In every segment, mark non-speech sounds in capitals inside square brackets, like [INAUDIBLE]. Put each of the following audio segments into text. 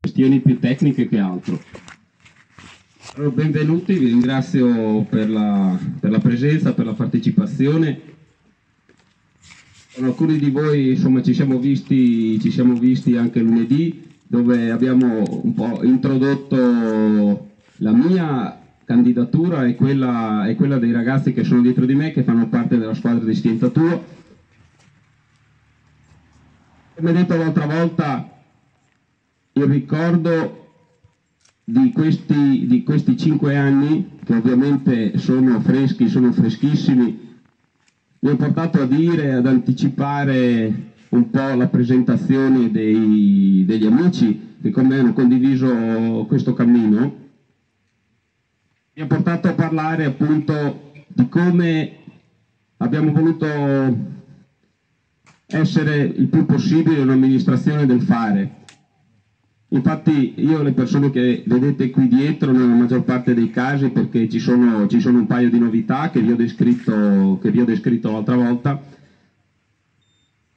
questioni più tecniche che altro. Allora, benvenuti, vi ringrazio per la, per la, presenza, per la partecipazione. Con alcuni di voi insomma, ci, siamo visti, ci siamo visti anche lunedì dove abbiamo un po' introdotto la mia candidatura e quella, e quella dei ragazzi che sono dietro di me che fanno parte della squadra di Stientatuo. Come detto l'altra volta, il ricordo di questi, di questi cinque anni, che ovviamente sono freschi, sono freschissimi, mi ha portato a dire, ad anticipare un po' la presentazione dei, degli amici che con me hanno condiviso questo cammino, mi ha portato a parlare appunto di come abbiamo voluto essere il più possibile un'amministrazione del fare, Infatti io le persone che vedete qui dietro nella maggior parte dei casi perché ci sono, ci sono un paio di novità che vi ho descritto, descritto l'altra volta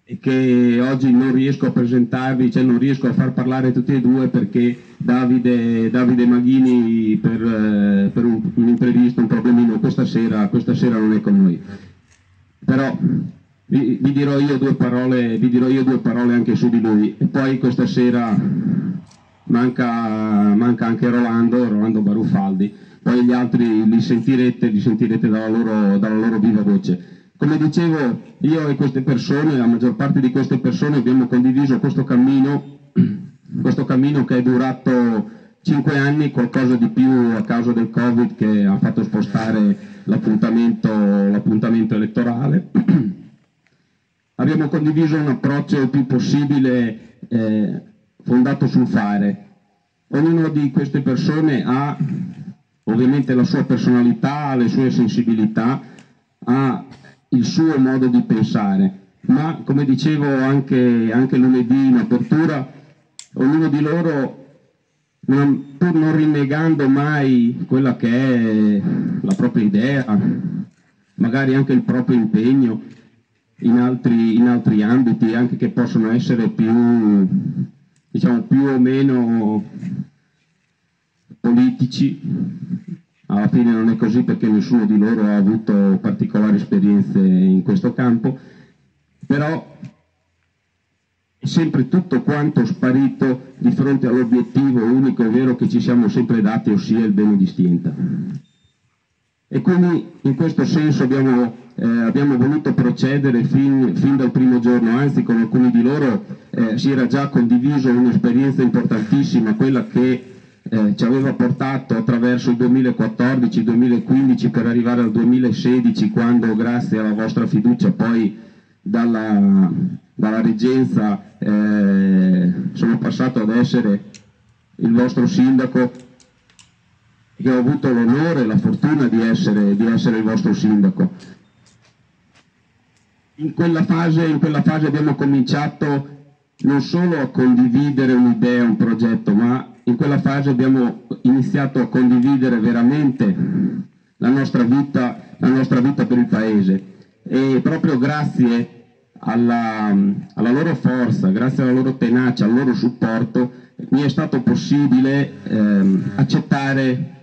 e che oggi non riesco a presentarvi, cioè non riesco a far parlare tutti e due perché Davide, Davide Maghini per, eh, per un, un, imprevisto, un problemino questa sera, questa sera non è con noi. Però vi, vi, dirò parole, vi dirò io due parole anche su di lui e poi questa sera manca, manca anche Rolando, Rolando Barufaldi, poi gli altri li sentirete, li sentirete dalla, loro, dalla loro viva voce. Come dicevo, io e queste persone, la maggior parte di queste persone abbiamo condiviso questo cammino, [CLEARS THROAT] questo cammino che è durato 5 anni, qualcosa di più a causa del Covid che ha fatto spostare l'appuntamento, l'appuntamento elettorale. [CLEARS THROAT] abbiamo condiviso un approccio il più possibile eh, fondato sul fare. Ognuna di queste persone ha ovviamente la sua personalità, le sue sensibilità, ha il suo modo di pensare, ma come dicevo anche, anche lunedì in apertura, ognuno di loro, non, pur non rinnegando mai quella che è la propria idea, magari anche il proprio impegno in altri, in altri ambiti, anche che possono essere più diciamo più o meno politici, alla fine non è così perché nessuno di loro ha avuto particolari esperienze in questo campo, però è sempre tutto quanto sparito di fronte all'obiettivo unico e vero che ci siamo sempre dati, ossia il bene di Stienta. E quindi in questo senso abbiamo eh, abbiamo voluto procedere fin, fin, dal primo giorno, anzi con alcuni di loro eh, si era già condiviso un'esperienza importantissima, quella che eh, ci aveva portato attraverso il 2014-2015 per arrivare al 2016 quando grazie alla vostra fiducia poi dalla, dalla reggenza eh, sono passato ad essere il vostro sindaco che ho avuto l'onore e la fortuna di essere, di essere il vostro sindaco in quella, fase, in quella fase abbiamo cominciato non solo a condividere un'idea, un progetto, ma in quella fase abbiamo iniziato a condividere veramente la nostra vita, la nostra vita per il Paese. E proprio grazie alla, alla, loro forza, grazie alla loro tenacia, al loro supporto, mi è stato possibile ehm, accettare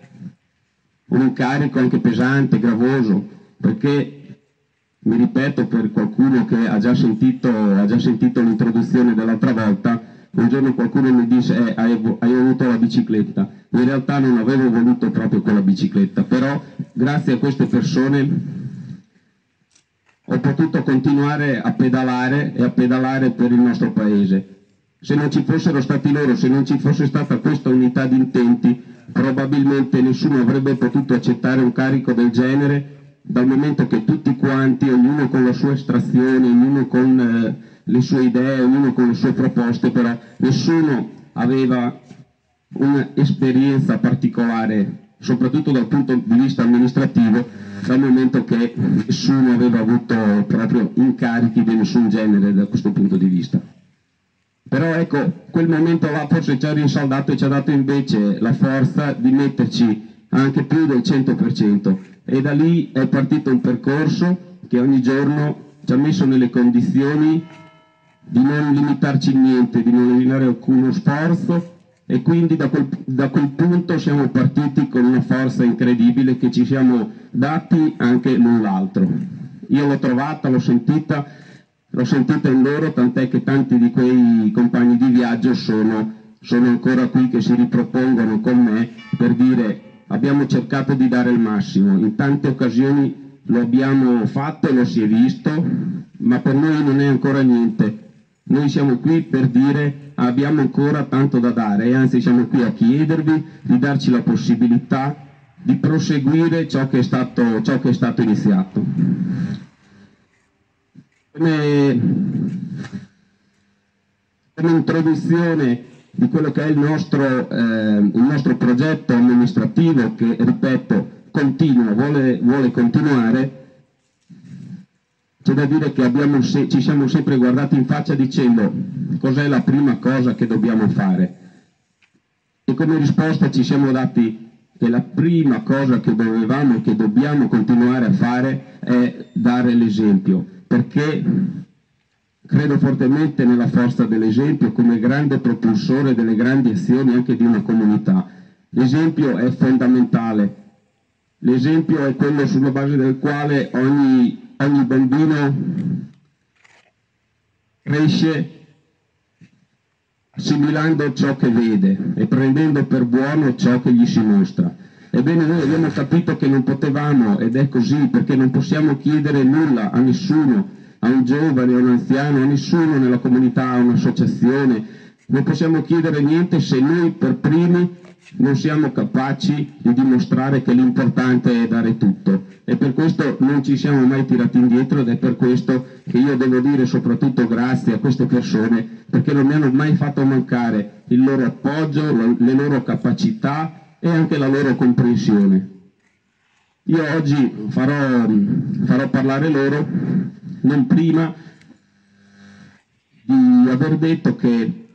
un incarico anche pesante, gravoso, perché mi ripeto per qualcuno che ha già sentito, sentito l'introduzione dell'altra volta, un giorno qualcuno mi disse eh, hai, hai, avuto la bicicletta, in realtà non avevo voluto proprio quella bicicletta, però grazie a queste persone ho potuto continuare a pedalare e a pedalare per il nostro paese. Se non ci fossero stati loro, se non ci fosse stata questa unità di intenti, probabilmente nessuno avrebbe potuto accettare un carico del genere dal momento che tutti quanti, ognuno con la sua estrazione, ognuno con eh, le sue idee, ognuno con le sue proposte, però nessuno aveva un'esperienza particolare, soprattutto dal punto di vista amministrativo, dal momento che nessuno aveva avuto proprio incarichi di nessun genere da questo punto di vista. Però ecco, quel momento là forse ci ha rinsaldato e ci ha dato invece la forza di metterci anche più del 100% e da lì è partito un percorso che ogni giorno ci ha messo nelle condizioni di non limitarci in niente, di non eliminare alcuno sforzo e quindi da quel, da quel, punto siamo partiti con una forza incredibile che ci siamo dati anche l'un l'altro. Io l'ho trovata, l'ho sentita, l'ho sentita in loro, tant'è che tanti di quei compagni di viaggio sono, sono ancora qui che si ripropongono con me per dire abbiamo cercato di dare il massimo, in tante occasioni lo abbiamo fatto lo si è visto, ma per noi non è ancora niente. Noi siamo qui per dire abbiamo ancora tanto da dare e anzi siamo qui a chiedervi di darci la possibilità di proseguire ciò che è stato, che è stato iniziato. Come, come, introduzione di quello che è il nostro, eh, il nostro progetto amministrativo che, ripeto, continua, vuole, vuole continuare, c'è da dire che se ci siamo sempre guardati in faccia dicendo cos'è la prima cosa che dobbiamo fare? E come risposta ci siamo dati che la prima cosa che dovevamo e che dobbiamo continuare a fare è dare l'esempio, perché credo fortemente nella forza dell'esempio come grande propulsore delle grandi azioni anche di una comunità. L'esempio è fondamentale, l'esempio è quello sulla base del quale ogni ogni bambino cresce assimilando ciò che vede e prendendo per buono ciò che gli si mostra. Ebbene noi abbiamo capito che non potevamo, ed è così, perché non possiamo chiedere nulla a nessuno, a un giovane, a un anziano, a nessuno nella comunità, a un'associazione, non possiamo chiedere niente se noi per primi non siamo capaci di dimostrare che l'importante è dare tutto. E per questo non ci siamo mai tirati indietro ed è per questo che io devo dire soprattutto grazie a queste persone perché non mi hanno mai fatto mancare il loro appoggio, le loro capacità e anche la loro comprensione. Io oggi farò, farò parlare loro non prima di aver detto che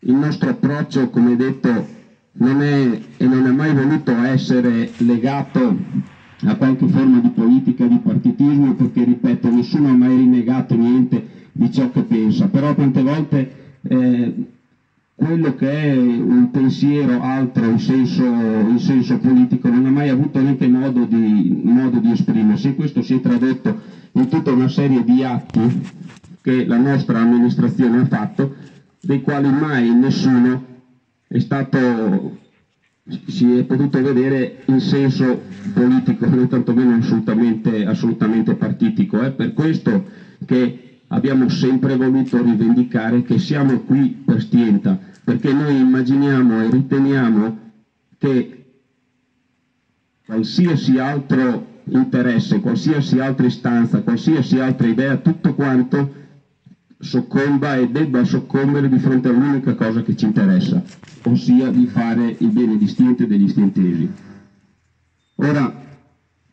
il nostro approccio, come detto, non è e non è mai voluto essere legato a qualche forma di politica, di partitismo, perché ripeto, nessuno ha mai rinnegato niente di ciò che pensa, però tante volte eh, quello che è un pensiero altro in senso, in senso, politico non ha mai avuto neanche modo di, modo di esprimersi e questo si è tradotto in tutta una serie di atti che la nostra amministrazione ha fatto, dei quali mai nessuno è stato, si è potuto vedere in senso politico, né tantomeno assolutamente, assolutamente partitico. È per questo che abbiamo sempre voluto rivendicare che siamo qui per Stienta, perché noi immaginiamo e riteniamo che qualsiasi altro interesse, qualsiasi altra istanza, qualsiasi altra idea, tutto quanto soccomba e debba soccombere di fronte all'unica cosa che ci interessa, ossia di fare il bene di Stiente e degli stientesi. Ora,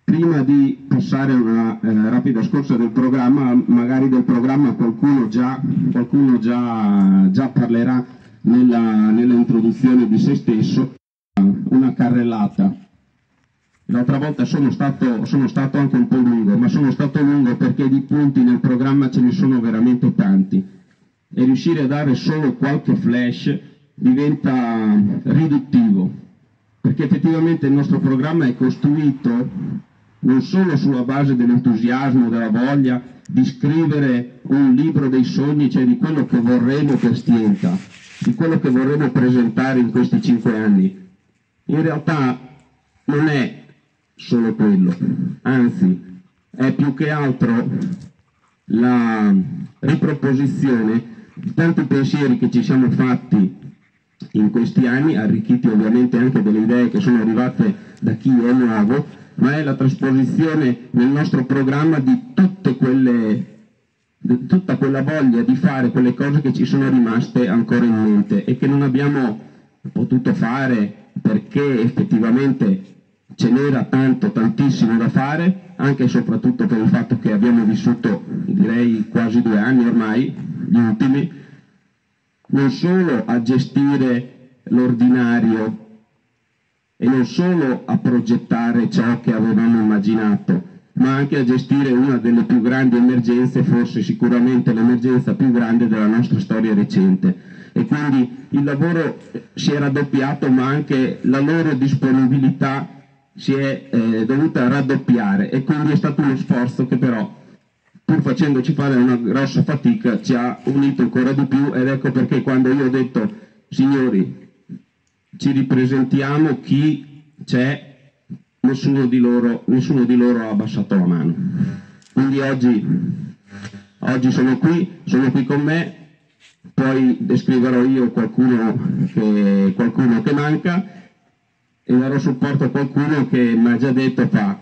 prima di passare a una eh, rapida scorsa del programma, magari del programma qualcuno già, qualcuno già, già parlerà nella, nell'introduzione di se stesso, una carrellata. L'altra volta sono stato, sono stato, anche un po' lungo, ma sono stato lungo perché di punti nel programma ce ne sono veramente tanti. E riuscire a dare solo qualche flash diventa riduttivo, perché effettivamente il nostro programma è costruito non solo sulla base dell'entusiasmo, della voglia di scrivere un libro dei sogni, cioè di quello che vorremmo per Stienta, di quello che vorremmo presentare in questi cinque anni. In realtà non è solo quello, anzi è più che altro la riproposizione di tanti pensieri che ci siamo fatti in questi anni, arricchiti ovviamente anche delle idee che sono arrivate da chi è nuovo, ma è la trasposizione nel nostro programma di tutte quelle tutta quella voglia di fare quelle cose che ci sono rimaste ancora in mente e che non abbiamo potuto fare perché effettivamente ce n'era tanto, tantissimo da fare, anche e soprattutto per il fatto che abbiamo vissuto, direi, quasi due anni ormai, gli ultimi, non solo a gestire l'ordinario e non solo a progettare ciò che avevamo immaginato, ma anche a gestire una delle più grandi emergenze, forse sicuramente l'emergenza più grande della nostra storia recente. e quindi il lavoro si è raddoppiato ma anche la loro disponibilità si è eh, dovuta raddoppiare e quindi è stato uno sforzo che però pur facendoci fare una grossa fatica ci ha unito ancora di più ed ecco perché quando io ho detto signori ci ripresentiamo chi c'è nessuno di loro, nessuno di loro ha abbassato la mano. Quindi oggi, oggi sono qui sono qui con me poi descriverò io qualcuno che, qualcuno che manca e darò supporto a qualcuno che mi ha già detto fa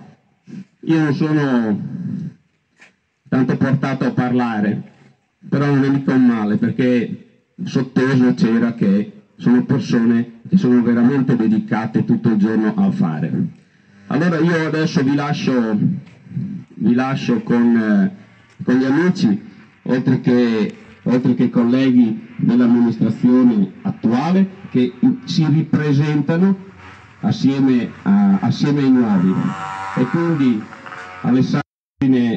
io non sono tanto portato a parlare però non è mica un male perché sotteso c'era che sono persone sono veramente dedicate tutto il giorno a fare allora io adesso vi lascio vi lascio con, eh, con gli amici oltre che, oltre che colleghi dell'amministrazione attuale che si ripresentano assieme, a, assieme ai nuovi. E quindi Alessandro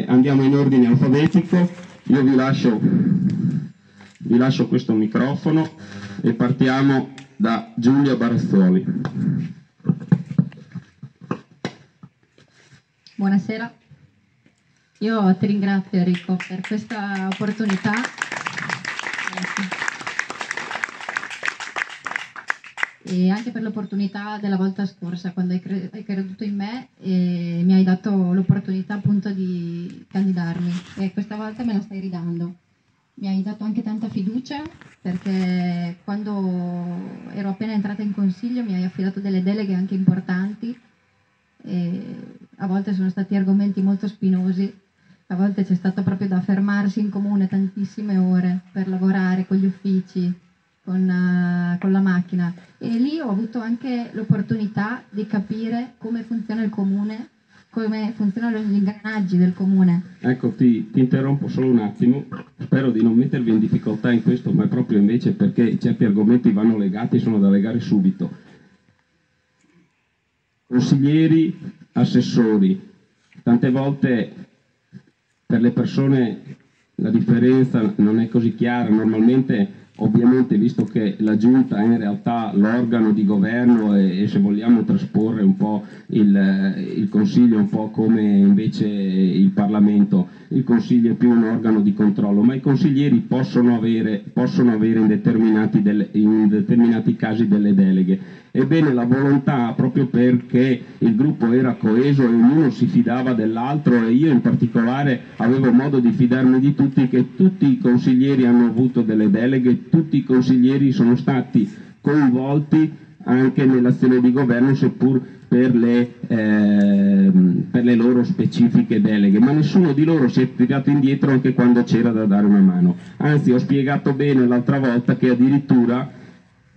andiamo in ordine alfabetico, io vi lascio, vi lascio questo microfono e partiamo da Giulia Barazzoli. Buonasera, io ti ringrazio Enrico per questa opportunità. E anche per l'opportunità della volta scorsa quando hai, cre- hai creduto in me e mi hai dato l'opportunità appunto di candidarmi e questa volta me la stai ridando. Mi hai dato anche tanta fiducia perché quando ero appena entrata in consiglio mi hai affidato delle deleghe anche importanti e a volte sono stati argomenti molto spinosi, a volte c'è stato proprio da fermarsi in comune tantissime ore per lavorare con gli uffici, con, uh, con, la macchina. E lì ho avuto anche l'opportunità di capire come funziona il comune, come funzionano gli ingranaggi del comune. Ecco, ti, ti, interrompo solo un attimo, spero di non mettervi in difficoltà in questo, ma è proprio invece perché certi argomenti vanno legati e sono da legare subito. Consiglieri, assessori, tante volte per le persone la differenza non è così chiara, normalmente Ovviamente visto che la giunta è in realtà l'organo di governo e, e, se vogliamo trasporre un po' il, il, consiglio un po' come invece il Parlamento, il consiglio è più un organo di controllo, ma i consiglieri possono avere, possono avere in, determinati delle, in determinati casi delle deleghe. Ebbene la volontà proprio perché il gruppo era coeso e ognuno si fidava dell'altro e io in particolare avevo modo di fidarmi di tutti che tutti i consiglieri hanno avuto delle deleghe, tutti i consiglieri sono stati coinvolti anche nell'azione di governo seppur per le, eh, per le, loro specifiche deleghe, ma nessuno di loro si è tirato indietro anche quando c'era da dare una mano. Anzi, ho spiegato bene l'altra volta che addirittura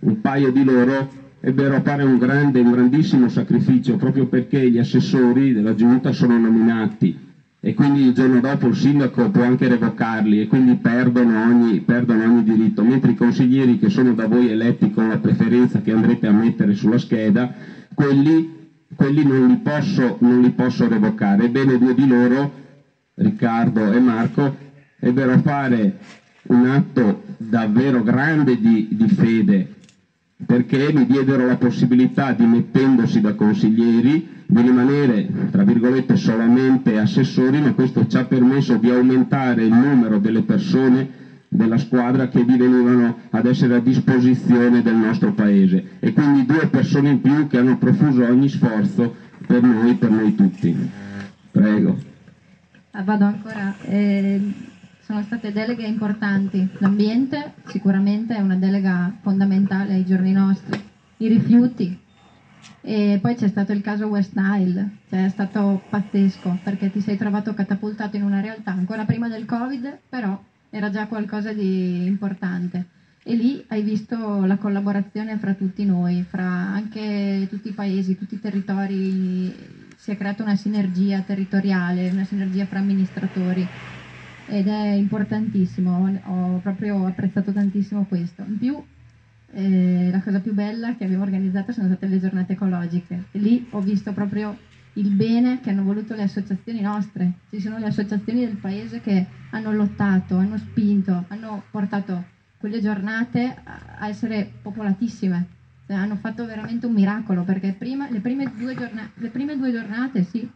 un paio di loro ebbero a fare un grande, un grandissimo sacrificio proprio perché gli assessori della giunta sono nominati. E quindi il giorno dopo il sindaco può anche revocarli e quindi perdono ogni, perdono ogni, diritto, mentre i consiglieri che sono da voi eletti con la preferenza che andrete a mettere sulla scheda, quelli, quelli non, li posso, non, li posso, revocare. Ebbene due di loro, Riccardo e Marco, ebbero a fare un atto davvero grande di, di fede perché mi diedero la possibilità, dimettendosi da consiglieri, di rimanere, tra virgolette, solamente assessori, ma questo ci ha permesso di aumentare il numero delle persone della squadra che divenivano ad essere a disposizione del nostro paese e quindi due persone in più che hanno profuso ogni sforzo per noi, per noi tutti. Prego. Ah, vado ancora. Eh, sono state deleghe importanti. L'ambiente sicuramente è una delega fondamentale ai giorni nostri. I rifiuti. E poi c'è stato il caso West Nile, cioè è stato pazzesco perché ti sei trovato catapultato in una realtà ancora prima del Covid, però era già qualcosa di importante. E lì hai visto la collaborazione fra tutti noi, fra anche tutti i paesi, tutti i territori, si è creata una sinergia territoriale, una sinergia fra amministratori ed è importantissimo, ho proprio apprezzato tantissimo questo. In più eh, la cosa più bella che abbiamo organizzato sono state le giornate ecologiche lì ho visto proprio il bene che hanno voluto le associazioni nostre. Ci sono le associazioni del paese che hanno lottato, hanno spinto, hanno portato quelle giornate a essere popolatissime. Cioè, hanno fatto veramente un miracolo perché prima, le, prime giornate, le prime due giornate, sì,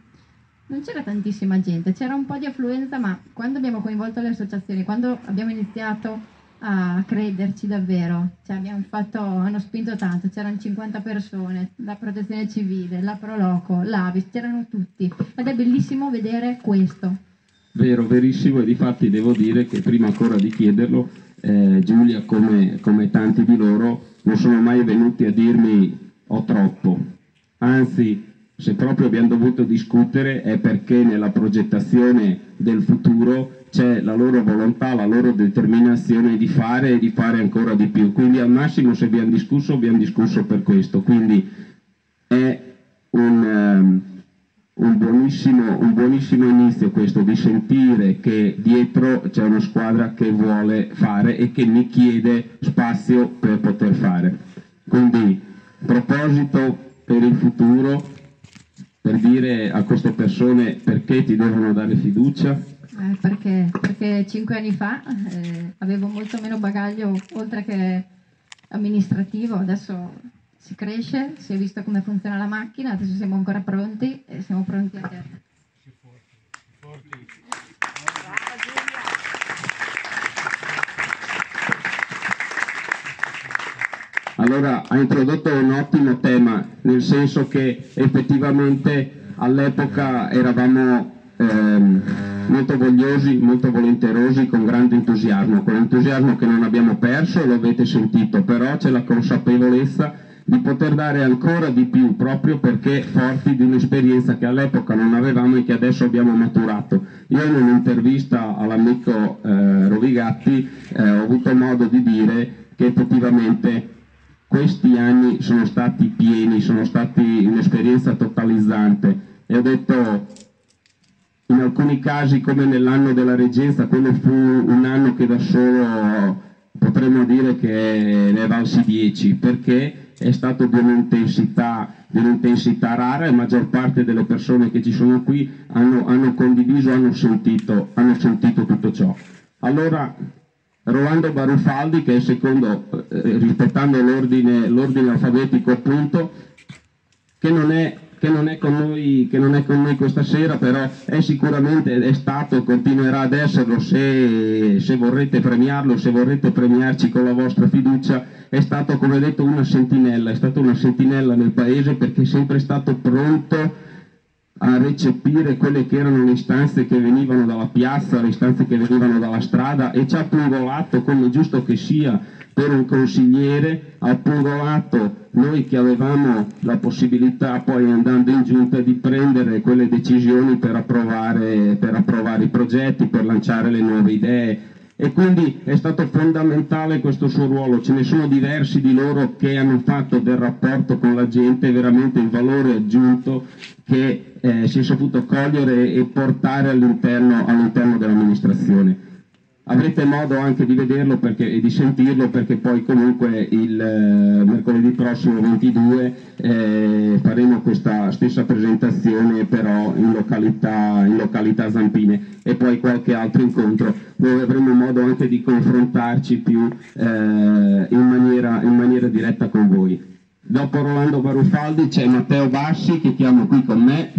non c'era tantissima gente, c'era un po' di affluenza, ma quando abbiamo coinvolto le associazioni, quando abbiamo iniziato a crederci davvero, cioè fatto, hanno spinto tanto, c'erano 50 persone, la protezione civile, la Proloco, l'Avis, c'erano tutti ed è bellissimo vedere questo. Vero, verissimo e di fatti devo dire che prima ancora di chiederlo, eh, Giulia come, come tanti di loro non sono mai venuti a dirmi ho troppo, anzi se proprio abbiamo dovuto discutere è perché nella progettazione del futuro c'è la loro volontà, la loro determinazione di fare e di fare ancora di più. Quindi al massimo se abbiamo discusso, abbiamo discusso per questo. Quindi è un, um, un, buonissimo, un buonissimo inizio questo di sentire che dietro c'è una squadra che vuole fare e che mi chiede spazio per poter fare. Quindi proposito per il futuro, per dire a queste persone perché ti devono dare fiducia? Eh, perché, perché, cinque anni fa eh, avevo molto meno bagaglio oltre che amministrativo, adesso si cresce, si è visto come funziona la macchina, adesso siamo ancora pronti e siamo pronti a te. Allora ha introdotto un ottimo tema, nel senso che effettivamente all'epoca eravamo ehm, molto vogliosi, molto volenterosi, con grande entusiasmo, con entusiasmo che non abbiamo perso, lo avete sentito, però c'è la consapevolezza di poter dare ancora di più proprio perché forti di un'esperienza che all'epoca non avevamo e che adesso abbiamo maturato. Io in un'intervista all'amico eh, Rovigatti eh, ho avuto modo di dire che effettivamente questi anni sono stati pieni, sono stati un'esperienza totalizzante e ho detto in alcuni casi come nell'anno della reggenza, quello fu un anno che da solo potremmo dire che ne valsi 10 perché è stato di un'intensità, di un'intensità rara e la maggior parte delle persone che ci sono qui hanno, hanno condiviso, hanno sentito, hanno sentito tutto ciò. Allora Rolando Barufaldi, che è secondo, eh, rispettando l'ordine, l'ordine, alfabetico appunto, che non, è, che, non noi, che non, è, con noi, questa sera, però è sicuramente, è stato continuerà ad esserlo se, se vorrete premiarlo, se vorrete premiarci con la vostra fiducia, è stato come detto una sentinella, è stato una sentinella nel paese perché è sempre stato pronto a recepire quelle che erano le istanze che venivano dalla piazza, le istanze che venivano dalla strada e ci ha pungolato come giusto che sia per un consigliere, ha pungolato noi che avevamo la possibilità poi andando in giunta di prendere quelle decisioni per approvare, per approvare i progetti, per lanciare le nuove idee, e quindi è stato fondamentale questo suo ruolo, ce ne sono diversi di loro che hanno fatto del rapporto con la gente veramente il valore aggiunto che eh, si è saputo cogliere e portare all'interno, all'interno dell'amministrazione avrete modo anche di vederlo perché, e di sentirlo perché poi comunque il eh, mercoledì prossimo 22 eh, faremo questa stessa presentazione però in località, in località, Zampine e poi qualche altro incontro dove avremo modo anche di confrontarci più eh, in, maniera, in maniera diretta con voi. Dopo Rolando Barufaldi c'è Matteo Bassi che chiamo qui con me.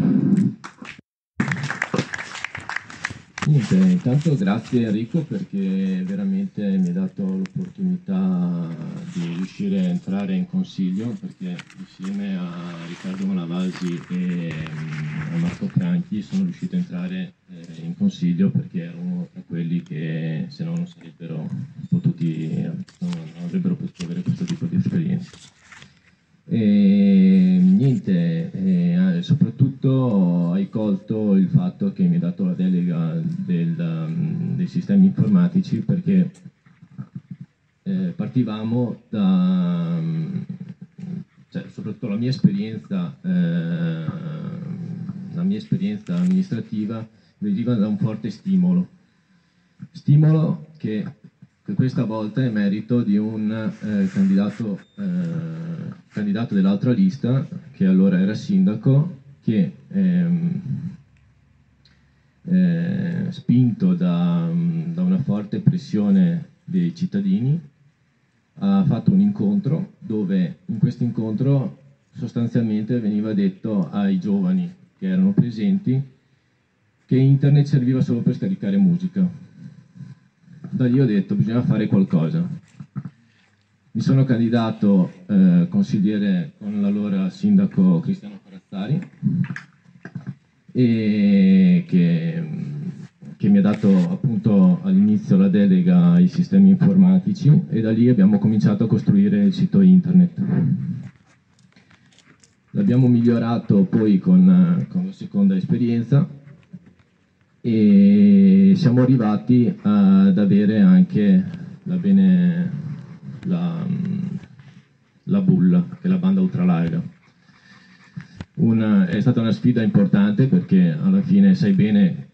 Niente, intanto grazie Enrico perché veramente mi ha dato l'opportunità di riuscire a entrare in consiglio perché insieme a Riccardo Malavasi e mm, a Marco Cranchi sono riuscito a entrare eh, in consiglio perché ero uno tra quelli che se no non sarebbero potuti, non avrebbero potuto avere questo tipo di esperienza. E niente, eh, soprattutto hai colto il fatto che mi hai dato la delega del, um, dei sistemi informatici perché eh, partivamo da, um, cioè, soprattutto la mia esperienza, eh, la mia esperienza amministrativa veniva da un forte stimolo, stimolo che che questa volta è merito di un eh, candidato, eh, candidato dell'altra lista, che allora era sindaco, che ehm, eh, spinto da, da, una forte pressione dei cittadini ha fatto un incontro dove in questo incontro sostanzialmente veniva detto ai giovani che erano presenti che internet serviva solo per scaricare musica. Da lì ho detto bisogna fare qualcosa. Mi sono candidato eh, consigliere con l'allora sindaco Cristiano Corazzari e che, che mi ha dato appunto all'inizio la delega ai sistemi informatici e da lì abbiamo cominciato a costruire il sito internet. L'abbiamo migliorato poi con, con la seconda esperienza e siamo arrivati ad avere anche la, bene, la, la bulla, che è la banda ultralarga. Una, è stata una sfida importante perché alla fine sai bene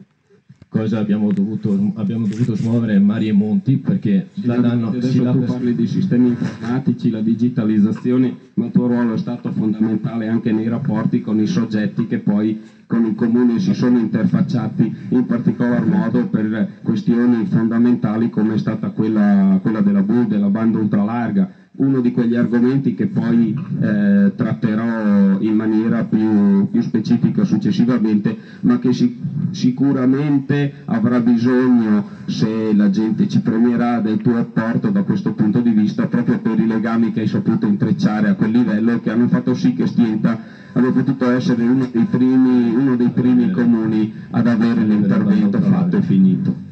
cosa abbiamo dovuto, abbiamo dovuto smuovere mari e monti perché sì, la danno... Adesso tu parli di sistemi informatici, la digitalizzazione, ma il tuo ruolo è stato fondamentale anche nei rapporti con i soggetti che poi con il comune si sono interfacciati in particolar modo per questioni fondamentali come è stata quella, quella della BU, della banda ultralarga uno di quegli argomenti che poi eh, tratterò in maniera più, più, specifica successivamente, ma che si, sicuramente avrà bisogno, se la gente ci premierà, del tuo apporto da questo punto di vista, proprio per i legami che hai saputo intrecciare a quel livello e che hanno fatto sì che Stienta abbia potuto essere uno dei primi, uno dei primi comuni ad avere l'intervento fatto e finito.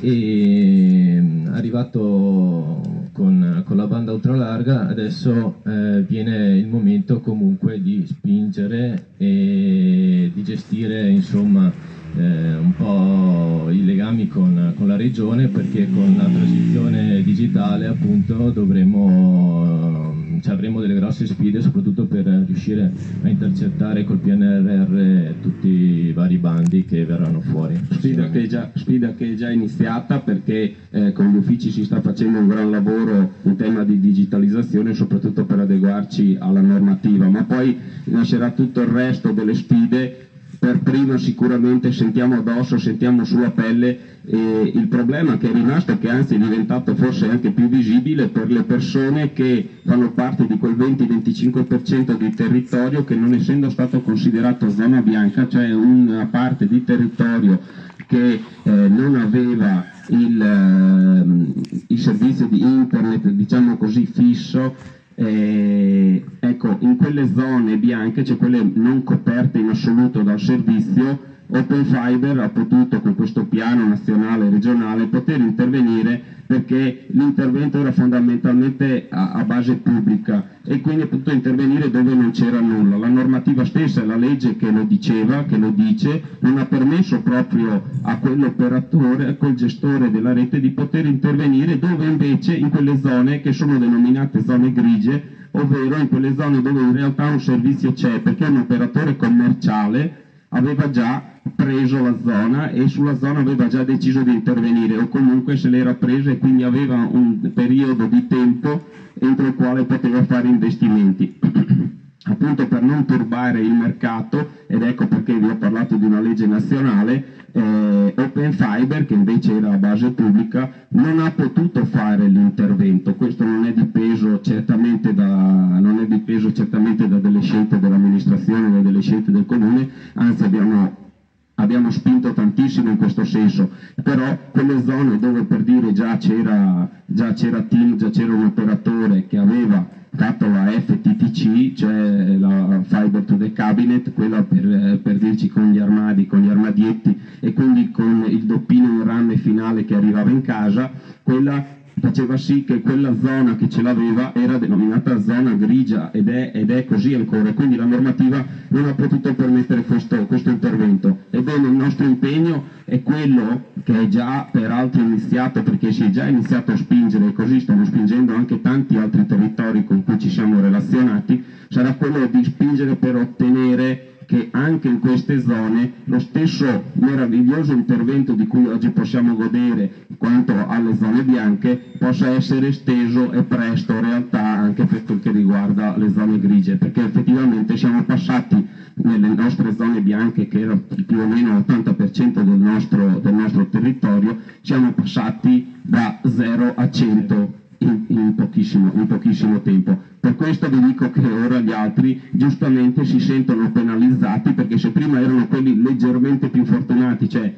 E arrivato con, con la banda ultralarga, adesso eh, viene il momento comunque di spingere e di gestire insomma, un po' i legami con, con, la regione perché con la transizione digitale appunto dovremo cioè avremo delle grosse sfide soprattutto per riuscire a intercettare col PNRR tutti i vari bandi che verranno fuori. Sfida che è già, che è già iniziata perché eh, con gli uffici si sta facendo un gran lavoro in tema di digitalizzazione soprattutto per adeguarci alla normativa, ma poi nascerà tutto il resto delle sfide per prima sicuramente sentiamo addosso, sentiamo sulla pelle eh, il problema che è rimasto, che anzi è diventato forse anche più visibile per le persone che fanno parte di quel 20-25% di territorio che non essendo stato considerato zona bianca, cioè una parte di territorio che eh, non aveva il, eh, il servizio di internet diciamo così fisso eh, ecco, in quelle zone bianche, cioè quelle non coperte in assoluto dal servizio, Open Fiber ha potuto con questo piano nazionale e regionale poter intervenire perché l'intervento era fondamentalmente a, a, base pubblica e quindi ha potuto intervenire dove non c'era nulla. La normativa stessa, la legge che lo diceva, che lo dice, non ha permesso proprio a quell'operatore, a quel gestore della rete di poter intervenire dove invece in quelle zone che sono denominate zone grigie, ovvero in quelle zone dove in realtà un servizio c'è perché un operatore commerciale aveva già preso la zona e sulla zona aveva già deciso di intervenire o comunque se l'era presa e quindi aveva un periodo di tempo entro il quale poteva fare investimenti. [CLEARS THROAT] Appunto per non turbare il mercato, ed ecco perché vi ho parlato di una legge nazionale, eh, Open Fiber, che invece era a base pubblica, non ha potuto fare l'intervento. Questo non è dipeso certamente da, dipeso certamente da delle scelte dell'amministrazione, da delle scelte del comune, anzi abbiamo abbiamo spinto tantissimo in questo senso, però quelle zone dove per dire già c'era, già c'era team, già c'era un operatore che aveva fatto la FTTC, cioè la Fiber to the Cabinet, quella per, per dirci con gli armadi, con gli armadietti e quindi con il doppino in rame finale che arrivava in casa, quella faceva sì che quella zona che ce l'aveva era denominata zona grigia ed è, ed è così ancora, quindi la normativa non ha potuto permettere questo, questo, intervento. Ebbene il nostro impegno è quello che è già peraltro iniziato perché si è già iniziato a spingere e così stiamo spingendo anche tanti altri territori con cui ci siamo relazionati, sarà quello di spingere per ottenere che anche in queste zone lo stesso meraviglioso intervento di cui oggi possiamo godere quanto alle zone bianche possa essere esteso e presto realtà anche per quel che riguarda le zone grigie, perché effettivamente siamo passati nelle nostre zone bianche, che era più o meno l'80% del nostro, del nostro territorio, siamo passati da 0 a 100 in, in, pochissimo, in, pochissimo, tempo. Per questo vi dico che ora gli altri giustamente si sentono penalizzati perché se prima erano quelli leggermente più fortunati, cioè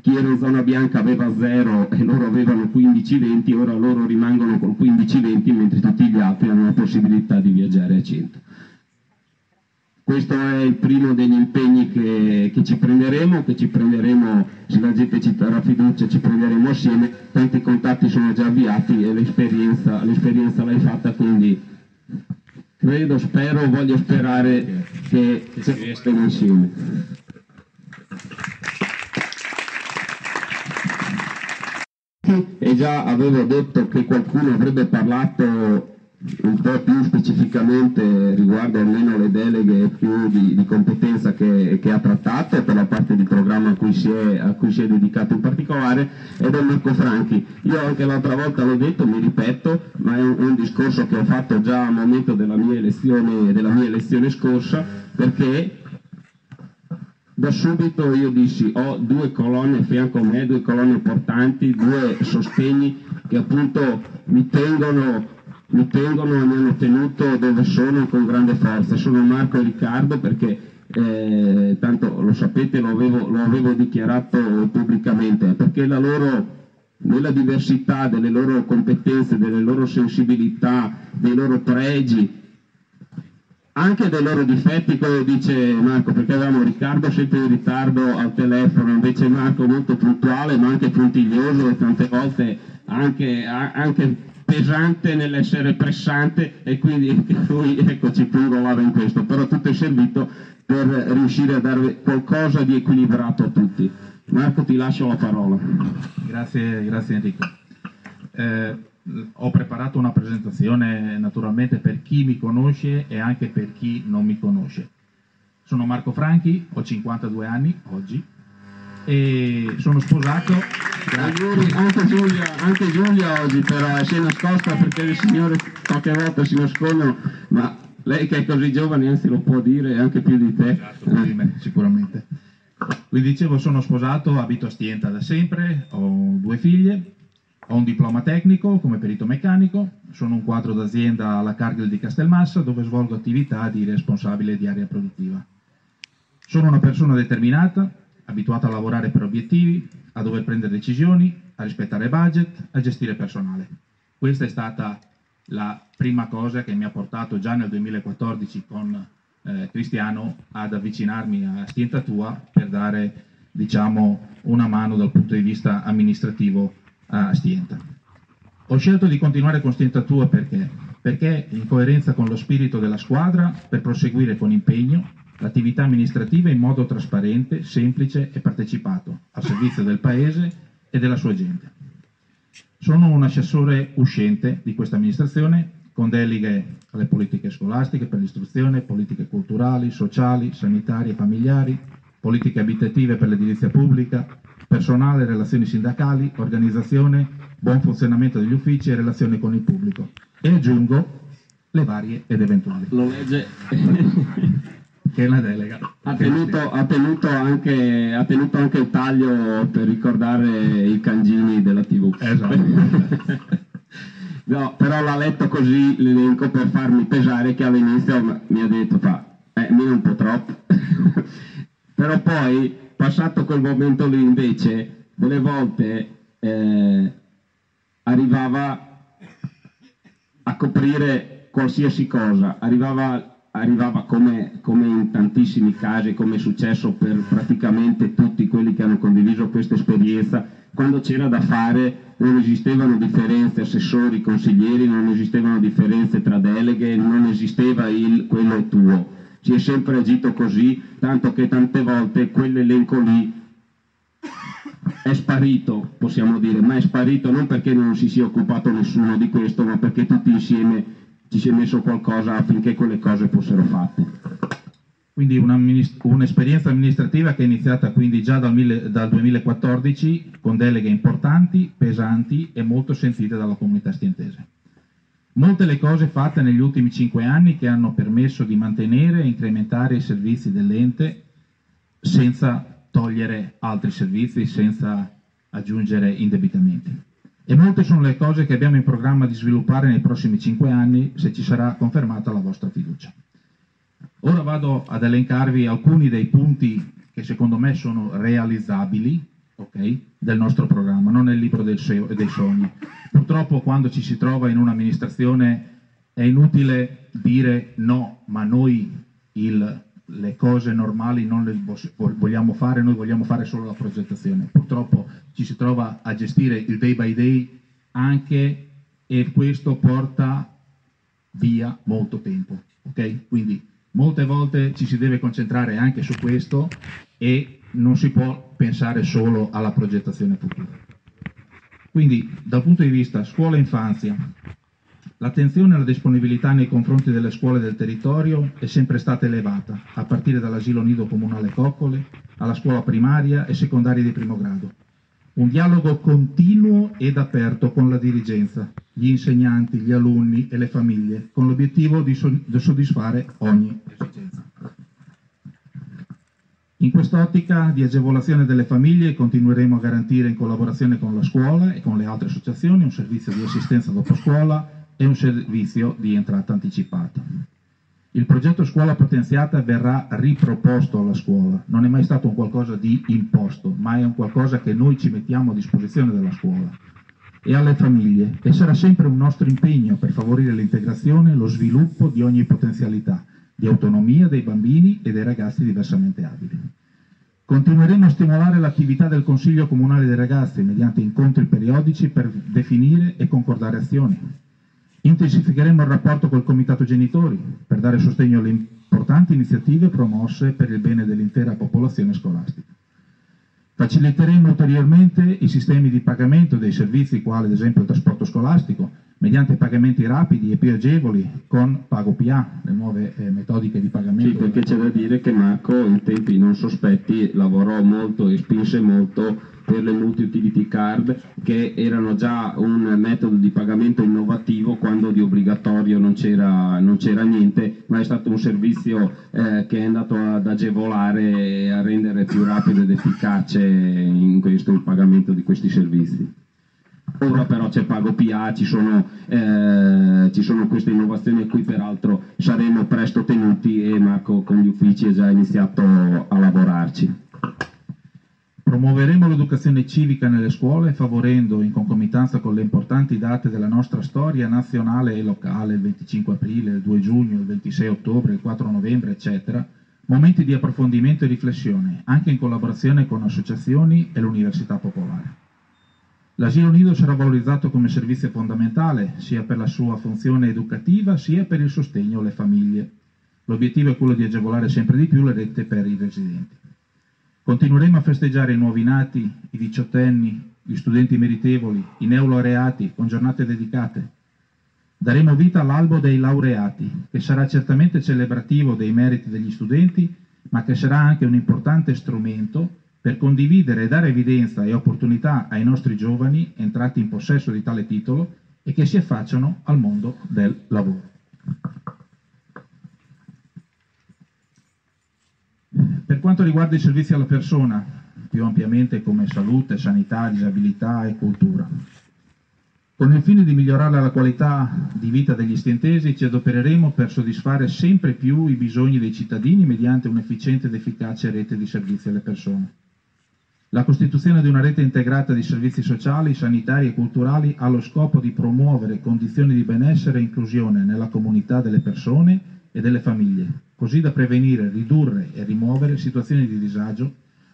chi era in zona bianca aveva 0 e loro avevano 15-20, ora loro rimangono con 15-20 mentre tutti gli altri hanno la possibilità di viaggiare a 100. Questo è il primo degli impegni che, che ci prenderemo, che ci prenderemo, se la gente ci darà fiducia, ci prenderemo assieme, tanti contatti sono già avviati e l'esperienza, l'hai fatta, quindi credo, spero, voglio sperare che, si riescano insieme. E già avevo detto che qualcuno avrebbe parlato un po' più specificamente riguardo almeno le deleghe più di, di competenza che, che, ha trattato per la parte di programma a cui, si è, a cui si è dedicato in particolare ed è Marco Franchi. Io anche l'altra volta l'ho detto, mi ripeto, ma è un, un discorso che ho fatto già al momento della mia elezione, della mia elezione scorsa perché da subito io dissi ho due colonne a fianco a me, due colonne importanti, due sostegni che appunto mi tengono mi tengono e mi hanno tenuto dove sono con grande forza. Sono Marco e Riccardo perché eh, tanto lo sapete, lo avevo, lo avevo dichiarato pubblicamente, perché la loro nella diversità delle loro competenze, delle loro sensibilità, dei loro pregi, anche dei loro difetti, come dice Marco, perché avevamo Riccardo sempre in ritardo al telefono, invece Marco molto puntuale ma anche puntiglioso e tante volte anche, anche pesante nell'essere pressante e quindi lui ecco, ci pungolava in questo, però tutto è servito per riuscire a dare qualcosa di equilibrato a tutti. Marco ti lascio la parola. Grazie, grazie Enrico. Eh, ho preparato una presentazione naturalmente per chi mi conosce e anche per chi non mi conosce. Sono Marco Franchi, ho 52 anni oggi, e sono sposato. Anche Giulia, anche Giulia oggi però si è nascosta perché le signore qualche volta si nascondono, ma lei che è così giovane anzi lo può dire anche più di te. Più di me, sicuramente. Vi dicevo, sono sposato, abito a Stienta da sempre, ho due figlie, ho un diploma tecnico come perito meccanico, sono un quadro d'azienda alla Cargill di Castelmassa dove svolgo attività di responsabile di area produttiva. Sono una persona determinata, abituato a lavorare per obiettivi, a dover prendere decisioni, a rispettare budget, a gestire personale. Questa è stata la prima cosa che mi ha portato già nel 2014 con eh, Cristiano ad avvicinarmi a Stientatua per dare diciamo, una mano dal punto di vista amministrativo a Stienta. Ho scelto di continuare con Stientatua perché? Perché in coerenza con lo spirito della squadra, per proseguire con impegno, l'attività amministrativa in modo trasparente, semplice e partecipato, a servizio del Paese e della sua gente. Sono un assessore uscente di questa amministrazione con deleghe alle politiche scolastiche per l'istruzione, politiche culturali, sociali, sanitarie, familiari, politiche abitative per l'edilizia pubblica, personale, relazioni sindacali, organizzazione, buon funzionamento degli uffici e relazioni con il pubblico. E aggiungo le varie ed eventuali. Lo legge [LAUGHS] che è una delega. Ha tenuto, ha, tenuto anche, ha tenuto, anche, il taglio per ricordare i cangini della TV. Esatto. [LAUGHS] no, però l'ha letto così l'elenco per farmi pesare che all'inizio mi ha detto fa, eh, meno un po' troppo. [LAUGHS] però poi, passato quel momento lì invece, delle volte eh, arrivava a coprire qualsiasi cosa, arrivava arrivava come, come, in tantissimi casi, come è successo per praticamente tutti quelli che hanno condiviso questa esperienza, quando c'era da fare non esistevano differenze assessori, consiglieri, non esistevano differenze tra deleghe, non esisteva il quello tuo. Si è sempre agito così, tanto che tante volte quell'elenco lì è sparito, possiamo dire, ma è sparito non perché non si sia occupato nessuno di questo, ma perché tutti insieme ci si è messo qualcosa affinché quelle cose fossero fatte. Quindi un'esperienza amministrativa che è iniziata quindi già dal, mille, dal, 2014 con deleghe importanti, pesanti e molto sentite dalla comunità stientese. Molte le cose fatte negli ultimi cinque anni che hanno permesso di mantenere e incrementare i servizi dell'ente senza togliere altri servizi, senza aggiungere indebitamenti. E molte sono le cose che abbiamo in programma di sviluppare nei prossimi cinque anni se ci sarà confermata la vostra fiducia. Ora vado ad elencarvi alcuni dei punti che secondo me sono realizzabili okay, del nostro programma, non nel libro dei sogni. Purtroppo quando ci si trova in un'amministrazione è inutile dire no, ma noi il, le cose normali non le vogliamo fare, noi vogliamo fare solo la progettazione. Purtroppo ci si trova a gestire il day by day anche e questo porta via molto tempo. Okay? Quindi molte volte ci si deve concentrare anche su questo e non si può pensare solo alla progettazione futura. Quindi dal punto di vista scuola e infanzia, l'attenzione e la disponibilità nei confronti delle scuole del territorio è sempre stata elevata, a partire dall'asilo nido comunale Coccole alla scuola primaria e secondaria di primo grado un dialogo continuo ed aperto con la dirigenza, gli insegnanti, gli alunni e le famiglie, con l'obiettivo di, di soddisfare ogni esigenza. In quest'ottica di agevolazione delle famiglie continueremo a garantire in collaborazione con la scuola e con le altre associazioni un servizio di assistenza dopo scuola e un servizio di entrata anticipata. Il progetto scuola potenziata verrà riproposto alla scuola, non è mai stato un qualcosa di imposto, ma è un qualcosa che noi ci mettiamo a disposizione della scuola e alle famiglie. E sarà sempre un nostro impegno per favorire l'integrazione e lo sviluppo di ogni potenzialità, di autonomia dei bambini e dei ragazzi diversamente abili. Continueremo a stimolare l'attività del Consiglio Comunale dei Ragazzi mediante incontri periodici per definire e concordare azioni, Intensificheremo il rapporto col Comitato Genitori per dare sostegno alle importanti iniziative promosse per il bene dell'intera popolazione scolastica. Faciliteremo ulteriormente i sistemi di pagamento dei servizi quali ad esempio il trasporto scolastico mediante pagamenti rapidi e più agevoli con Pago PA, le nuove eh, metodiche di pagamento. Sì, perché c'è da dire che Marco in tempi non sospetti lavorò molto e spinse molto per le multi-utility card che erano già un metodo di pagamento innovativo quando di obbligatorio non c'era, niente, ma è stato un servizio eh, che è andato ad agevolare e a rendere più rapido ed efficace questo il pagamento di questi servizi. Ora però c'è Pago PA, ci sono, eh, ci sono, queste innovazioni a cui peraltro saremo presto tenuti e Marco con gli uffici ha già iniziato a lavorarci. Promuoveremo l'educazione civica nelle scuole favorendo, in concomitanza con le importanti date della nostra storia nazionale e locale, il 25 aprile, il 2 giugno, il 26 ottobre, il 4 novembre, eccetera, momenti di approfondimento e riflessione, anche in collaborazione con associazioni e l'Università Popolare. L'asilo nido sarà valorizzato come servizio fondamentale sia per la sua funzione educativa sia per il sostegno alle famiglie. L'obiettivo è quello di agevolare sempre di più le rette per i residenti. Continueremo a festeggiare i nuovi nati, i diciottenni, gli studenti meritevoli, i neolaureati con giornate dedicate. Daremo vita all'albo dei laureati, che sarà certamente celebrativo dei meriti degli studenti, ma che sarà anche un importante strumento per condividere e dare evidenza e opportunità ai nostri giovani entrati in possesso di tale titolo e che si affacciano al mondo del lavoro. Per quanto riguarda i servizi alla persona, più ampiamente come salute, sanità, disabilità e cultura, con il fine di migliorare la qualità di vita degli stentesi ci adopereremo per soddisfare sempre più i bisogni dei cittadini mediante un'efficiente ed efficace rete di servizi alle persone. La costituzione di una rete integrata di servizi sociali, sanitari e culturali ha lo scopo di promuovere condizioni di benessere e inclusione nella comunità delle persone e delle famiglie, così da prevenire, ridurre e rimuovere situazioni di disagio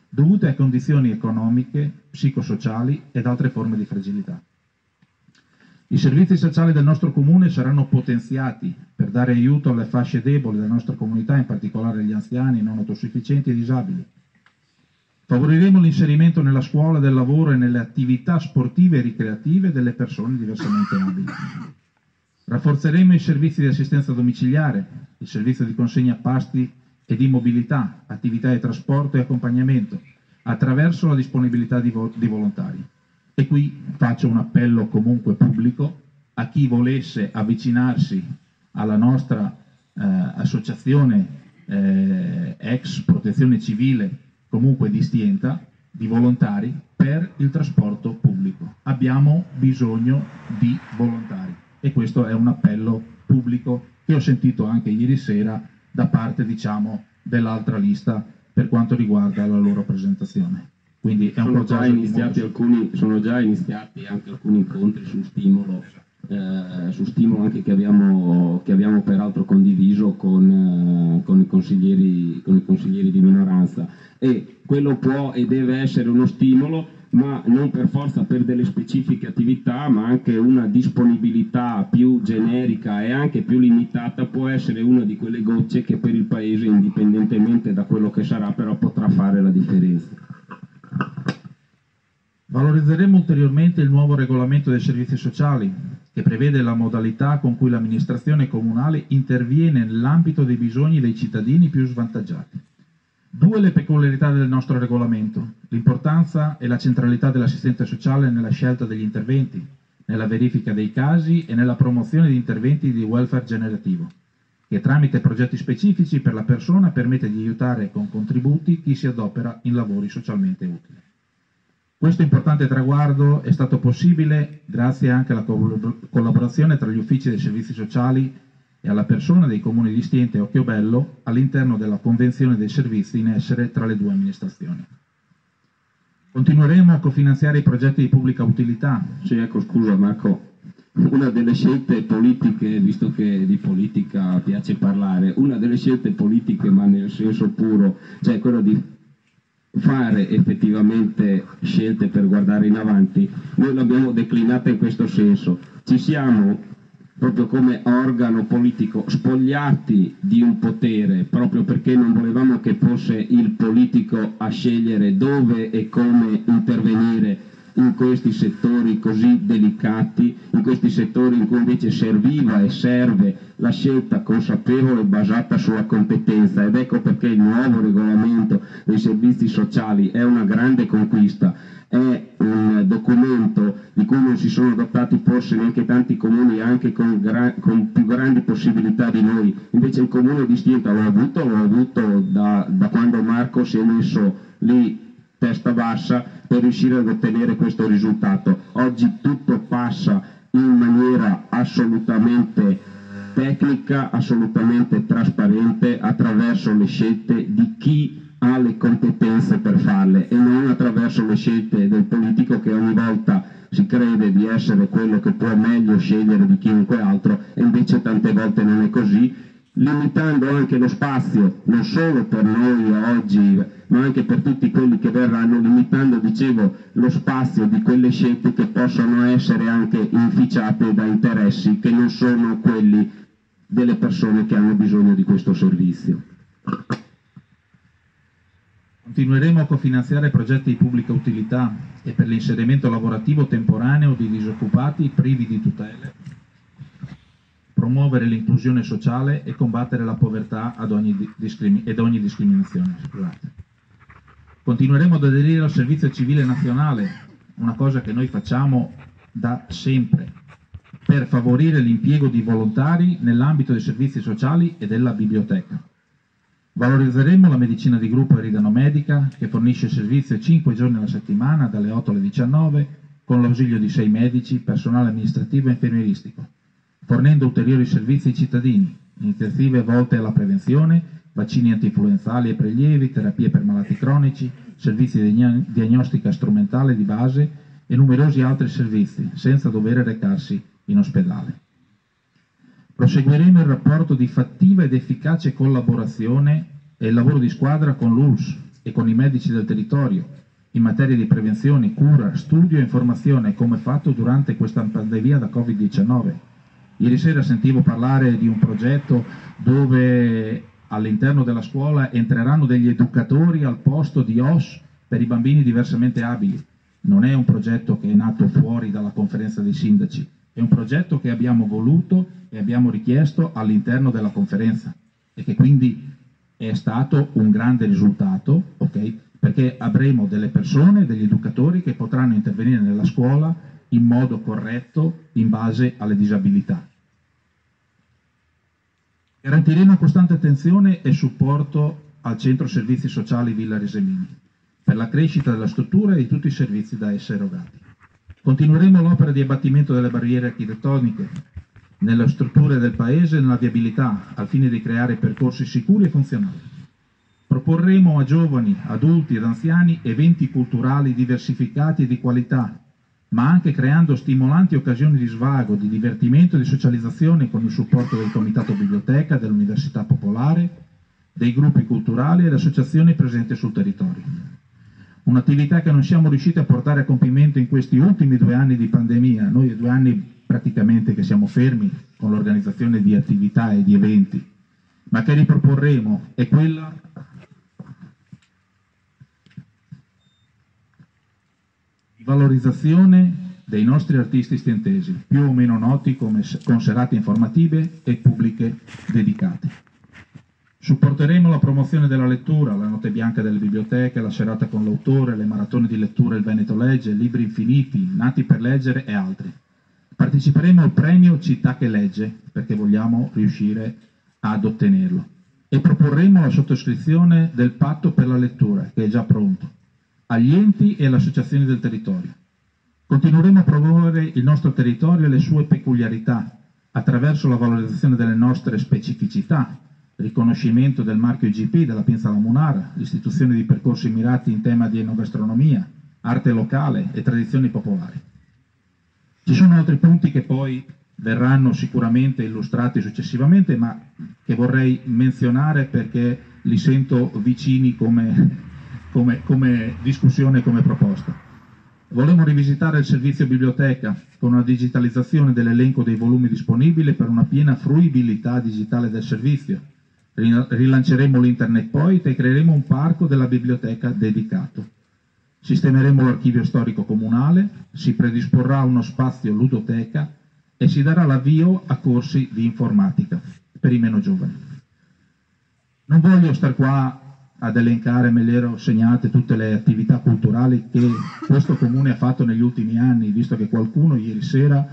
dovute a condizioni economiche, psicosociali ed altre forme di fragilità. I servizi sociali del nostro comune saranno potenziati per dare aiuto alle fasce deboli della nostra comunità, in particolare gli anziani, non autosufficienti e disabili. Favoriremo l'inserimento nella scuola del lavoro e nelle attività sportive e ricreative delle persone diversamente abili. Rafforzeremo i servizi di assistenza domiciliare, il servizio di consegna pasti e di mobilità, attività di trasporto e accompagnamento, attraverso la disponibilità di, vo di volontari. E qui faccio un appello comunque pubblico a chi volesse avvicinarsi alla nostra eh, associazione eh, ex protezione civile, comunque di Stienta, di volontari per il trasporto pubblico. Abbiamo bisogno di volontari e questo è un appello pubblico che ho sentito anche ieri sera da parte diciamo, dell'altra lista per quanto riguarda la loro presentazione. Quindi è un sono già, alcuni, sono già iniziati anche alcuni incontri su stimolo, eh, su stimolo anche che abbiamo, che abbiamo peraltro condiviso con, eh, con, i con, i consiglieri, di minoranza e quello può e deve essere uno stimolo ma non per forza per delle specifiche attività, ma anche una disponibilità più generica e anche più limitata può essere una di quelle gocce che per il Paese, indipendentemente da quello che sarà, però potrà fare la differenza. Valorizzeremo ulteriormente il nuovo regolamento dei servizi sociali, che prevede la modalità con cui l'amministrazione comunale interviene nell'ambito dei bisogni dei cittadini più svantaggiati. Due le peculiarità del nostro regolamento, l'importanza e la centralità dell'assistenza sociale nella scelta degli interventi, nella verifica dei casi e nella promozione di interventi di welfare generativo, che tramite progetti specifici per la persona permette di aiutare con contributi chi si adopera in lavori socialmente utili. Questo importante traguardo è stato possibile grazie anche alla collaborazione tra gli uffici dei servizi sociali e alla persona dei comuni di Stiente e Occhiobello all'interno della convenzione dei servizi in essere tra le due amministrazioni. Continueremo a cofinanziare i progetti di pubblica utilità. Sì, ecco, scusa Marco, una delle scelte politiche, visto che di politica piace parlare, una delle scelte politiche, ma nel senso puro, cioè quello di fare effettivamente scelte per guardare in avanti, noi l'abbiamo declinata in questo senso. Ci siamo proprio come organo politico spogliati di un potere proprio perché non volevamo che fosse il politico a scegliere dove e come intervenire in questi settori così delicati, in questi settori in cui invece serviva e serve la scelta consapevole basata sulla competenza. Ed ecco perché il nuovo regolamento dei servizi sociali è una grande conquista. È un documento di cui non si sono dotati forse neanche tanti comuni anche con, con più grandi possibilità di noi, invece il comune di Stienta l'ho avuto, l'ho avuto da, da quando Marco si è messo lì testa bassa per riuscire ad ottenere questo risultato. Oggi tutto passa in maniera assolutamente tecnica, assolutamente trasparente attraverso le scelte di chi ha le competenze per farle e non attraverso le scelte del politico che ogni volta si crede di essere quello che può meglio scegliere di chiunque altro e invece tante volte non è così, limitando anche lo spazio, non solo per noi oggi, ma anche per tutti quelli che verranno, limitando, dicevo, lo spazio di quelle scelte che possono essere anche inficiate da interessi che non sono quelli delle persone che hanno bisogno di questo servizio. Continueremo a cofinanziare progetti di pubblica utilità e per l'inserimento lavorativo temporaneo di disoccupati privi di tutele, promuovere l'inclusione sociale e combattere la povertà ogni ed ogni discriminazione. Scusate. Continueremo ad aderire al servizio civile nazionale, una cosa che noi facciamo da sempre, per favorire l'impiego di volontari nell'ambito dei servizi sociali e della biblioteca. Valorizzeremo la medicina di gruppo Eridano Medica, che fornisce servizio 5 giorni alla settimana, dalle 8 alle 19, con l'ausilio di 6 medici, personale amministrativo e infermieristico, fornendo ulteriori servizi ai cittadini, iniziative volte alla prevenzione, vaccini antinfluenzali e prelievi, terapie per malati cronici, servizi di diagnostica strumentale di base e numerosi altri servizi, senza dover recarsi in ospedale. Proseguiremo il rapporto di fattiva ed efficace collaborazione e il lavoro di squadra con l'ULS e con i medici del territorio in materia di prevenzione, cura, studio e informazione come fatto durante questa pandemia da Covid-19. Ieri sera sentivo parlare di un progetto dove all'interno della scuola entreranno degli educatori al posto di OS per i bambini diversamente abili. Non è un progetto che è nato fuori dalla conferenza dei sindaci, è un progetto che abbiamo voluto e abbiamo richiesto all'interno della conferenza e che quindi è stato un grande risultato, okay? perché avremo delle persone, degli educatori che potranno intervenire nella scuola in modo corretto in base alle disabilità. Garantiremo costante attenzione e supporto al Centro Servizi Sociali Villa Resemini per la crescita della struttura e di tutti i servizi da esse erogati. Continueremo l'opera di abbattimento delle barriere architettoniche nelle strutture del Paese e nella viabilità, al fine di creare percorsi sicuri e funzionali. Proporremo a giovani, adulti ed anziani eventi culturali diversificati e di qualità, ma anche creando stimolanti occasioni di svago, di divertimento e di socializzazione con il supporto del Comitato Biblioteca, dell'Università Popolare, dei gruppi culturali e le associazioni presenti sul territorio. Un'attività che non siamo riusciti a portare a compimento in questi ultimi due anni di pandemia, noi due anni praticamente che siamo fermi con l'organizzazione di attività e di eventi, ma che riproporremo è quella di valorizzazione dei nostri artisti stientesi, più o meno noti come, con serate informative e pubbliche dedicate. Supporteremo la promozione della lettura, la notte bianca delle biblioteche, la serata con l'autore, le maratone di lettura Il Veneto Legge, libri infiniti, nati per leggere e altri. Parteciperemo al premio Città che legge, perché vogliamo riuscire ad ottenerlo. E proporremo la sottoscrizione del patto per la lettura, che è già pronto, agli enti e alle associazioni del territorio. Continueremo a promuovere il nostro territorio e le sue peculiarità, attraverso la valorizzazione delle nostre specificità, riconoscimento del marchio IGP della Pinza Lamunara, l'istituzione di percorsi mirati in tema di enogastronomia, arte locale e tradizioni popolari. Ci sono altri punti che poi verranno sicuramente illustrati successivamente, ma che vorrei menzionare perché li sento vicini come, come, come discussione e come proposta. Volevamo rivisitare il servizio biblioteca con una digitalizzazione dell'elenco dei volumi disponibili per una piena fruibilità digitale del servizio, Rilanceremo l'internet point e creeremo un parco della biblioteca dedicato. Sistemeremo l'archivio storico comunale, si predisporrà uno spazio ludoteca e si darà l'avvio a corsi di informatica per i meno giovani. Non voglio star qua ad elencare, me le ero segnate tutte le attività culturali che questo comune ha fatto negli ultimi anni, visto che qualcuno ieri sera,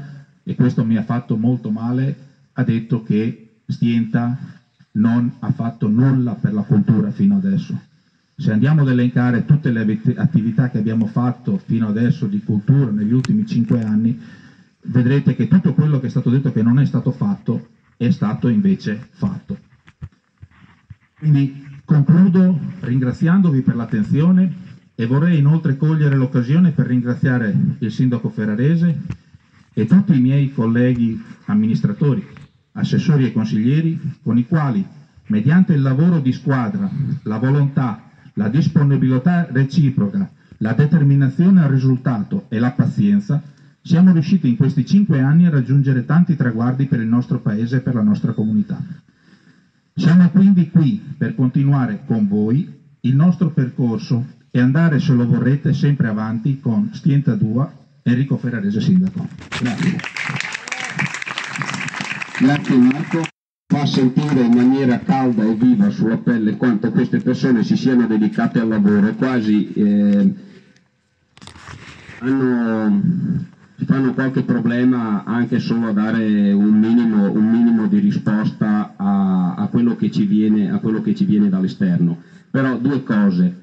e questo mi ha fatto molto male, ha detto che Stienta non ha fatto nulla per la cultura fino adesso. Se andiamo ad elencare tutte le attività che abbiamo fatto fino adesso di cultura negli ultimi cinque anni, vedrete che tutto quello che è stato detto che non è stato fatto è stato invece fatto. Quindi concludo ringraziandovi per l'attenzione e vorrei inoltre cogliere l'occasione per ringraziare il sindaco ferrarese e tutti i miei colleghi amministratori assessori e consiglieri, con i quali, mediante il lavoro di squadra, la volontà, la disponibilità reciproca, la determinazione al risultato e la pazienza, siamo riusciti in questi cinque anni a raggiungere tanti traguardi per il nostro Paese e per la nostra comunità. Siamo quindi qui per continuare con voi il nostro percorso e andare, se lo vorrete, sempre avanti con Stienta Dua, Enrico Ferrarese Sindaco. Grazie. Grazie Marco, fa sentire in maniera calda e viva sulla pelle quanto queste persone si siano dedicate al lavoro, quasi eh, hanno, fanno qualche problema anche solo a dare un minimo, un minimo di risposta a, a, quello viene, a quello che ci viene dall'esterno. Però due cose.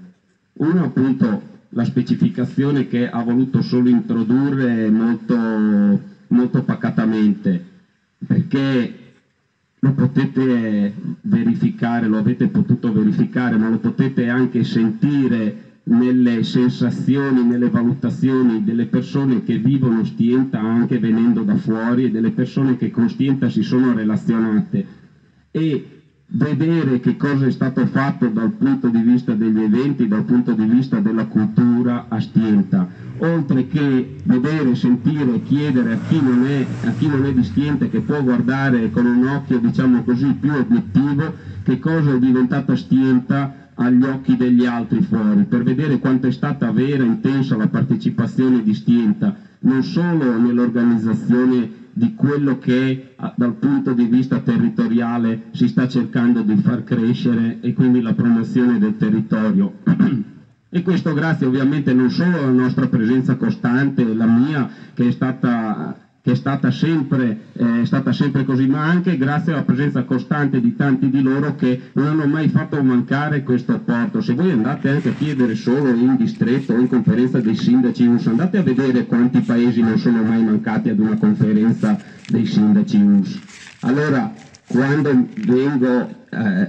Uno appunto la specificazione che ha voluto solo introdurre molto, molto pacatamente perché lo potete verificare, lo avete potuto verificare, ma lo potete anche sentire nelle sensazioni, nelle valutazioni delle persone che vivono Stienta anche venendo da fuori e delle persone che con Stienta si sono relazionate. E vedere che cosa è stato fatto dal punto di vista degli eventi, dal punto di vista della cultura a Stienta, oltre che vedere, sentire chiedere a chi, non è, chi non è di Stienta che può guardare con un occhio diciamo così più obiettivo che cosa è diventata Stienta agli occhi degli altri fuori, per vedere quanto è stata vera e intensa la partecipazione di Stienta, non solo nell'organizzazione di quello che dal punto di vista territoriale si sta cercando di far crescere e quindi la promozione del territorio. [CLEARS THROAT] E questo grazie ovviamente non solo alla nostra presenza costante, la mia che è stata che è stata, sempre, eh, è stata sempre così, ma anche grazie alla presenza costante di tanti di loro che non hanno mai fatto mancare questo apporto. Se voi andate anche a chiedere solo in distretto o in conferenza dei sindaci US, andate a vedere quanti paesi non sono mai mancati ad una conferenza dei sindaci US. Allora, quando vengo, eh,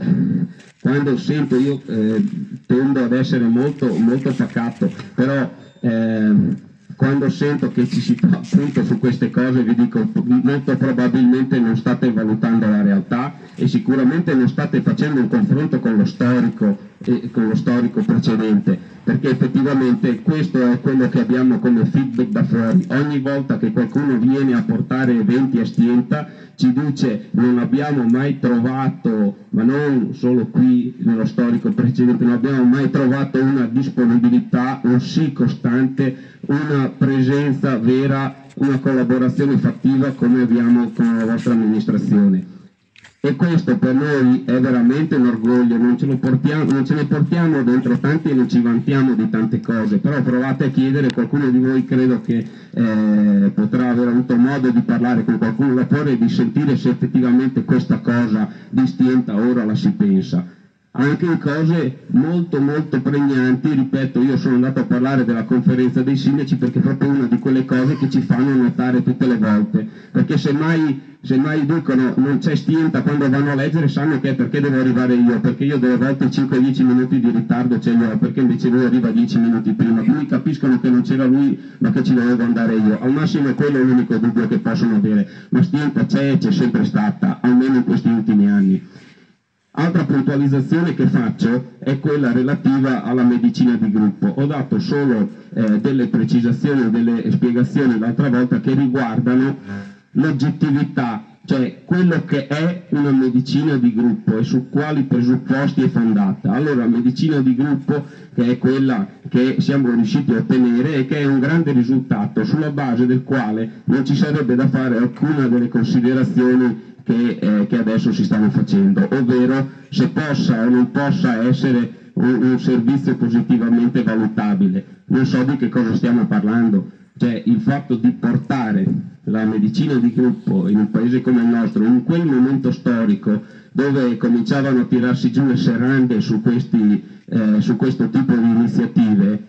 quando sento, io eh, tendo ad essere molto, molto pacato, però eh, quando sento che ci si fa appunto su queste cose vi dico molto probabilmente non state valutando la realtà e sicuramente non state facendo un confronto con lo storico, eh, con lo storico precedente perché effettivamente questo è quello che abbiamo come feedback da fuori ogni volta che qualcuno viene a portare eventi a Stienta ci dice non abbiamo mai trovato, ma non solo qui nello storico precedente, non abbiamo mai trovato una disponibilità, un sì costante, una presenza vera, una collaborazione fattiva come abbiamo con la vostra amministrazione. E questo per noi è veramente un orgoglio, non ce, portiamo, non ce, ne portiamo dentro tanti e non ci vantiamo di tante cose, però provate a chiedere, qualcuno di voi credo che eh, potrà aver avuto modo di parlare con qualcuno da fuori e di sentire se effettivamente questa cosa distinta ora la si pensa anche in cose molto molto pregnanti, ripeto, io sono andato a parlare della conferenza dei sindaci perché è proprio una di quelle cose che ci fanno notare tutte le volte, perché se mai, se mai dicono non c'è stienta quando vanno a leggere sanno che è perché devo arrivare io, perché io delle volte 5-10 minuti di ritardo ce li ho, perché invece lui arriva 10 minuti prima, quindi capiscono che non c'era lui ma che ci dovevo andare io, al massimo quello è l'unico dubbio che possono avere, ma stienta c'è e c'è sempre stata, almeno in questi ultimi anni. Altra puntualizzazione che faccio è quella relativa alla medicina di gruppo. Ho dato solo eh, delle precisazioni, delle spiegazioni l'altra volta che riguardano l'oggettività, cioè quello che è una medicina di gruppo e su quali presupposti è fondata. Allora, medicina di gruppo che è quella che siamo riusciti a ottenere e che è un grande risultato sulla base del quale non ci sarebbe da fare alcuna delle considerazioni che, eh, che, adesso si stanno facendo, ovvero se possa o non possa essere un, un, servizio positivamente valutabile. Non so di che cosa stiamo parlando, cioè il fatto di portare la medicina di gruppo in un paese come il nostro, in quel momento storico dove cominciavano a tirarsi giù le serrande su, questi, eh, su questo tipo di iniziative,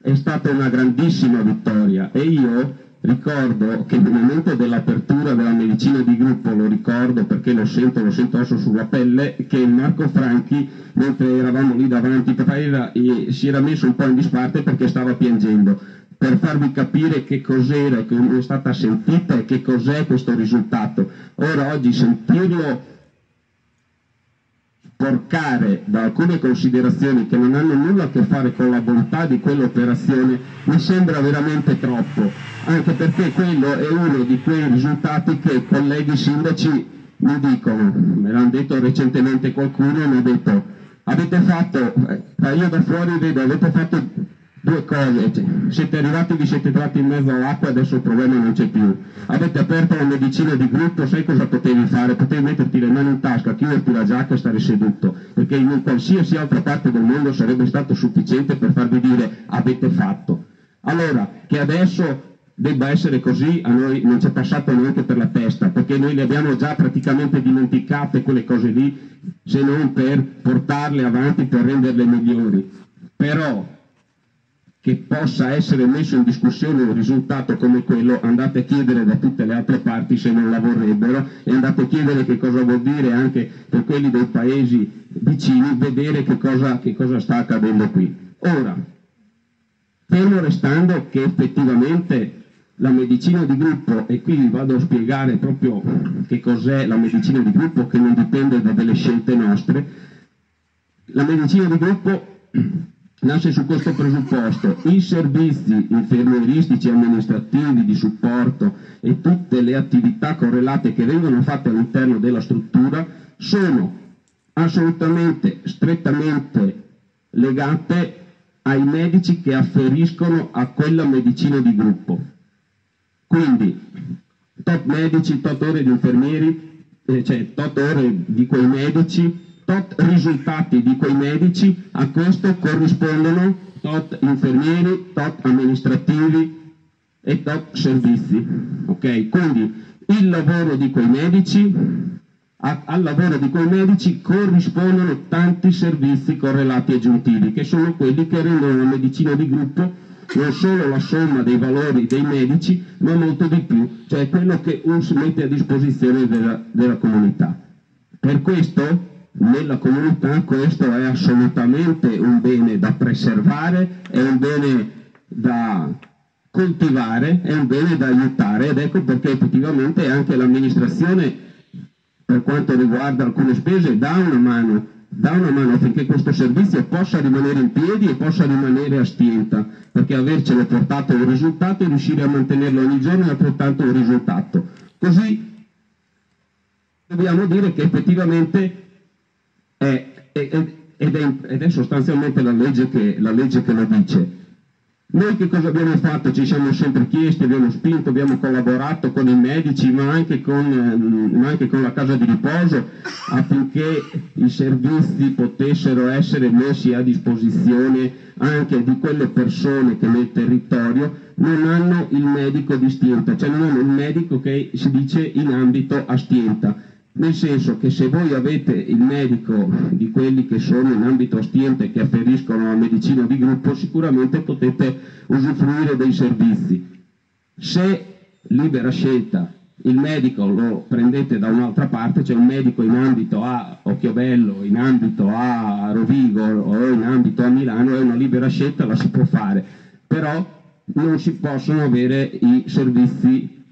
è stata una grandissima vittoria e io Ricordo che nel momento dell'apertura della medicina di gruppo, lo ricordo perché lo sento, lo sento osso sulla pelle, che Marco Franchi, mentre eravamo lì davanti, era, si era messo un po' in disparte perché stava piangendo, per farvi capire che cos'era, come è stata sentita e che cos'è questo risultato. Ora oggi sentirlo porcare da alcune considerazioni che non hanno nulla a che fare con la bontà di quell'operazione mi sembra veramente troppo, anche perché quello è uno di quei risultati che i colleghi sindaci mi dicono, me l'hanno detto recentemente qualcuno, mi ha detto avete fatto, eh, io da fuori vedo, avete fatto due cose, siete arrivati, vi siete trovati in mezzo all'acqua e adesso il problema non c'è più. Avete aperto la medicina di gruppo, sai cosa potevi fare? Potevi metterti le mani in tasca, chiuderti la giacca e stare seduto, perché in qualsiasi altra parte del mondo sarebbe stato sufficiente per farvi dire avete fatto. Allora, che adesso debba essere così a noi non ci è passato neanche per la testa, perché noi le abbiamo già praticamente dimenticate quelle cose lì, se non per portarle avanti, per renderle migliori. Però che possa essere messo in discussione un risultato come quello, andate a chiedere da tutte le altre parti se non la vorrebbero e andate a chiedere che cosa vuol dire anche per quelli dei paesi vicini, vedere che cosa, che cosa sta accadendo qui. Ora, fermo restando che effettivamente la medicina di gruppo, e qui vi vado a spiegare proprio che cos'è la medicina di gruppo che non dipende da delle scelte nostre, la medicina di gruppo nasce su questo presupposto. I servizi infermieristici, amministrativi, di supporto e tutte le attività correlate che vengono fatte all'interno della struttura sono assolutamente, strettamente legate ai medici che afferiscono a quella medicina di gruppo. Quindi, top medici, tot ore di infermieri, eh, cioè tot ore di quei medici tot risultati di quei medici, a questo corrispondono tot infermieri, tot amministrativi e top servizi. Ok? Quindi il lavoro di quei medici, a, al lavoro di quei medici corrispondono tanti servizi correlati aggiuntivi, che sono quelli che rendono la medicina di gruppo non solo la somma dei valori dei medici, ma molto di più, cioè quello che un si mette a disposizione della, della comunità. Per questo nella comunità questo è assolutamente un bene da preservare, è un bene da coltivare, è un bene da aiutare ed ecco perché effettivamente anche l'amministrazione per quanto riguarda alcune spese dà una mano, dà una mano affinché questo servizio possa rimanere in piedi e possa rimanere a stienta, perché avercelo portato un risultato e riuscire a mantenerlo ogni giorno è portato un risultato. Così dobbiamo dire che effettivamente è, è, ed, è, ed, è, sostanzialmente la legge, che, la legge che lo dice. Noi che cosa abbiamo fatto? Ci siamo sempre chiesti, abbiamo spinto, abbiamo collaborato con i medici, ma anche con, ehm, ma anche con la casa di riposo affinché i servizi potessero essere messi a disposizione anche di quelle persone che nel territorio non hanno il medico di Stienta, cioè non hanno il medico che si dice in ambito a Stienta nel senso che se voi avete il medico di quelli che sono in ambito astiente che afferiscono alla medicina di gruppo, sicuramente potete usufruire dei servizi. Se libera scelta il medico lo prendete da un'altra parte, c'è un medico in ambito a Occhiobello, in ambito a Rovigo o in ambito a Milano, è una libera scelta, la si può fare, però non si possono avere i servizi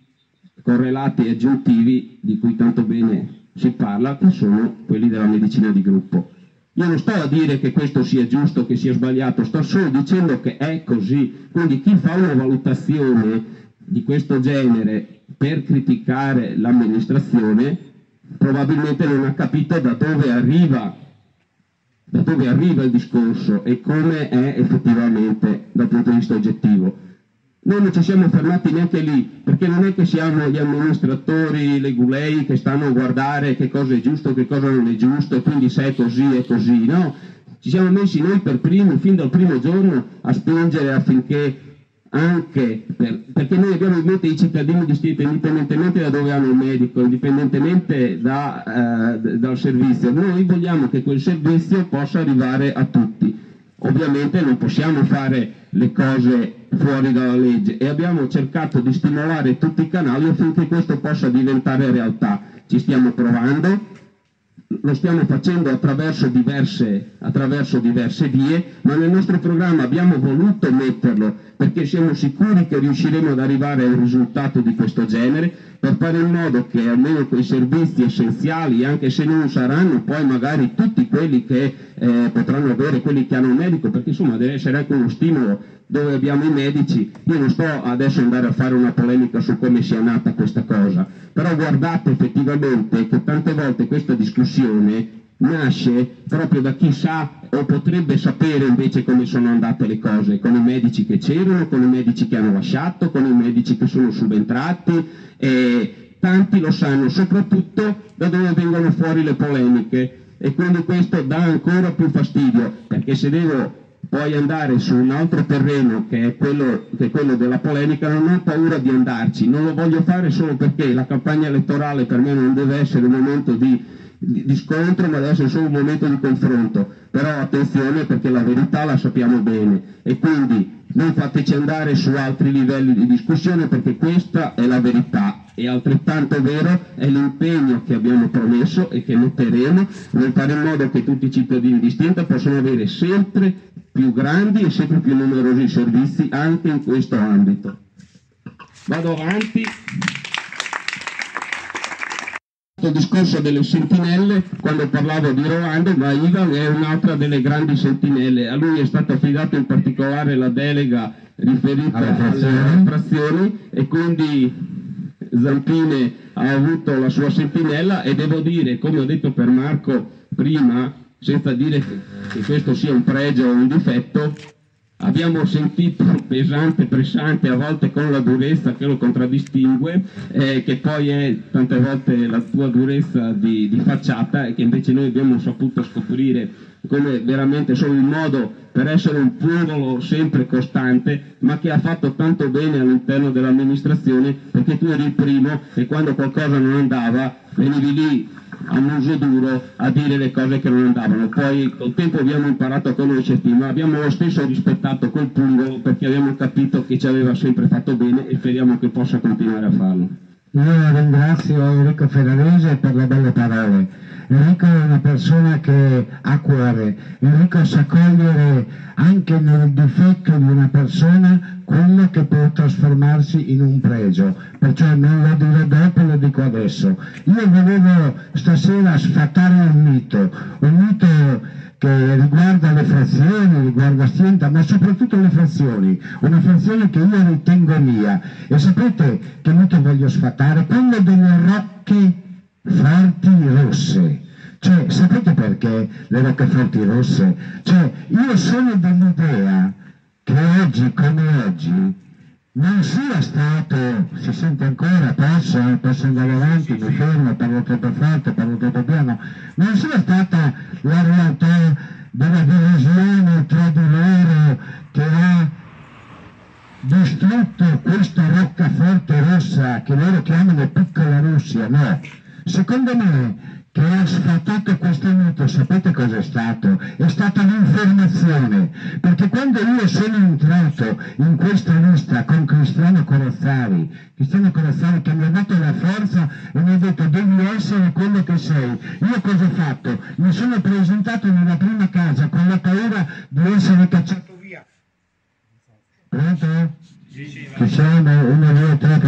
correlati e aggiuntivi di cui tanto bene si parla, che sono quelli della medicina di gruppo. Io non sto a dire che questo sia giusto, che sia sbagliato, sto solo dicendo che è così. Quindi chi fa una valutazione di questo genere per criticare l'amministrazione probabilmente non ha capito da dove arriva, da dove arriva il discorso e come è effettivamente dal punto di vista oggettivo. Noi non ci siamo fermati neanche lì, perché non è che siamo gli amministratori, le gulei che stanno a guardare che cosa è giusto, che cosa non è giusto, quindi se è così è così, no? Ci siamo messi noi per primi, fin dal primo giorno, a spingere affinché anche, per, perché noi abbiamo in mente i cittadini distinti, indipendentemente da dove hanno il medico, indipendentemente da, eh, dal servizio, noi vogliamo che quel servizio possa arrivare a tutti. Ovviamente non possiamo fare le cose fuori dalla legge e abbiamo cercato di stimolare tutti i canali affinché questo possa diventare realtà. Ci stiamo provando, lo stiamo facendo attraverso diverse, attraverso diverse, vie, ma nel nostro programma abbiamo voluto metterlo perché siamo sicuri che riusciremo ad arrivare a un risultato di questo genere per fare in modo che almeno quei servizi essenziali, anche se non saranno poi magari tutti quelli che eh, potranno avere, quelli che hanno un medico, perché insomma deve essere anche uno stimolo dove abbiamo i medici, io non sto adesso andare a fare una polemica su come sia nata questa cosa, però guardate effettivamente che tante volte questa discussione nasce proprio da chi sa o potrebbe sapere invece come sono andate le cose, con i medici che c'erano, con i medici che hanno lasciato, con i medici che sono subentrati, e tanti lo sanno, soprattutto da dove vengono fuori le polemiche. E quindi questo dà ancora più fastidio, perché se devo poi andare su un altro terreno che è, quello, che è quello della polemica, non ho paura di andarci, non lo voglio fare solo perché la campagna elettorale per me non deve essere un momento di, di, scontro, ma deve essere solo un momento di confronto. Però attenzione perché la verità la sappiamo bene e quindi non fateci andare su altri livelli di discussione perché questa è la verità e altrettanto vero è l'impegno che abbiamo promesso e che metteremo nel fare in modo che tutti i cittadini di Stinta possano avere sempre più grandi e sempre più numerosi servizi anche in questo ambito. Vado avanti. Il discorso delle sentinelle, quando parlavo di Rolando, ma Ivan è un'altra delle grandi sentinelle. A lui è stata affidata in particolare la delega riferita alle frazioni e quindi Zampine ha avuto la sua sentinella e devo dire, come ho detto per Marco prima, senza dire che questo sia un pregio o un difetto, abbiamo sentito pesante, pressante, a volte con la durezza che lo contraddistingue, eh, che poi è tante volte la tua durezza di, di, facciata e che invece noi abbiamo saputo scoprire come veramente solo un modo per essere un pungolo sempre costante, ma che ha fatto tanto bene all'interno dell'amministrazione perché tu eri il primo e quando qualcosa non andava venivi lì a muso duro a dire le cose che non andavano. Poi col tempo abbiamo imparato a conoscerti, ma abbiamo lo stesso rispettato quel pungolo perché abbiamo capito che ci aveva sempre fatto bene e speriamo che possa continuare a farlo. Io ringrazio Enrico Ferrarese per le belle parole. Enrico è una persona che ha cuore, Enrico sa cogliere anche nel difetto di una persona quello che può trasformarsi in un pregio, perciò non lo dirò dopo, lo dico adesso. Io volevo stasera sfatare un mito, un mito che riguarda le frazioni, riguarda Stienta, ma soprattutto le frazioni, una frazione che io ritengo mia. E sapete che mito voglio sfatare? Quello delle rocche forti rosse. Cioè, sapete perché le rocche forti rosse? Cioè, io sono dell'idea che oggi come oggi non sia stato, si sente ancora, posso, posso andare avanti, mi fermo, parlo troppo forte, parlo troppo piano, non sia stata la realtà della divisione tra di loro che ha distrutto questa roccaforte rossa che loro chiamano piccola Russia, no. Secondo me che ha sfatato questo mito, sapete cosa è stato? È stata l'informazione, perché quando io sono entrato in questa lista con Cristiano Corazzari, Cristiano Corazzari che mi ha dato la forza e mi ha detto devi essere quello che sei, io cosa ho fatto? Mi sono presentato nella prima casa con la paura di essere cacciato via. Pronto? Ci siamo, uno, due, tre,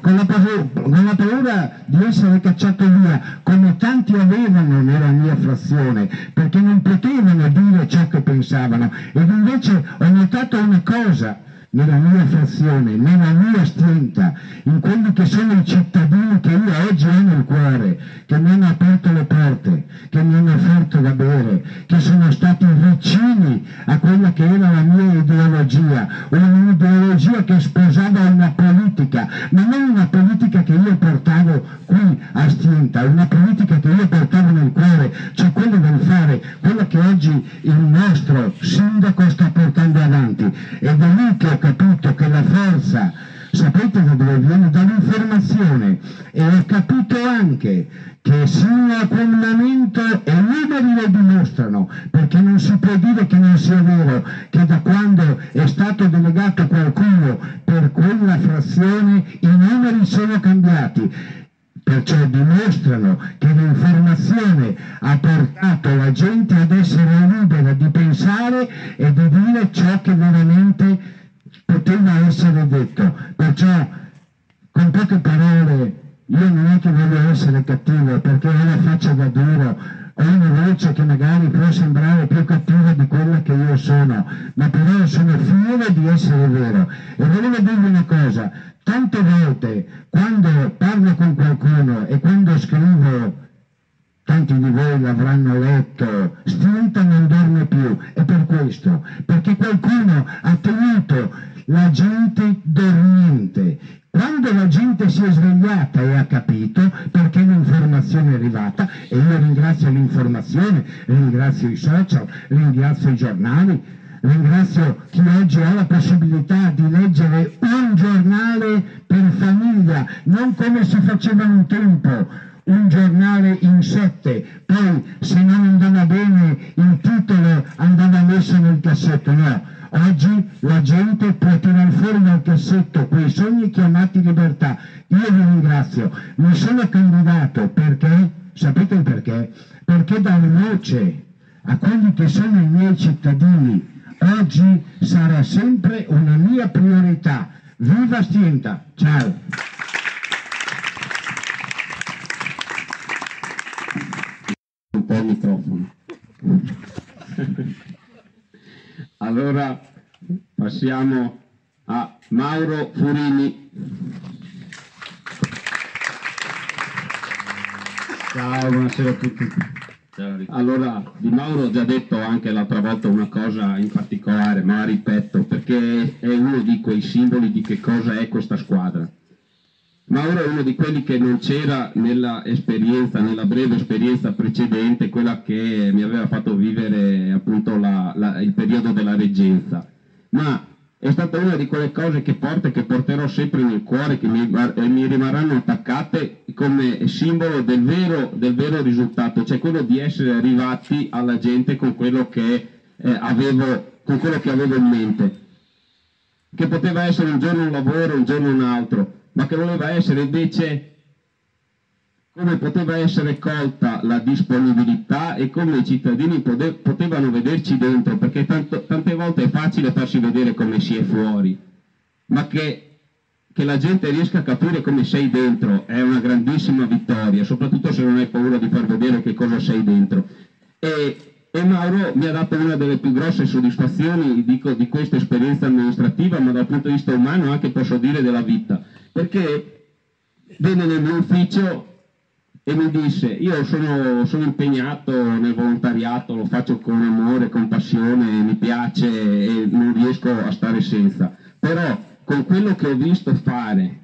con con la paura di essere cacciato via, come tanti avevano nella mia frazione, perché non potevano dire ciò che pensavano. Ed invece ho notato una cosa, nella mia frazione, nella mia stenta, in quelli che sono i cittadini che io oggi ho nel cuore, che mi hanno aperto le porte, che mi hanno offerto da bere, che sono stati vicini a quella che era la mia ideologia, un'ideologia che sposava una politica, ma non una politica che io portavo qui a Stinta, una politica che io portavo nel cuore, cioè quella del fare, quello che oggi il nostro sindaco sta portando avanti. Ed è lì che capito che la forza, sapete da dove viene? Dall'informazione e ho capito anche che sino a quel momento, e i numeri lo dimostrano, perché non si può dire che non sia vero, che da quando è stato delegato qualcuno per quella frazione i numeri sono cambiati perciò dimostrano che l'informazione ha portato la gente ad essere libera di pensare e di dire ciò che veramente poteva essere detto. Perciò, con poche parole, io non è che voglio essere cattivo perché ho la faccia da duro, ho una voce che magari può sembrare più cattiva di quella che io sono, ma però sono fiero di essere vero. E volevo dirvi una cosa, tante volte quando parlo con qualcuno e quando scrivo tanti di voi l'avranno letto, Stinta non dorme più, è per questo, perché qualcuno ha tenuto la gente dormiente. Quando la gente si è svegliata e ha capito perché l'informazione è arrivata, e io ringrazio l'informazione, ringrazio i social, ringrazio i giornali, ringrazio chi oggi ha la possibilità di leggere un giornale per famiglia, non come si faceva un tempo, un giornale in sette, poi se non andava bene il titolo andava messo nel cassetto, no. Oggi la gente può tirare fuori dal cassetto quei sogni chiamati libertà. Io vi ringrazio, mi sono candidato perché, sapete perché? Perché dare voce a quelli che sono i miei cittadini oggi sarà sempre una mia priorità. Viva Stienta! Ciao! Microfono. Allora passiamo a Mauro Furini. Ciao, buonasera a tutti. Allora, Di Mauro ho già detto anche l'altra volta una cosa in particolare, ma la ripeto, perché è uno di quei simboli di che cosa è questa squadra. Mauro è uno di quelli che non c'era nella esperienza, nella breve esperienza precedente, quella che mi aveva fatto vivere appunto la, la, il periodo della reggenza, ma è stata una di quelle cose che porto e che porterò sempre nel cuore, che mi, mi rimarranno attaccate come simbolo del vero, del vero, risultato, cioè quello di essere arrivati alla gente con quello che, eh, avevo, con quello che avevo in mente, che poteva essere un giorno un lavoro, un giorno un altro, ma che voleva essere invece come poteva essere colta la disponibilità e come i cittadini pote- potevano vederci dentro, perché tanto, tante volte è facile farsi vedere come si è fuori, ma che, che, la gente riesca a capire come sei dentro è una grandissima vittoria, soprattutto se non hai paura di far vedere che cosa sei dentro. E, e Mauro mi ha dato una delle più grosse soddisfazioni dico, di questa esperienza amministrativa, ma dal punto di vista umano anche posso dire della vita, perché venne nel mio ufficio e mi disse io sono, sono, impegnato nel volontariato, lo faccio con amore, con passione, mi piace e non riesco a stare senza, però con quello che ho visto fare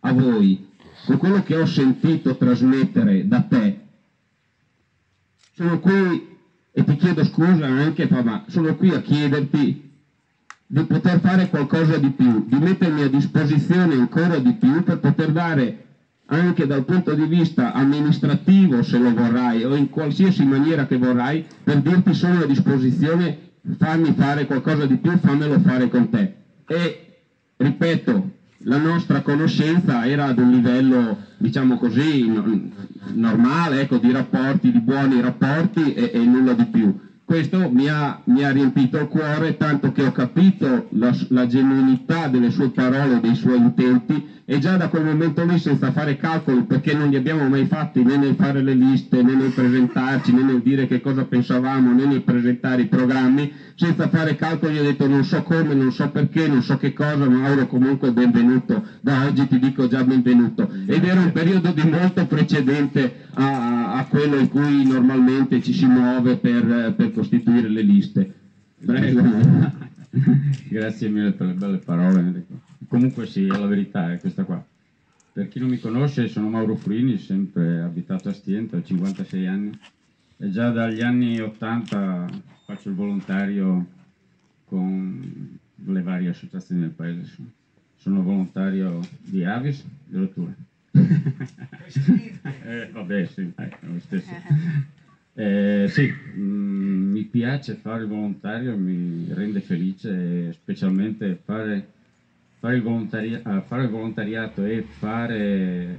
a voi, con quello che ho sentito trasmettere da te, sono qui e ti chiedo scusa anche, ma sono qui a chiederti di poter fare qualcosa di più, di mettermi a disposizione ancora di più per poter dare anche dal punto di vista amministrativo se lo vorrai o in qualsiasi maniera che vorrai per dirti sono a disposizione fammi fare qualcosa di più fammelo fare con te. E ripeto la nostra conoscenza era ad un livello diciamo così normale ecco di rapporti di buoni rapporti e, e nulla di più. Questo mi ha, mi ha, riempito il cuore tanto che ho capito la, la genuinità delle sue parole, dei suoi intenti e già da quel momento lì senza fare calcoli perché non li abbiamo mai fatti né nel fare le liste né nel presentarci né nel dire che cosa pensavamo né nel presentare i programmi senza fare calcoli ho detto non so come, non so perché, non so che cosa Mauro comunque benvenuto. Da oggi ti dico già benvenuto. Ed era un periodo di molto precedente a, a quello in cui normalmente ci si muove per, per costituire le liste. Prego. [LAUGHS] Grazie mille per le belle parole Enrico comunque sì, è la verità, è questa qua. Per chi non mi conosce, sono Mauro Furini, sempre abitato a Stiento, ho 56 anni e già dagli anni 80 faccio il volontario con le varie associazioni del paese. Sono volontario di Avis, di Rottura. [LAUGHS] eh, vabbè, sì, è lo stesso. Eh, sì, mh, mm, mi piace fare il volontario, mi rende felice, specialmente fare fare il, volontaria- fare il volontariato e fare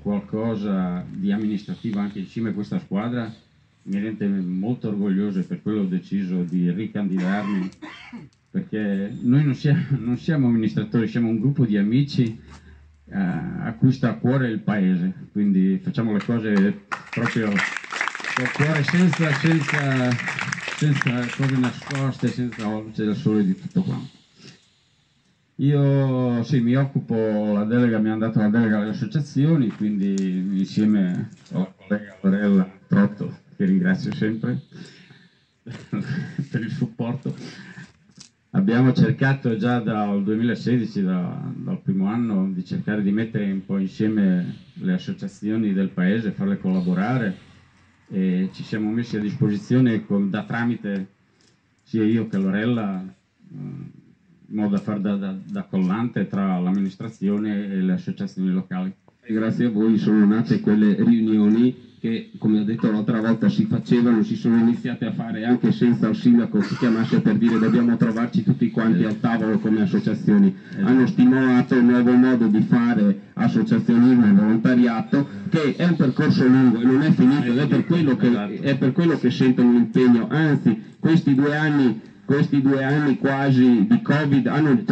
qualcosa di amministrativo anche insieme a questa squadra mi rende molto orgoglioso e per quello ho deciso di ricandidarmi perché noi non siamo, non siamo amministratori, siamo un gruppo di amici uh, a cui sta a cuore il paese, quindi facciamo le cose proprio a cuore senza, senza, senza cose nascoste, senza luce del sole di tutto quanto. Io sì, mi occupo, la delega, mi hanno dato la delega alle associazioni, quindi insieme alla collega Lorella Trotto, che ringrazio sempre [LAUGHS] per il supporto, abbiamo cercato già dal 2016, da, dal primo anno, di cercare di mettere un po' insieme le associazioni del paese, farle collaborare e ci siamo messi a disposizione con, da tramite sia io che Lorella in modo da fare da, da, da collante tra l'amministrazione e le associazioni locali. E grazie a voi sono nate quelle riunioni che, come ho detto l'altra volta, si facevano, si sono iniziate a fare anche senza il sindaco si chiamasse per dire dobbiamo trovarci tutti quanti al tavolo come associazioni. Hanno stimolato un nuovo modo di fare associazionismo e volontariato che è un percorso lungo e non è finito ed è per quello che, è per quello che sentono l'impegno. Anzi, questi due anni questi due anni quasi di Covid hanno un,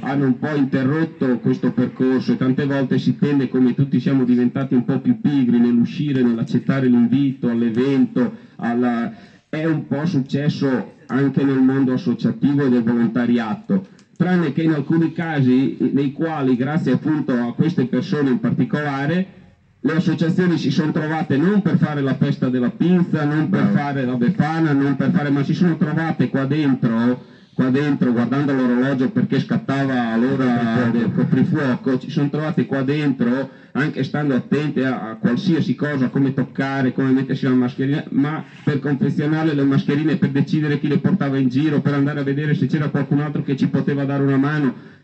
hanno un, po', interrotto questo percorso e tante volte si tende, come tutti siamo diventati un po' più pigri nell'uscire, nell'accettare l'invito all'evento, alla... è un po' successo anche nel mondo associativo e del volontariato, tranne che in alcuni casi nei quali grazie appunto a queste persone in particolare le associazioni si sono trovate non per fare la festa della pinza, non per fare la befana, non per fare, ma si sono trovate qua dentro, qua dentro guardando l'orologio perché scattava l'ora del coprifuoco, ci sono trovate qua dentro anche stando attente a, a qualsiasi cosa, come toccare, come mettersi la mascherina, ma per confezionare le mascherine, per decidere chi le portava in giro, per andare a vedere se c'era qualcun altro che ci poteva dare una mano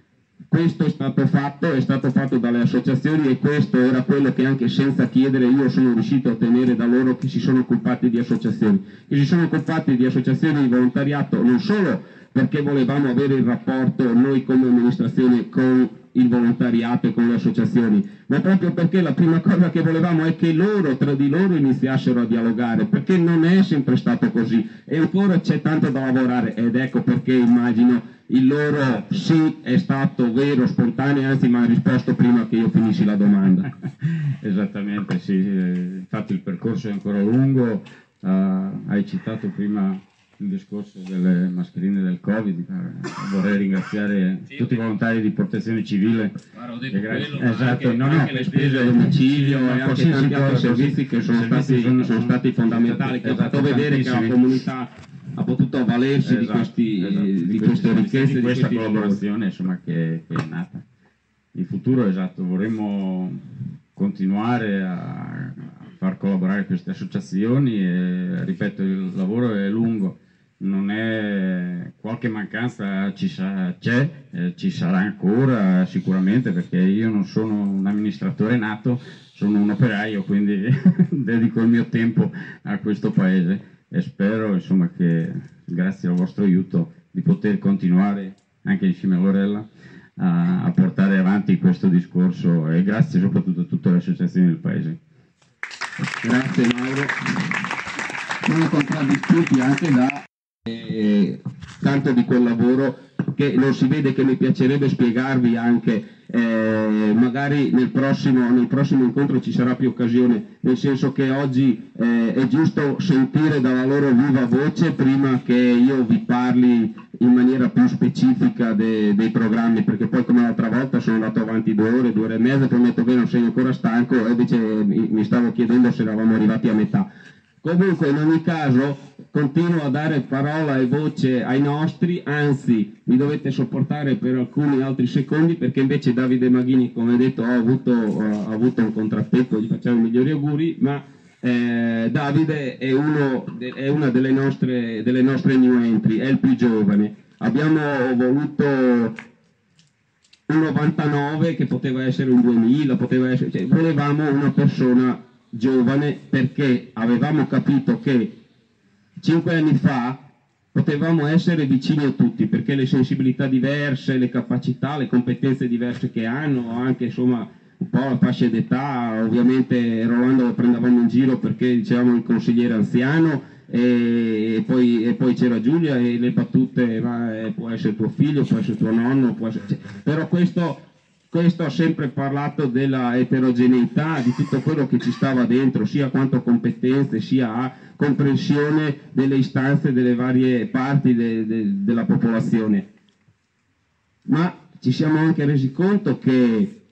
questo è stato fatto, è stato fatto dalle associazioni e questo era quello che anche senza chiedere io sono riuscito a ottenere da loro che si sono occupati di associazioni, che si sono occupati di associazioni di volontariato non solo perché volevamo avere il rapporto noi come amministrazione con il volontariato e con le associazioni, ma proprio perché la prima cosa che volevamo è che loro tra di loro iniziassero a dialogare, perché non è sempre stato così e ancora c'è tanto da lavorare ed ecco perché immagino il loro sì è stato vero, spontaneo, anzi mi ha risposto prima che io finissi la domanda. [LAUGHS] Esattamente, sì, eh, infatti il percorso è ancora lungo, uh, hai citato prima il discorso delle mascherine del Covid, eh, vorrei ringraziare sì, tutti i volontari di protezione civile. Guarda, ho detto quello, esatto, anche, non anche le spese a domicilio e anche tanti altri servizi che sono, servizi stati, sono- sono stati fondamentali, che ha esatto, fatto vedere che la comunità ha potuto avvalersi di, Esatto, questi, esatto, di, queste servizi, richieste, di questa collaborazione insomma, che, che è nata. In futuro, esatto, vorremmo continuare a, a far collaborare queste associazioni e, ripeto, il lavoro è lungo, non è qualche mancanza ci sa- c'è, eh, ci sarà ancora sicuramente perché io non sono un amministratore nato, sono un operaio, quindi [LAUGHS] dedico il mio tempo a questo paese e spero insomma che grazie al vostro aiuto di poter continuare anche insieme a Lorella a, a portare avanti questo discorso e grazie soprattutto a tutte le associazioni del paese. Grazie Mauro. Sono contraddistinti anche da tanto di quel lavoro che non si vede che mi piacerebbe spiegarvi anche eh, magari nel prossimo, nel prossimo incontro ci sarà più occasione nel senso che oggi eh, è giusto sentire dalla loro viva voce prima che io vi parli in maniera più specifica de- dei programmi perché poi come l'altra volta sono andato avanti due ore, due ore e mezza detto che non sei ancora stanco e invece mi, mi stavo chiedendo se eravamo arrivati a metà Comunque in ogni caso continuo a dare parola e voce ai nostri, anzi mi dovete sopportare per alcuni altri secondi perché invece Davide Maghini, come detto, ha avuto, ha avuto un contrattempo, gli facciamo i migliori auguri, ma eh, Davide è, uno è una delle nostre, delle nostre new entry, è il più giovane. Abbiamo voluto un 99 che poteva essere un 2000, poteva essere, cioè, volevamo una persona giovane perché avevamo capito che cinque anni fa potevamo essere vicini a tutti perché le sensibilità diverse, le capacità, le competenze diverse che hanno, anche insomma un po' la fascia d'età, ovviamente Rolando lo prendevamo in giro perché dicevamo il consigliere anziano e, poi, e poi c'era Giulia e le battute, ma, eh, può essere tuo figlio, può essere tuo nonno, essere... cioè, però questo questo ha sempre parlato della eterogeneità di tutto quello che ci stava dentro, sia quanto competenze, sia a comprensione delle istanze delle varie parti de- de- della popolazione. Ma ci siamo anche resi conto che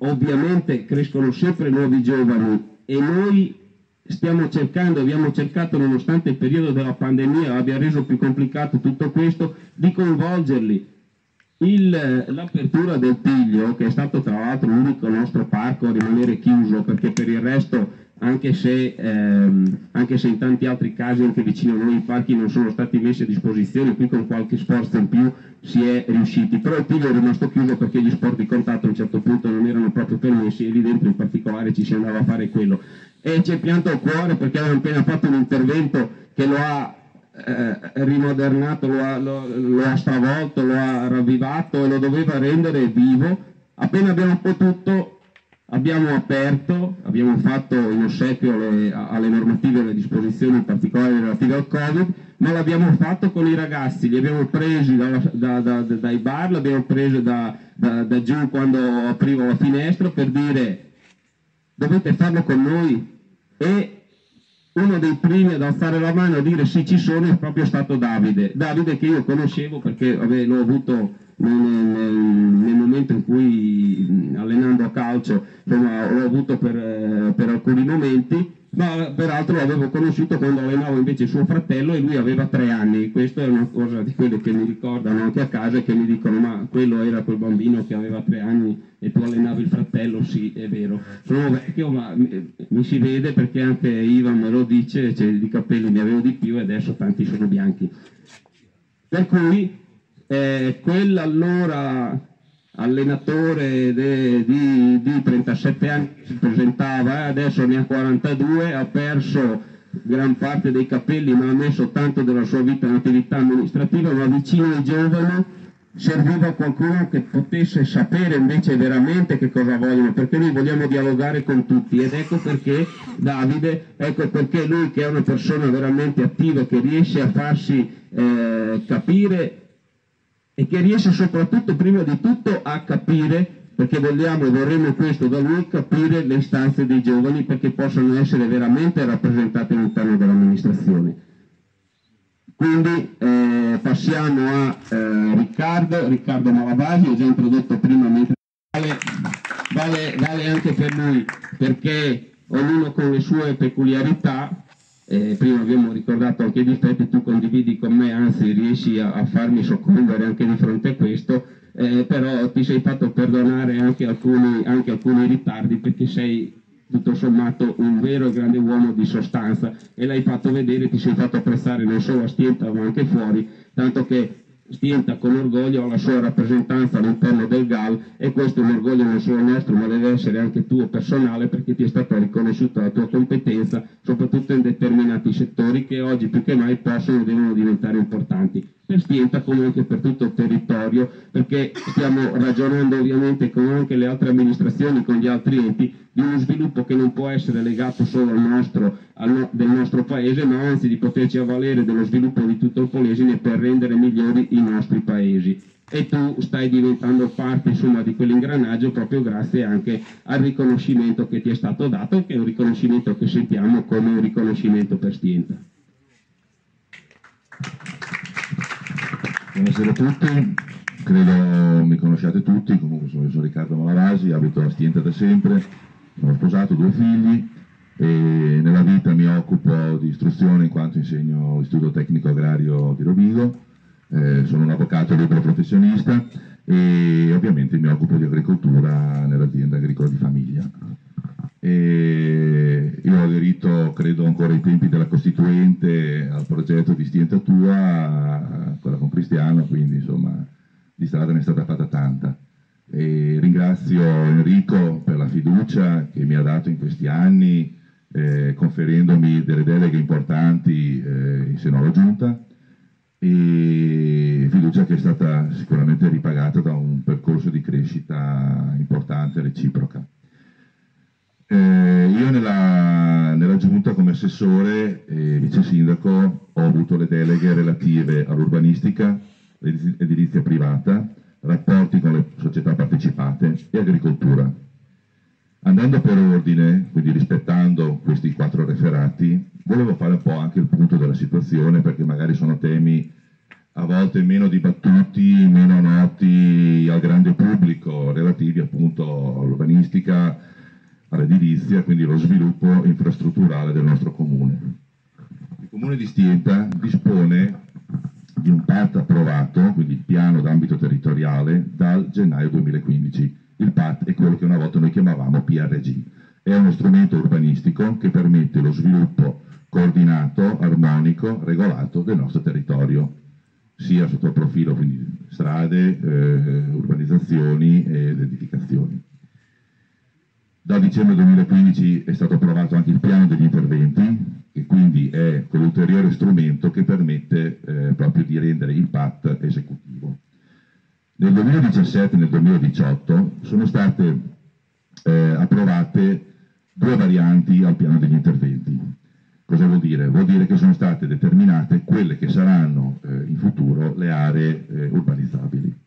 ovviamente crescono sempre nuovi giovani e noi stiamo cercando, abbiamo cercato nonostante il periodo della pandemia abbia reso più complicato tutto questo, di coinvolgerli il- l'apertura del Piglio, che è stato tra l'altro l'unico nostro parco a rimanere chiuso, perché per il resto, anche se, ehm, anche se in tanti altri casi anche vicino a noi i parchi non sono stati messi a disposizione, qui con qualche sforzo in più si è riusciti. Però il Piglio è rimasto chiuso perché gli sport di contatto a un certo punto non erano proprio permessi e lì dentro in particolare ci si andava a fare quello. E ci è pianto il cuore perché avevamo appena fatto un intervento che lo ha eh, rimodernato, lo ha, lo- lo ha stravolto, lo ha ravvivato e lo doveva rendere vivo. Appena abbiamo potuto abbiamo aperto, abbiamo fatto in ossequio alle, alle normative e alle disposizioni in particolare relative al Covid, ma l'abbiamo fatto con i ragazzi, li abbiamo presi da- da- da- dai bar, li abbiamo presi da giù quando aprivo la finestra per dire dovete farlo con noi e uno dei primi ad alzare la mano e dire sì ci sono è proprio stato Davide. Davide che io conoscevo perché vabbè, l'ho avuto nel, nel, nel momento in cui allenando a calcio insomma, l'ho avuto per, eh, per alcuni momenti ma peraltro l'avevo conosciuto quando allenavo invece suo fratello e lui aveva tre anni, questa è una cosa di quelle che mi ricordano anche a casa e che mi dicono ma quello era quel bambino che aveva tre anni e tu allenavi il fratello, sì è vero, sono vecchio ma mi, si vede perché anche Ivan me lo dice, cioè, di capelli ne avevo di più e adesso tanti sono bianchi. Per cui eh, quell'allora allenatore de, di, di, 37 anni si presentava, adesso ne ha 42, ha perso gran parte dei capelli ma ha messo tanto della sua vita in attività amministrativa, ma vicino ai giovani serviva qualcuno che potesse sapere invece veramente che cosa vogliono, perché noi vogliamo dialogare con tutti ed ecco perché Davide, ecco perché lui che è una persona veramente attiva, che riesce a farsi eh, capire e che riesce soprattutto, prima di tutto, a capire, perché vogliamo e vorremmo questo da lui, capire le istanze dei giovani perché possano essere veramente rappresentate all'interno dell'amministrazione. Quindi eh, passiamo a eh, Riccardo, Riccardo Malavasi, ho già introdotto prima, mentre vale, vale, vale anche per lui, perché ognuno con le sue peculiarità eh, prima abbiamo ricordato anche i difetti, tu condividi con me, anzi riesci a, a farmi soccombere anche di fronte a questo, eh, però ti sei fatto perdonare anche alcuni, anche alcuni ritardi perché sei tutto sommato un vero e grande uomo di sostanza e l'hai fatto vedere, ti sei fatto apprezzare non solo a Stienta ma anche fuori, tanto che Stienta con orgoglio la sua rappresentanza all'interno del GAL e questo è un orgoglio non solo nostro ma deve essere anche tuo personale perché ti è stata riconosciuta la tua competenza soprattutto in determinati settori che oggi più che mai possono e devono diventare importanti per Stienta come anche per tutto il territorio perché stiamo ragionando ovviamente con anche le altre amministrazioni, con gli altri enti di uno sviluppo che non può essere legato solo al nostro, al del nostro paese, ma anzi di poterci avvalere dello sviluppo di tutto il Polesine per rendere migliori i nostri paesi. E tu stai diventando parte insomma, di quell'ingranaggio proprio grazie anche al riconoscimento che ti è stato dato, che è un riconoscimento che sentiamo come un riconoscimento per Stienta. Buonasera a tutti, credo mi conosciate tutti, comunque sono, sono Riccardo Malavasi, abito a Stienta da sempre, sono sposato, due figli e nella vita mi occupo di istruzione in quanto insegno l'istituto tecnico agrario di Rovigo, eh, sono un avvocato libero professionista e ovviamente mi occupo di agricoltura nell'azienda agricola di famiglia. E io ho aderito, credo ancora ai tempi della Costituente, al progetto di Stienta Tua, quella con Cristiano, quindi insomma di strada ne è stata fatta tanta. E ringrazio Enrico per la fiducia che mi ha dato in questi anni, eh, conferendomi delle deleghe importanti eh, seno alla Giunta e fiducia che è stata sicuramente ripagata da un percorso di crescita importante e reciproca. Eh, io nella, nella, giunta come assessore e vice sindaco ho avuto le deleghe relative all'urbanistica, l'edilizia privata, rapporti con le società partecipate e agricoltura. Andando per ordine, quindi rispettando questi quattro referati, volevo fare un po' anche il punto della situazione perché magari sono temi a volte meno dibattuti, meno noti al grande pubblico, relativi appunto all'urbanistica, all'edilizia, quindi allo sviluppo infrastrutturale del nostro comune. Il comune di Stienta dispone di un PAT approvato, quindi piano d'ambito territoriale, dal gennaio 2015. Il PAT è quello che una volta noi chiamavamo PRG. È uno strumento urbanistico che permette lo sviluppo coordinato, armonico, regolato del nostro territorio, sia sotto il profilo quindi strade, eh, urbanizzazioni ed edificazioni. Dal dicembre 2015 è stato approvato anche il piano degli interventi, e quindi è quell'ulteriore strumento che permette eh, proprio di rendere il PAT esecutivo. Nel 2017 e nel 2018 sono state eh, approvate due varianti al piano degli interventi. Cosa vuol dire? Vuol dire che sono state determinate quelle che saranno eh, in futuro le aree eh, urbanizzabili.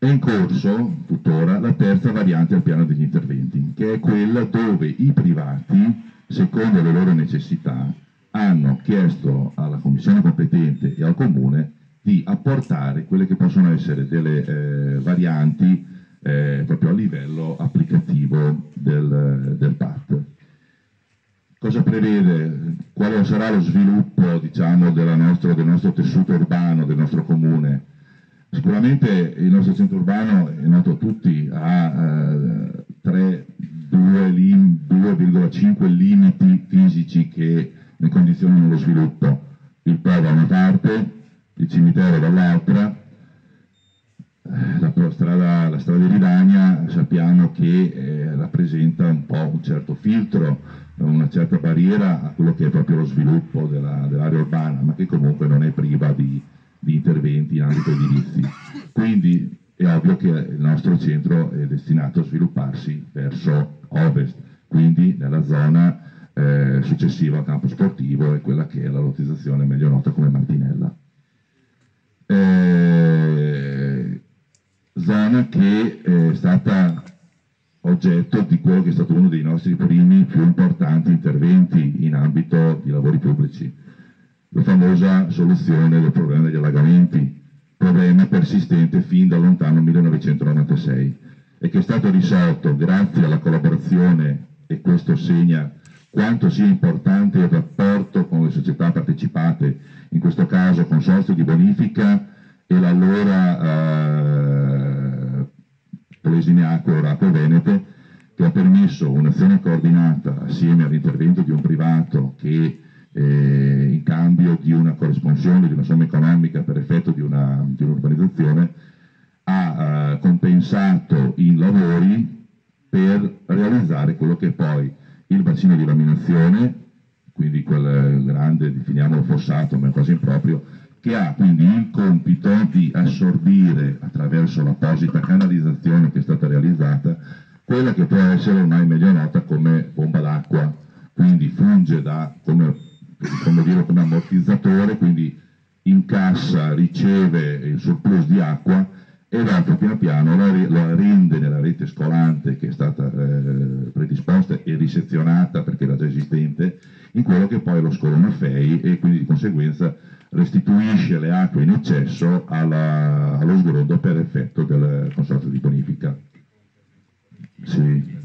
È in corso tuttora la terza variante al piano degli interventi, che è quella dove i privati secondo le loro necessità, hanno chiesto alla commissione competente e al comune di apportare quelle che possono essere delle eh, varianti eh, proprio a livello applicativo del, del PAT. Cosa prevede? Quale sarà lo sviluppo diciamo, nostro, del nostro tessuto urbano, del nostro comune? Sicuramente il nostro centro urbano, è noto a tutti, ha eh, 2,5 limiti fisici che ne condizionano lo sviluppo. Il Po da una parte, il cimitero dall'altra, eh, la, strada, la strada di Ridagna sappiamo che eh, rappresenta un po' un certo filtro, una certa barriera a quello che è proprio lo sviluppo della, dell'area urbana, ma che comunque non è priva di, di interventi in ambito edilizio. Quindi è ovvio che il nostro centro è destinato a svilupparsi verso ovest, quindi nella zona eh, successiva al campo sportivo e quella che è la lottizzazione meglio nota come Martinella. Eh, zona che è stata oggetto di quello che è stato uno dei nostri primi più importanti interventi in ambito di lavori pubblici, la famosa soluzione del problema degli allagamenti, problema persistente fin da lontano 1996 e che è stato risolto grazie alla collaborazione, e questo segna quanto sia importante il rapporto con le società partecipate, in questo caso Consorzio di Bonifica e l'allora eh, Polesine Acque Oracle Veneto, che ha permesso un'azione coordinata assieme all'intervento di un privato che eh, in cambio di una corresponsione, di una somma economica per effetto di, una, di un'urbanizzazione, ha eh, compensato i lavori per realizzare quello che è poi il bacino di laminazione, quindi quel grande, definiamolo fossato, ma è quasi improprio, che ha quindi il compito di assorbire attraverso l'apposita canalizzazione che è stata realizzata quella che può essere ormai meglio nota come bomba d'acqua, quindi funge da, come, come, dire, come ammortizzatore, quindi incassa, riceve il surplus di acqua e l'altro piano piano la, rende nella rete scolante che è stata eh, predisposta e risezionata perché era già esistente in quello che poi è lo scolone FEI e quindi di conseguenza restituisce le acque in eccesso alla, allo sgrondo per effetto del consorzio di bonifica. Sì.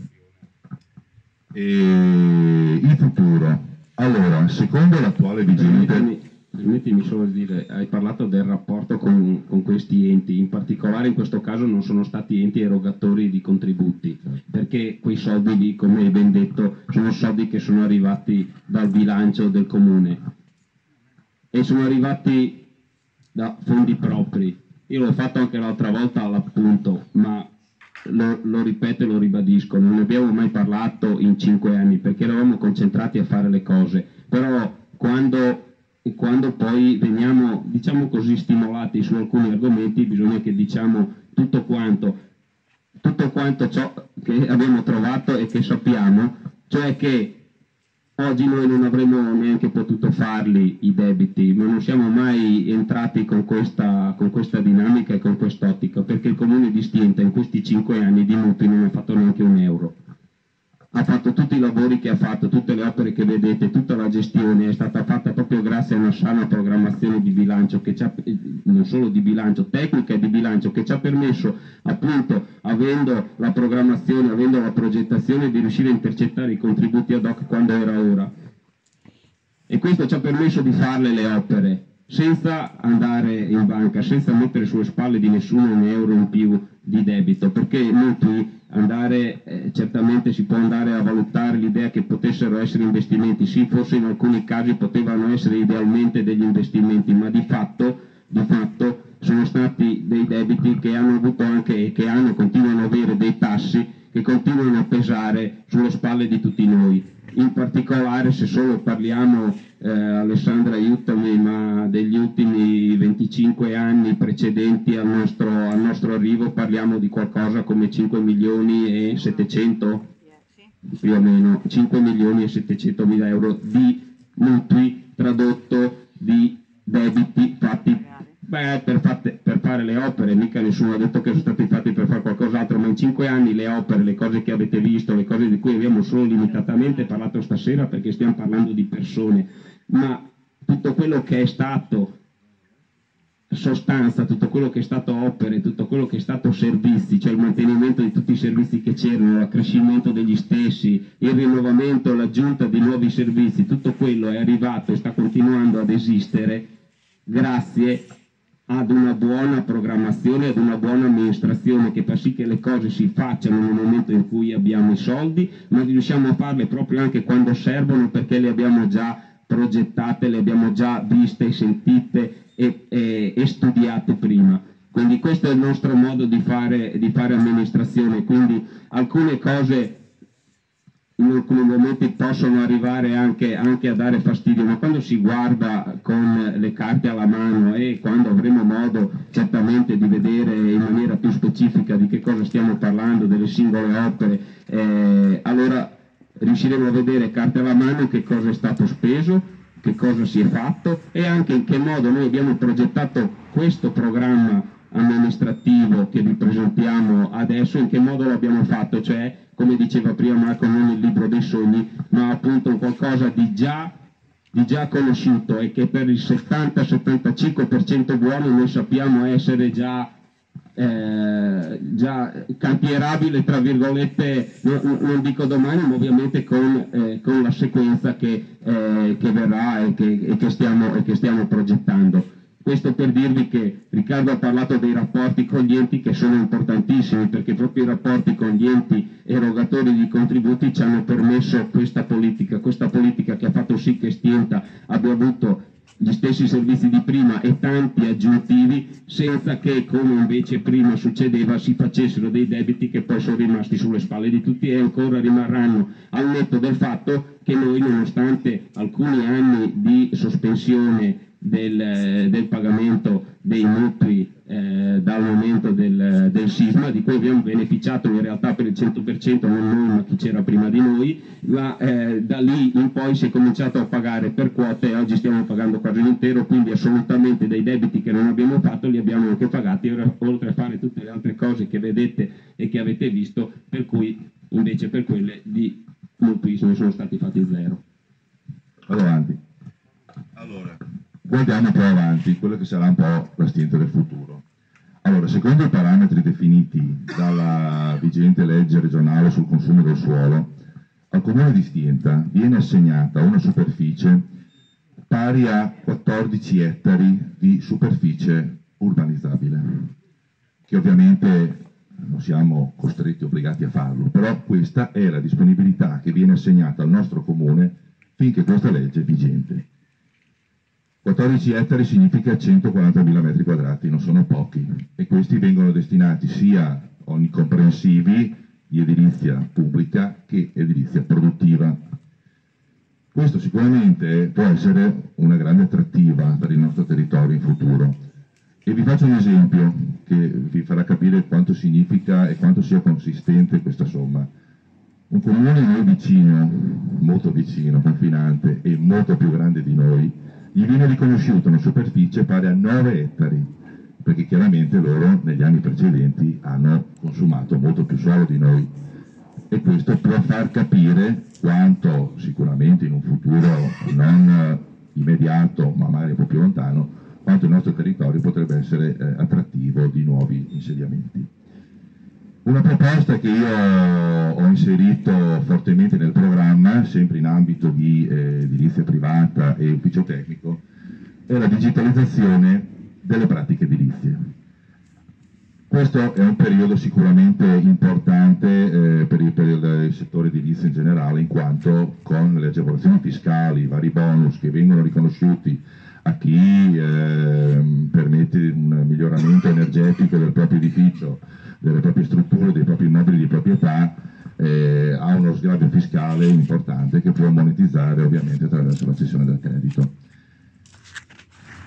E il futuro. Allora, secondo l'attuale vigente... Permettimi solo di dire, hai parlato del rapporto con, con, questi enti, in particolare in questo caso non sono stati enti erogatori di contributi, perché quei soldi lì, come hai ben detto, sono soldi che sono arrivati dal bilancio del comune e sono arrivati da fondi propri. Io l'ho fatto anche l'altra volta all'appunto, ma lo, lo, ripeto e lo ribadisco, non ne abbiamo mai parlato in cinque anni perché eravamo concentrati a fare le cose, però quando quando poi veniamo, diciamo così, stimolati su alcuni argomenti bisogna che diciamo tutto quanto, tutto quanto ciò che abbiamo trovato e che sappiamo, cioè che oggi noi non avremmo neanche potuto farli i debiti, ma non siamo mai entrati con questa, con questa dinamica e con quest'ottica, perché il comune di Stienta in questi cinque anni di mutui non ha fatto neanche un euro ha fatto tutti i lavori che ha fatto, tutte le opere che vedete, tutta la gestione è stata fatta proprio grazie a una sana programmazione di bilancio, che non solo di bilancio, tecnica e di bilancio, che ci ha permesso appunto, avendo la programmazione, avendo la progettazione, di riuscire a intercettare i contributi ad hoc quando era ora. E questo ci ha permesso di farle le opere senza andare in banca, senza mettere sulle spalle di nessuno un euro in più di debito, perché mutui andare, eh, certamente si può andare a valutare l'idea che potessero essere investimenti, sì forse in alcuni casi potevano essere idealmente degli investimenti, ma di fatto, di fatto sono stati dei debiti che hanno avuto anche e che hanno, continuano ad avere dei tassi che continuano a pesare sulle spalle di tutti noi. In particolare se solo parliamo, eh, Alessandra aiutami, ma degli ultimi 25 anni precedenti al nostro, al nostro arrivo parliamo di qualcosa come 5 milioni e 700 più o meno 5 milioni e 700 mila euro di mutui tradotto di debiti fatti Beh, per, fatte, per, fare le opere, mica nessuno ha detto che sono stati fatti per fare qualcos'altro, ma in cinque anni le opere, le cose che avete visto, le cose di cui abbiamo solo limitatamente parlato stasera perché stiamo parlando di persone, ma tutto quello che è stato sostanza, tutto quello che è stato opere, tutto quello che è stato servizi, cioè il mantenimento di tutti i servizi che c'erano, l'accrescimento degli stessi, il rinnovamento, l'aggiunta di nuovi servizi, tutto quello è arrivato e sta continuando ad esistere grazie ad una buona programmazione, ad una buona amministrazione che fa sì che le cose si facciano nel momento in cui abbiamo i soldi, ma riusciamo a farle proprio anche quando servono perché le abbiamo già progettate, le abbiamo già viste, sentite e, e, e studiate prima. Quindi questo è il nostro modo di fare, di fare amministrazione, quindi alcune cose in alcuni momenti possono arrivare anche, anche, a dare fastidio, ma quando si guarda con le carte alla mano e quando avremo modo certamente di vedere in maniera più specifica di che cosa stiamo parlando, delle singole opere, eh, allora riusciremo a vedere carte alla mano che cosa è stato speso, che cosa si è fatto e anche in che modo noi abbiamo progettato questo programma amministrativo che vi presentiamo adesso, in che modo l'abbiamo fatto, cioè come diceva prima Marco non il libro dei sogni, ma appunto qualcosa di già, di già conosciuto e che per il 70-75% buono noi sappiamo essere già eh, già cantierabile tra virgolette non, non, dico domani ma ovviamente con, eh, con la sequenza che, eh, che verrà e che, e, che stiamo, e che stiamo progettando questo per dirvi che Riccardo ha parlato dei rapporti con gli enti che sono importantissimi perché proprio i rapporti con gli enti erogatori di contributi ci hanno permesso questa politica, questa politica che ha fatto sì che Stienta abbia avuto gli stessi servizi di prima e tanti aggiuntivi senza che, come invece prima succedeva, si facessero dei debiti che poi sono rimasti sulle spalle di tutti e ancora rimarranno al netto del fatto che noi, nonostante alcuni anni di sospensione del, del pagamento dei mutui eh, dal momento del, del, sisma, di cui abbiamo beneficiato in realtà per il 100% non noi ma chi c'era prima di noi, ma eh, da lì in poi si è cominciato a pagare per quote oggi stiamo pagando quasi l'intero, quindi assolutamente dei debiti che non abbiamo fatto li abbiamo anche pagati, oltre a fare tutte le altre cose che vedete e che avete visto, per cui invece per quelle di mutui ne sono stati fatti zero. Allora. Allora, guardiamo un po' avanti, quello che sarà un po' la stinta del futuro. Allora, secondo i parametri definiti dalla vigente legge regionale sul consumo del suolo, al comune di Stienta viene assegnata una superficie pari a 14 ettari di superficie urbanizzabile, che ovviamente non siamo costretti obbligati a farlo, però questa è la disponibilità che viene assegnata al nostro comune finché questa legge è vigente. 14 ettari significa 140.000 metri quadrati, non sono pochi, e questi vengono destinati sia onnicomprensivi di edilizia pubblica che edilizia produttiva. Questo sicuramente può essere una grande attrattiva per il nostro territorio in futuro. E vi faccio un esempio che vi farà capire quanto significa e quanto sia consistente questa somma. Un comune noi vicino, molto vicino, confinante e molto più grande di noi, gli viene riconosciuta una superficie pari a 9 ettari, perché chiaramente loro negli anni precedenti hanno consumato molto più suolo di noi e questo può far capire quanto sicuramente in un futuro non immediato ma magari un po' più lontano quanto il nostro territorio potrebbe essere eh, attrattivo di nuovi insediamenti. Una proposta che io ho inserito fortemente nel programma, sempre in ambito di eh, edilizia privata e ufficio tecnico, è la digitalizzazione delle pratiche edilizie. Questo è un periodo sicuramente importante eh, per, il, per, il, settore edilizio in generale, in quanto con le agevolazioni fiscali, i vari bonus che vengono riconosciuti a chi eh, permette un miglioramento energetico del proprio edificio, delle proprie strutture, dei propri immobili di proprietà, eh, ha uno sgravio fiscale importante che può monetizzare ovviamente attraverso la cessione del credito.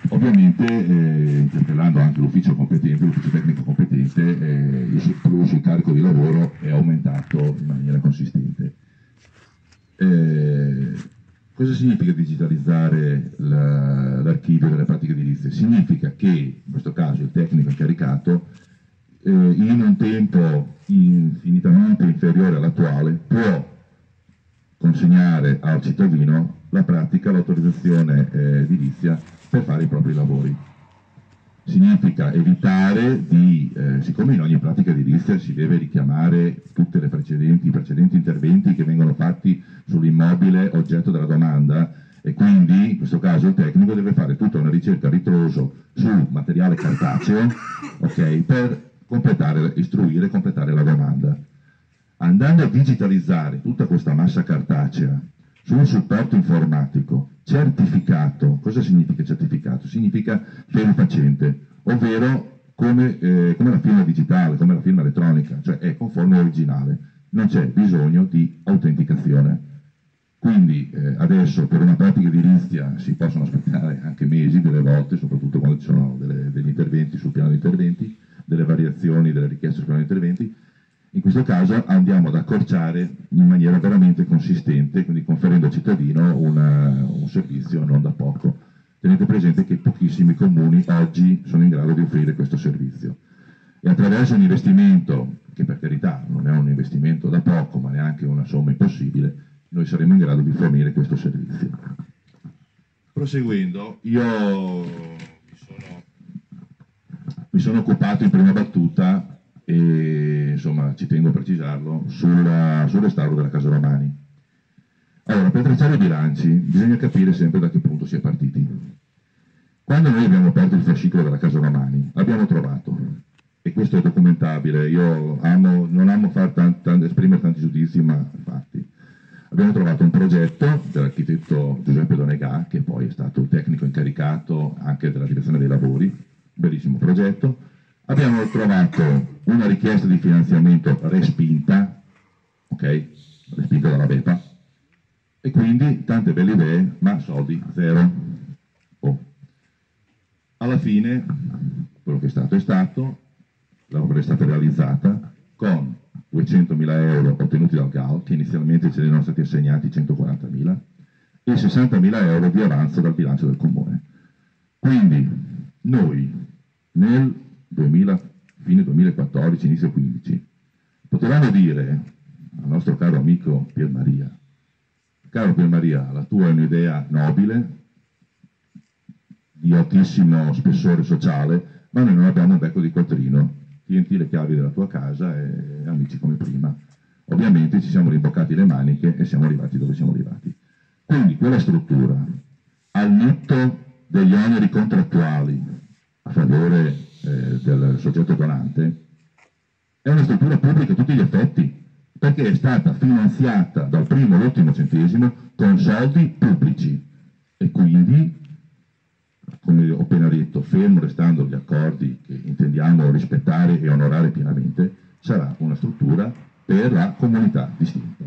Ovviamente eh, interpellando anche l'ufficio competente, l'ufficio tecnico competente, eh, il surplus, il carico di lavoro è aumentato in maniera consistente. Eh, cosa significa digitalizzare l'archivio delle pratiche edilizie? Significa che in questo caso il tecnico incaricato eh, in un tempo infinitamente inferiore all'attuale può consegnare al cittadino la pratica, l'autorizzazione eh, edilizia per fare i propri lavori. Significa evitare di, eh, siccome in ogni pratica edilizia si deve richiamare tutti i precedenti interventi che vengono fatti sull'immobile oggetto della domanda e quindi in questo caso il tecnico deve fare tutta una ricerca a ritroso su materiale cartaceo okay, per completare, istruire e completare la domanda. Andando a digitalizzare tutta questa massa cartacea su un supporto informatico certificato, cosa significa certificato? Significa ferifacente, ovvero come, eh, come, la firma digitale, come la firma elettronica, cioè è conforme all'originale, non c'è bisogno di autenticazione. Quindi eh, adesso per una pratica edilizia si possono aspettare anche mesi delle volte, soprattutto quando ci sono delle, degli interventi sul piano di interventi, delle variazioni delle richieste sul piano di interventi, in questo caso andiamo ad accorciare in maniera veramente consistente, quindi conferendo al cittadino una, un servizio non da poco. Tenete presente che pochissimi comuni oggi sono in grado di offrire questo servizio. E attraverso un investimento, che per carità non è un investimento da poco, ma neanche una somma impossibile, noi saremo in grado di fornire questo servizio. Proseguendo, io mi sono, mi sono occupato in prima battuta e insomma ci tengo a precisarlo, sulla, sul restauro della Casa Romani. Allora, per tracciare i bilanci bisogna capire sempre da che punto si è partiti. Quando noi abbiamo aperto il fascicolo della Casa Romani, abbiamo trovato, e questo è documentabile, io amo, non amo tant, tant, esprimere tanti giudizi, ma fatti. Abbiamo trovato un progetto dell'architetto Giuseppe Donegà, che poi è stato il tecnico incaricato anche della direzione dei lavori, bellissimo progetto, abbiamo trovato una richiesta di finanziamento respinta, ok? Respinta dalla BEPA, e quindi tante belle idee, ma soldi zero. Oh. Alla fine, quello che è stato è stato, l'opera è stata realizzata con 200.000 euro ottenuti dal GAL, che inizialmente ce ne erano stati assegnati 140.000, e 60.000 euro di avanzo dal bilancio del comune. Quindi noi nel 2000, fine 2014, inizio 2015, potevamo dire al nostro caro amico Pier Maria, caro Pier Maria, la tua è un'idea nobile, di altissimo spessore sociale, ma noi non abbiamo un becco di quattrino, tienti le chiavi della tua casa e amici come prima. Ovviamente ci siamo rimboccati le maniche e siamo arrivati dove siamo arrivati. Quindi quella struttura, al netto degli oneri contrattuali a favore eh, del soggetto donante, è una struttura pubblica a tutti gli effetti, perché è stata finanziata dal primo all'ultimo centesimo con soldi pubblici e quindi, come ho appena detto, fermo restando gli accordi che intendiamo rispettare e onorare pienamente, sarà una struttura per la comunità distinta.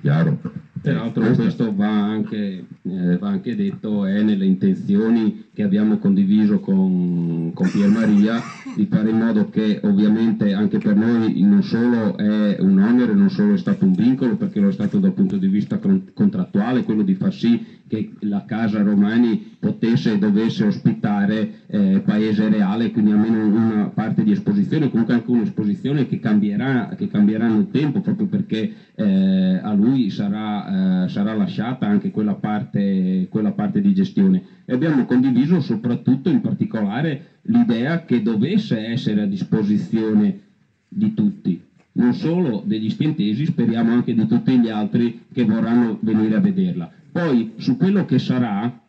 Chiaro? Peraltro questo, questo va, anche, eh, va, anche, detto, è nelle intenzioni che abbiamo condiviso con, con Pier Maria di fare in modo che ovviamente anche per noi non solo è un onere, non solo è stato un vincolo, perché lo è stato dal punto di vista contrattuale, quello di far sì che la casa Romani potesse e dovesse ospitare eh, Paese Reale, quindi almeno una parte di esposizione, comunque anche un'esposizione che cambierà, che cambierà nel tempo, proprio perché eh, a lui sarà, eh, sarà, lasciata anche quella parte, quella parte di gestione. E abbiamo condiviso soprattutto in particolare l'idea che dovesse essere a disposizione di tutti, non solo degli stientesi, speriamo anche di tutti gli altri che vorranno venire a vederla. Poi su quello che sarà,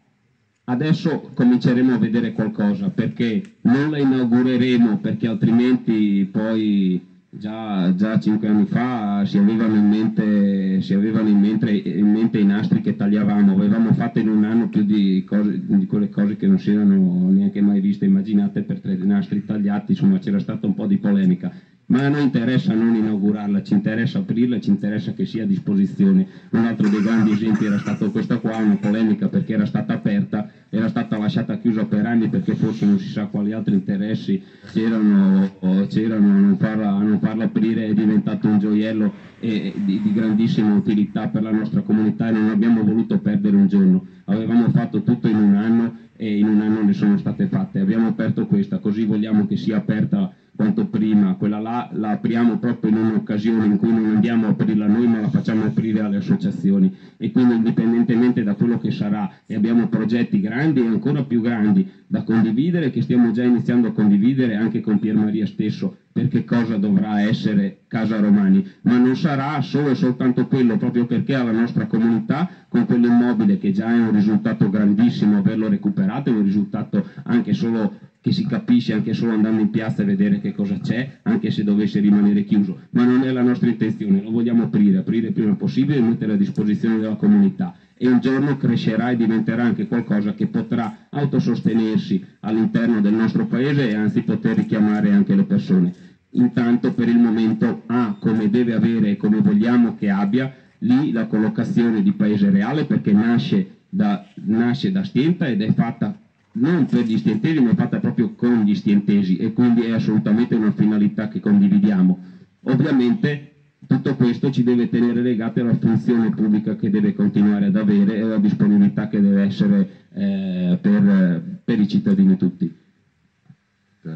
adesso cominceremo a vedere qualcosa, perché non la inaugureremo, perché altrimenti poi già, già cinque anni fa si avevano in mente, si avevano in mente, in mente i nastri che tagliavamo, avevamo fatto in un anno più di, cose, di quelle cose che non si erano neanche mai viste, immaginate per tre nastri tagliati, insomma c'era stata un po' di polemica ma a noi interessa non inaugurarla, ci interessa aprirla, ci interessa che sia a disposizione. Un altro dei grandi esempi era stato questa qua, una polemica perché era stata aperta, era stata lasciata chiusa per anni perché forse non si sa quali altri interessi c'erano, a, non farla, farla aprire, è diventato un gioiello e, di, di grandissima utilità per la nostra comunità e non abbiamo voluto perdere un giorno. Avevamo fatto tutto in un anno e in un anno ne sono state fatte. Abbiamo aperto questa, così vogliamo che sia aperta quanto prima, quella là la apriamo proprio in un'occasione in cui non andiamo a aprirla noi ma la facciamo aprire alle associazioni. E quindi indipendentemente da quello che sarà e abbiamo progetti grandi e ancora più grandi da condividere che stiamo già iniziando a condividere anche con Pier Maria stesso perché cosa dovrà essere Casa Romani, ma non sarà solo e soltanto quello, proprio perché alla nostra comunità, con quell'immobile che già è un risultato grandissimo averlo recuperato, è un risultato anche solo che si capisce anche solo andando in piazza e vedere che cosa c'è, anche se dovesse rimanere chiuso, ma non è la nostra intenzione, lo vogliamo aprire, aprire il prima possibile e mettere a disposizione della comunità e un giorno crescerà e diventerà anche qualcosa che potrà autosostenersi all'interno del nostro paese e anzi poter richiamare anche le persone. Intanto per il momento ha come deve avere e come vogliamo che abbia lì la collocazione di paese reale perché nasce da, nasce da Stienta ed è fatta non per gli stientesi ma fatta proprio con gli stientesi e quindi è assolutamente una finalità che condividiamo. Ovviamente tutto questo ci deve tenere legati alla funzione pubblica che deve continuare ad avere e alla disponibilità che deve essere eh, per, per, i cittadini tutti.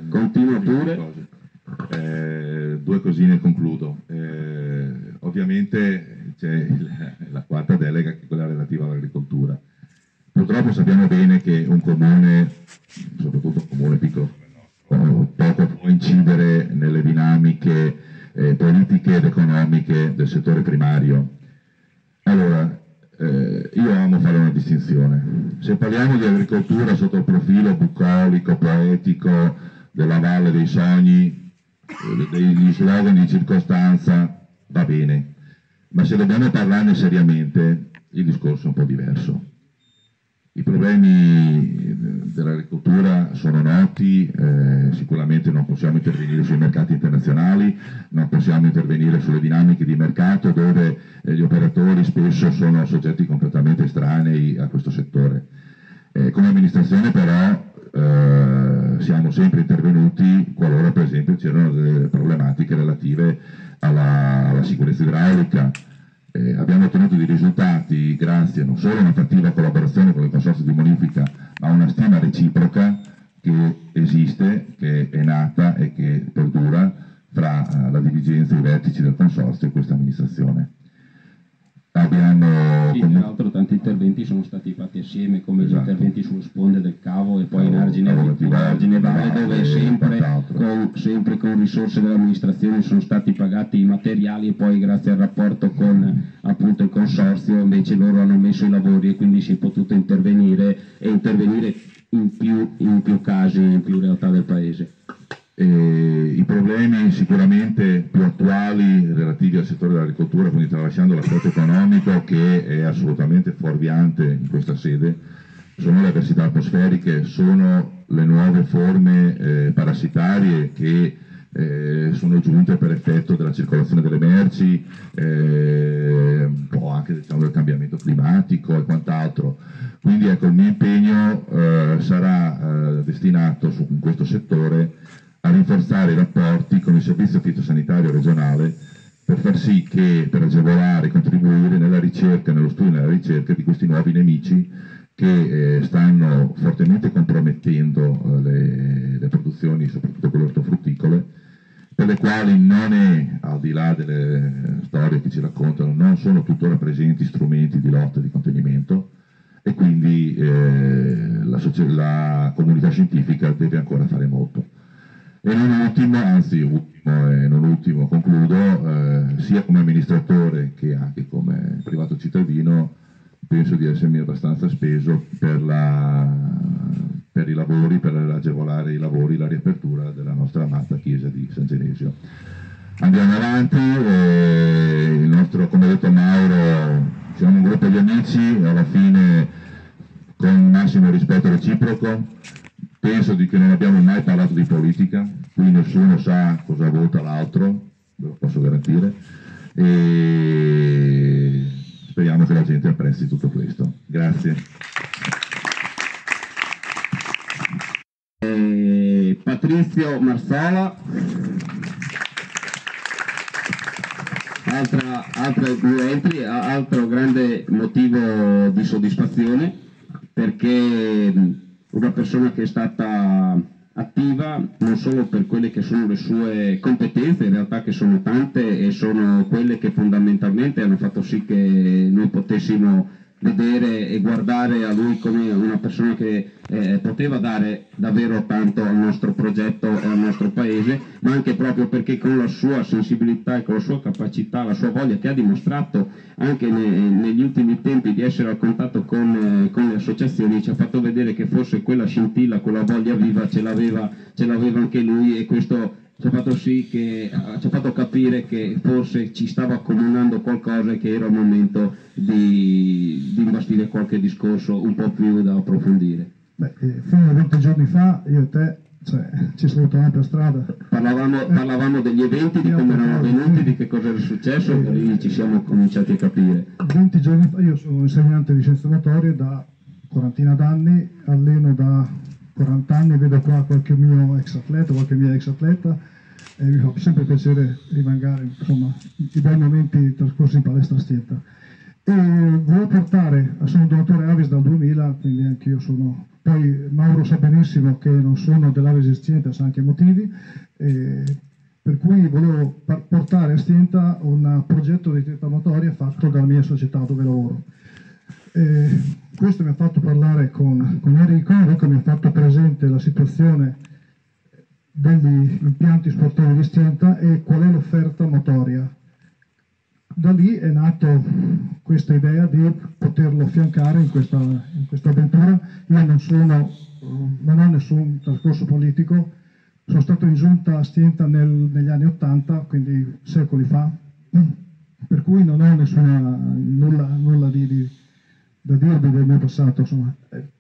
Continua pure. Eh, due cosine e concludo. Eh, ovviamente c'è la quarta delega che è quella relativa all'agricoltura Purtroppo sappiamo bene che un comune, soprattutto un comune piccolo, poco può incidere nelle dinamiche eh, politiche ed economiche del settore primario. Allora, eh, io amo fare una distinzione. Se parliamo di agricoltura sotto il profilo bucolico, poetico della Valle dei Sogni, eh, degli slogan di circostanza, va bene. Ma se dobbiamo parlarne seriamente, il discorso è un po' diverso. I problemi dell'agricoltura sono noti, eh, sicuramente non possiamo intervenire sui mercati internazionali, non possiamo intervenire sulle dinamiche di mercato dove eh, gli operatori spesso sono soggetti completamente estranei a questo settore. Eh, come amministrazione però eh, siamo sempre intervenuti qualora per esempio c'erano delle problematiche relative alla, alla sicurezza idraulica, eh, abbiamo ottenuto dei risultati grazie non solo a una fattiva collaborazione con il Consorzio di Bonifica, ma a una stima reciproca che esiste, che è nata e che perdura fra uh, la dirigenza e i vertici del Consorzio e questa amministrazione. Abbiamo sì, tra l'altro tanti interventi sono stati fatti assieme, come esatto. gli interventi sulle sponde del cavo e poi in Argine, in Argine Valle, dove sempre con, sempre con, risorse dell'amministrazione sono stati pagati i materiali e poi grazie al rapporto con appunto, il consorzio invece loro hanno messo i lavori e quindi si è potuto intervenire e intervenire in più, in più casi, in più realtà del paese. Eh, I problemi sicuramente più attuali relativi al settore dell'agricoltura, quindi tralasciando l'aspetto economico che è assolutamente fuorviante in questa sede, sono le avversità atmosferiche, sono le nuove forme eh, parassitarie che eh, sono giunte per effetto della circolazione delle merci, eh, po' anche diciamo, del cambiamento climatico e quant'altro. Quindi ecco, il mio impegno eh, sarà eh, destinato su, in questo settore a rinforzare i rapporti con il servizio fitosanitario regionale per far sì che, per agevolare e contribuire nella ricerca, nello studio e nella ricerca di questi nuovi nemici che eh, stanno fortemente compromettendo eh, le, le, produzioni, soprattutto quelle ortofrutticole, per le quali non è, al di là delle storie che ci raccontano, non sono tuttora presenti strumenti di lotta e di contenimento e quindi eh, la, la comunità scientifica deve ancora fare molto. E non ultimo, anzi ultimo e non ultimo, concludo, eh, sia come amministratore che anche come privato cittadino, penso di essermi abbastanza speso per, la, per i lavori, per agevolare i lavori, la riapertura della nostra amata chiesa di San Genesio. Andiamo avanti, eh, il nostro, come ha detto Mauro, siamo un gruppo di amici, alla fine con massimo rispetto reciproco, penso di che non abbiamo mai parlato di politica, qui nessuno sa cosa vota l'altro, ve lo posso garantire, e speriamo che la gente apprezzi tutto questo. Grazie. E Patrizio Marsola, altra, altra, entri, altro grande motivo di soddisfazione perché una persona che è stata attiva non solo per quelle che sono le sue competenze, in realtà che sono tante e sono quelle che fondamentalmente hanno fatto sì che noi potessimo vedere e guardare a lui come una persona che eh, poteva dare davvero tanto al nostro progetto e al nostro paese, ma anche proprio perché con la sua sensibilità e con la sua capacità, la sua voglia che ha dimostrato anche ne, negli ultimi tempi di essere a contatto con, eh, con, le associazioni, ci ha fatto vedere che forse quella scintilla, quella voglia viva ce l'aveva, ce l'aveva anche lui e questo ci ha fatto sì che ci ha fatto capire che forse ci stava accomunando qualcosa e che era il momento di, di imbastire qualche discorso un po' più da approfondire. Beh, eh, fino a 20 giorni fa io e te cioè, ci salutavamo per strada. Parlavamo, eh, parlavamo degli eventi, di come erano avvenuti, di che cosa era successo e lì ci siamo cominciati a capire. 20 giorni fa io sono insegnante di scienze motorie da quarantina d'anni, alleno da 40 anni, vedo qua qualche mio ex atleta, qualche mia ex atleta e mi fa sempre piacere rimangare insomma, i bei momenti trascorsi in palestra Stietta. E volevo portare, sono donatore Avis dal 2000, quindi anch'io sono, poi Mauro sa benissimo che non sono dell'Avis Stienta, sa anche i motivi, per cui volevo portare a Stienta un progetto di attività motoria fatto dalla mia società dove lavoro. E questo mi ha fatto parlare con, con Enrico, Enrico mi ha fatto presente la situazione degli impianti sportivi di Stienta e qual è l'offerta motoria. Da lì è nata questa idea di poterlo affiancare in questa, in questa avventura. Io non, sono, non ho nessun trascorso politico, sono stato in giunta a Stienta nel, negli anni Ottanta, quindi secoli fa, per cui non ho nessuna, nulla, nulla di, di da dirvi del mio passato. Insomma.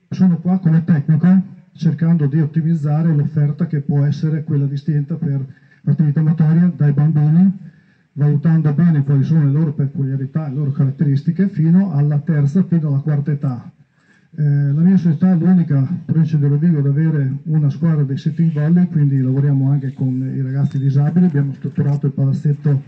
Sono qua come tecnico cercando di ottimizzare l'offerta che può essere quella distinta per l'attività motoria dai bambini, valutando bene quali sono le loro peculiarità, le loro caratteristiche, fino alla terza, fino alla quarta età. Eh, la mia società è l'unica provincia di Rovigo ad avere una squadra dei sitting volley, quindi lavoriamo anche con i ragazzi disabili, abbiamo strutturato il palazzetto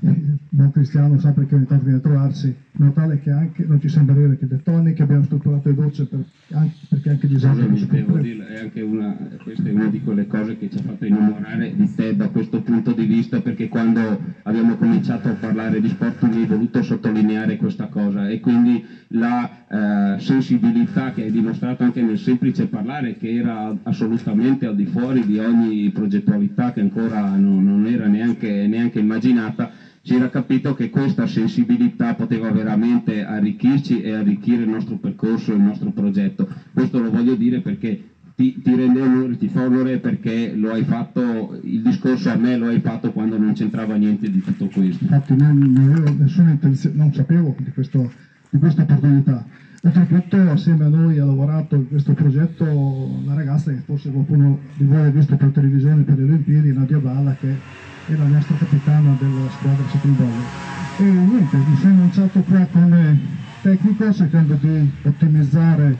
buon cristiano sa perché ogni tanto viene a trovarsi, in modo tale che anche, non ci sembra vero che detoni, che abbiamo strutturato le docce per, anche, perché anche gli esami devo dire, è anche una, questa è una di quelle cose che ci ha fatto innamorare di te da questo punto di vista, perché quando abbiamo cominciato a parlare di sport mi hai voluto sottolineare questa cosa. E quindi la eh, sensibilità che hai dimostrato anche nel semplice parlare, che era assolutamente al di fuori di ogni progettualità che ancora non, non era neanche, neanche immaginata, si era capito che questa sensibilità poteva veramente arricchirci e arricchire il nostro percorso, il nostro progetto. Questo lo voglio dire perché ti, ti rende onore, ti fa onore perché lo hai fatto, il discorso a me lo hai fatto quando non c'entrava niente di tutto questo. Infatti non, sapevo di, questo, di questa opportunità. Oltretutto assieme a noi ha lavorato in questo progetto una ragazza che forse qualcuno di voi ha visto per televisione per le Olimpiadi, Nadia Balla, che è la nostra capitana della squadra secondaria. E niente, mi sono lanciato qua come tecnico cercando di ottimizzare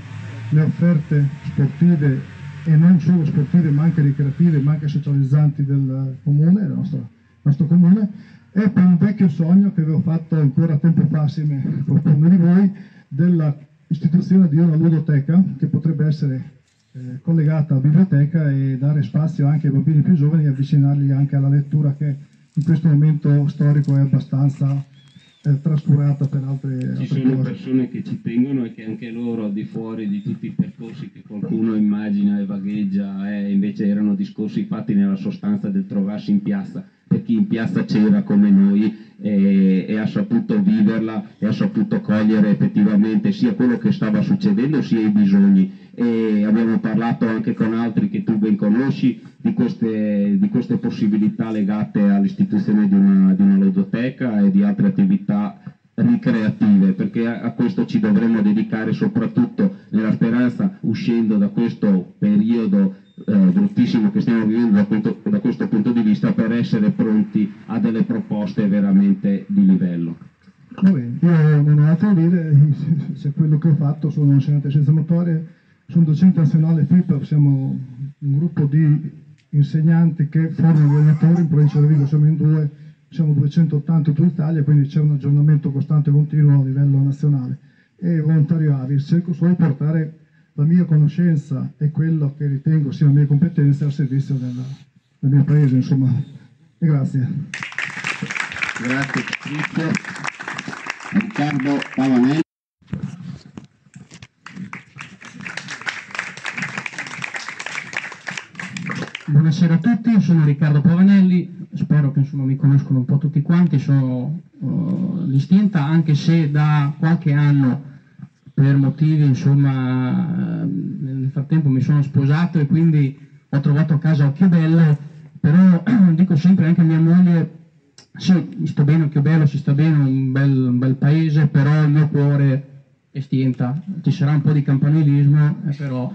le offerte sportive e non solo sportive ma anche ricreative ma anche socializzanti del comune, del nostro, nostro comune e per un vecchio sogno che avevo fatto ancora tempo fa assieme a qualcuno di voi dell'istituzione di una ludoteca che potrebbe essere eh, collegata alla biblioteca e dare spazio anche ai bambini più giovani e avvicinarli anche alla lettura che in questo momento storico è abbastanza eh, trascurata per altre, Ci altre sono cose. persone che ci tengono e che anche loro al di fuori di tutti i percorsi che qualcuno immagina e vagheggia, eh, invece erano discorsi fatti nella sostanza del trovarsi in piazza per chi in piazza c'era come noi e, e, ha saputo viverla e ha saputo cogliere effettivamente sia quello che stava succedendo sia i bisogni e abbiamo parlato anche con altri che tu ben conosci di queste, di queste possibilità legate all'istituzione di una, di una ludoteca e di altre attività ricreative perché a, questo ci dovremmo dedicare soprattutto nella speranza uscendo da questo periodo eh, bruttissimo che stiamo vivendo da, punto, da, questo punto di vista per essere pronti a delle proposte veramente di livello. Va bene, io non ho altro da dire, [LAUGHS] se quello che ho fatto sono di scienze motorie, sono docente nazionale FIPA, siamo un gruppo di insegnanti che formano allenatori, in provincia di Vigo siamo in due, siamo 280 in Italia, quindi c'è un aggiornamento costante e continuo a livello nazionale. E volontario Avis, cerco solo di portare la mia conoscenza e quello che ritengo siano le mie competenze al servizio della, del mio paese, insomma. E grazie. Grazie Patrizio. Riccardo Pavanelli. Buonasera a tutti, sono Riccardo Pavanelli, spero che insomma, mi conoscono un po' tutti quanti, sono uh, distinta anche se da qualche anno per motivi insomma nel frattempo mi sono sposato e quindi ho trovato a casa Occhiobello, però [CLEARS THROAT] dico sempre anche a mia moglie sì, mi sto bene Occhiobello, si sta bene, un bel, un bel paese, però il mio cuore è Stienta, ci sarà un po' di campanilismo, eh, però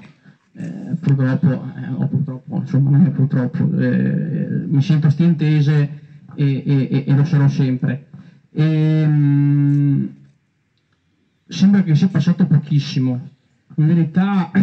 eh, purtroppo, eh, purtroppo, insomma non è purtroppo, eh, mi sento stientese e, e, e, lo sarò sempre. E, mh, sembra che sia passato pochissimo, in verità [CLEARS THROAT]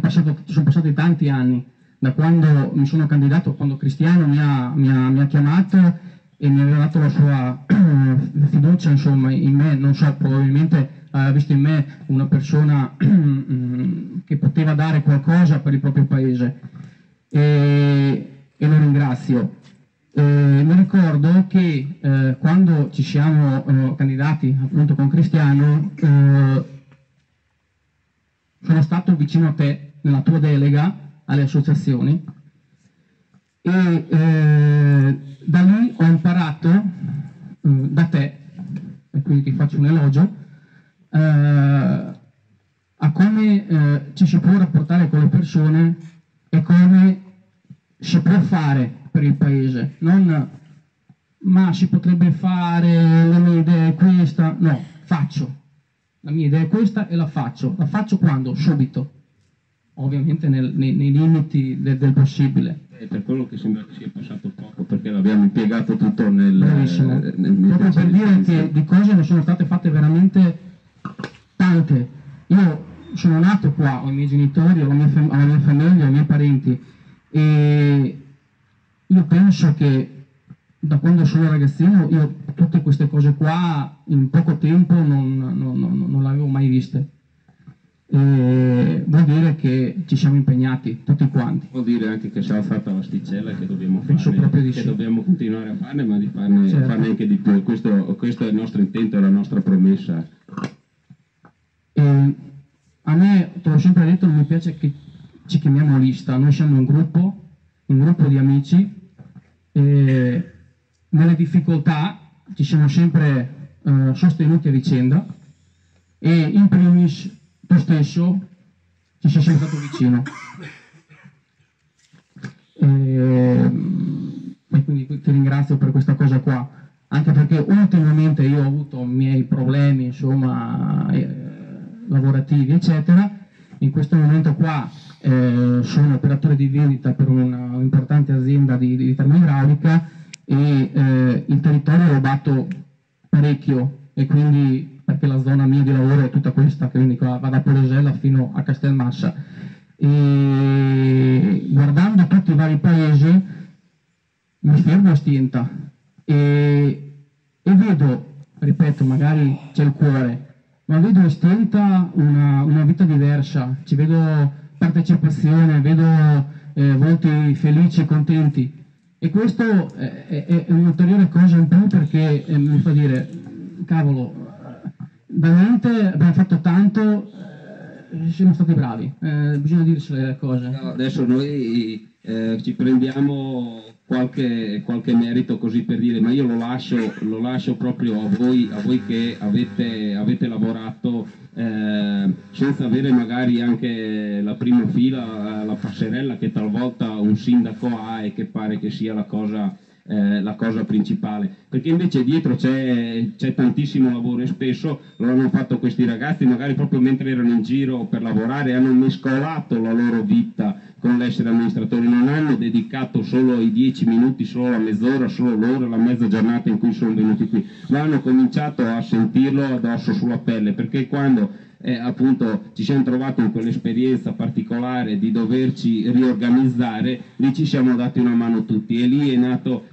passato, sono passati tanti anni da quando mi sono candidato, quando Cristiano mi ha, mi ha, mi ha chiamato e mi aveva dato la sua [CLEARS THROAT] fiducia insomma, in me, non so, probabilmente ha visto in me una persona [CLEARS THROAT] che poteva dare qualcosa per il proprio paese e, e lo ringrazio. Eh, mi ricordo che eh, quando ci siamo eh, candidati appunto con Cristiano eh, sono stato vicino a te nella tua delega alle associazioni e eh, da lì ho imparato eh, da te, e quindi ti faccio un elogio, eh, a come eh, ci si può rapportare con le persone e come si può fare per il paese, non ma si potrebbe fare, la mia idea è questa, no, faccio, la mia idea è questa e la faccio, la faccio quando? Subito, ovviamente nel, nei, nei, limiti del, del possibile. È per quello che sembra che sia passato poco, perché l'abbiamo impiegato tutto nel... Bravissimo, eh, nel proprio per dire che di cose ne sono state fatte veramente tante. Io sono nato qua, ho i miei genitori, ho la mia, fam- ho la mia famiglia, ho i miei parenti e io penso che da quando sono ragazzino io tutte queste cose qua in poco tempo non, non, non, non le avevo mai viste. E vuol dire che ci siamo impegnati tutti quanti. Vuol dire anche che sarà fatta l'asticella che dobbiamo Penso farne, che sì. dobbiamo continuare a farne, ma di farne, Certo. farne anche di più. Questo, questo è il nostro intento, è la nostra promessa. E a me, te l'ho sempre detto, non mi piace che ci chiamiamo lista, noi siamo un gruppo, un gruppo di amici, e nelle difficoltà ci siamo sempre eh, sostenuti a vicenda. E in primis tu stesso ci sei sempre stato vicino. E, e quindi ti ringrazio per questa cosa qua, anche perché ultimamente io ho avuto i miei problemi, insomma, eh, lavorativi, eccetera. In questo momento qua eh, sono operatore di vendita per un'importante azienda di, di termoidraulica e eh, il territorio l'ho batto parecchio e quindi perché la zona mia di lavoro è tutta questa, quindi qua va da Polesella fino a Castelmassa. E guardando tutti i vari paesi mi fermo a Stienta e, e vedo, ripeto, magari c'è il cuore, ma vedo in Stienta una, una vita diversa, ci vedo partecipazione, vedo eh, volti felici e contenti. E questo è, è- è un'ulteriore cosa in più perché eh, mi fa dire, cavolo, eh, veramente abbiamo fatto tanto, eh, siamo stati bravi, eh, bisogna dirsi le cose. Adesso noi eh, ci prendiamo qualche, qualche merito così per dire, ma io lo lascio, lo lascio proprio a voi, a voi che avete, avete lavorato eh, senza avere magari anche la prima fila, la passerella che talvolta un sindaco ha e che pare che sia la cosa, eh, la cosa principale, perché invece dietro c'è, c'è tantissimo lavoro e spesso lo hanno fatto questi ragazzi magari proprio mentre erano in giro per lavorare, hanno mescolato la loro vita con l'essere amministratori, non hanno dedicato solo i dieci minuti, solo la mezz'ora, solo l'ora, la mezza giornata in cui sono venuti qui, ma hanno cominciato a sentirlo addosso sulla pelle, perché quando eh, appunto ci siamo trovati in quell'esperienza particolare di doverci riorganizzare, lì ci siamo dati una mano tutti. E lì è,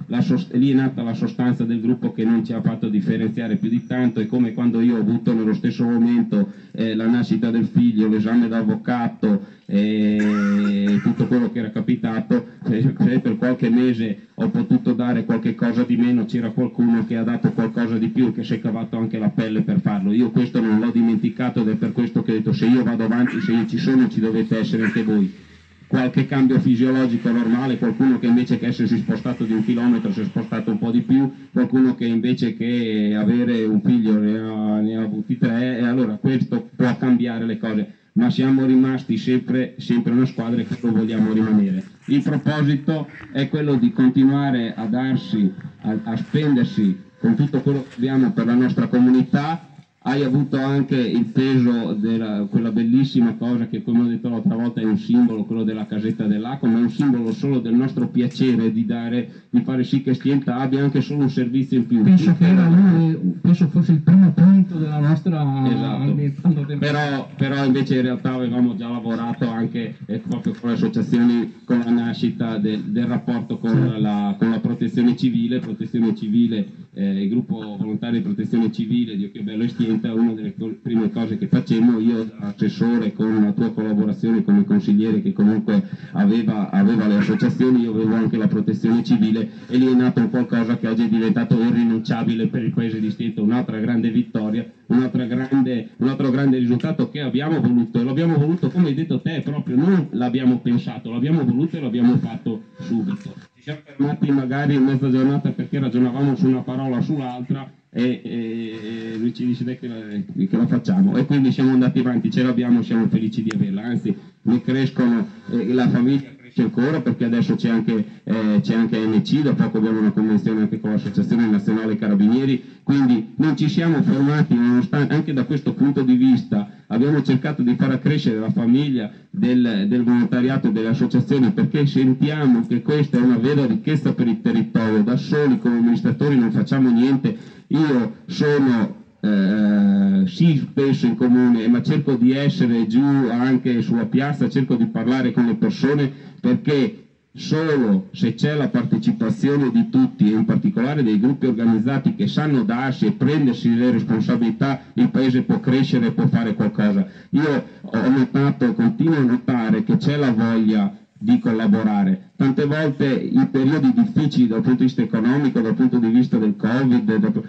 la, lì è nata la sostanza del gruppo che non ci ha fatto differenziare più di tanto, è come quando io ho avuto nello stesso momento eh, la nascita del figlio, l'esame d'avvocato, e tutto quello che era capitato, se per qualche mese ho potuto dare qualche cosa di meno, c'era qualcuno che ha dato qualcosa di più, che si è cavato anche la pelle per farlo. Io questo non l'ho dimenticato ed è per questo che ho detto se io vado avanti, se io ci sono ci dovete essere anche voi. Qualche cambio fisiologico normale, qualcuno che invece che essersi spostato di un chilometro si è spostato un po' di più, qualcuno che invece che avere un figlio ne ha, ne ha avuti tre, e allora questo può cambiare le cose ma siamo rimasti sempre, sempre una squadra e quello vogliamo rimanere. Il proposito è quello di continuare a darsi, a, a spendersi con tutto quello che abbiamo per la nostra comunità hai avuto anche il peso di quella bellissima cosa che come ho detto l'altra volta è un simbolo, quello della casetta dell'acqua, ma è un simbolo solo del nostro piacere di, dare, di fare sì che Stienta abbia anche solo un servizio in più. Penso che era uno, penso fosse il primo punto della nostra esatto. però, però, invece in realtà avevamo già lavorato anche eh, proprio con le associazioni con la nascita del, del rapporto con, sì. la, con, la, protezione civile, protezione civile eh, il gruppo volontario di protezione civile di Occhio Bello e Stienta diventa una delle prime cose che facemmo, io da assessore con la tua collaborazione come consigliere che comunque aveva, aveva, le associazioni, io avevo anche la protezione civile e lì è nato qualcosa che oggi è diventato irrinunciabile per il paese di Stento, un'altra grande vittoria, grande, un altro grande risultato che abbiamo voluto e l'abbiamo voluto come hai detto te proprio, non l'abbiamo pensato, l'abbiamo voluto e l'abbiamo fatto subito. Ci siamo fermati magari in mezza giornata perché ragionavamo su una parola o sull'altra e, e, lui ci dice che che la, facciamo. E quindi siamo andati avanti, ce l'abbiamo, siamo felici di averla, anzi ne crescono eh, la famiglia cresce ancora perché adesso c'è anche, eh, c'è anche NC, da poco abbiamo una convenzione anche con l'Associazione Nazionale Carabinieri, quindi non ci siamo fermati, nonostante anche da questo punto di vista abbiamo cercato di far crescere la famiglia del, del volontariato e delle associazioni perché sentiamo che questa è una vera ricchezza per il territorio, da soli come amministratori non facciamo niente. Io sono eh, sì spesso in comune, ma cerco di essere giù anche sulla piazza, cerco di parlare con le persone perché solo se c'è la partecipazione di tutti e in particolare dei gruppi organizzati che sanno darsi e prendersi le responsabilità, il paese può crescere e può fare qualcosa. Io ho notato, continuo a notare che c'è la voglia di collaborare. Tante volte i periodi difficili dal punto di vista economico, dal punto di vista del Covid,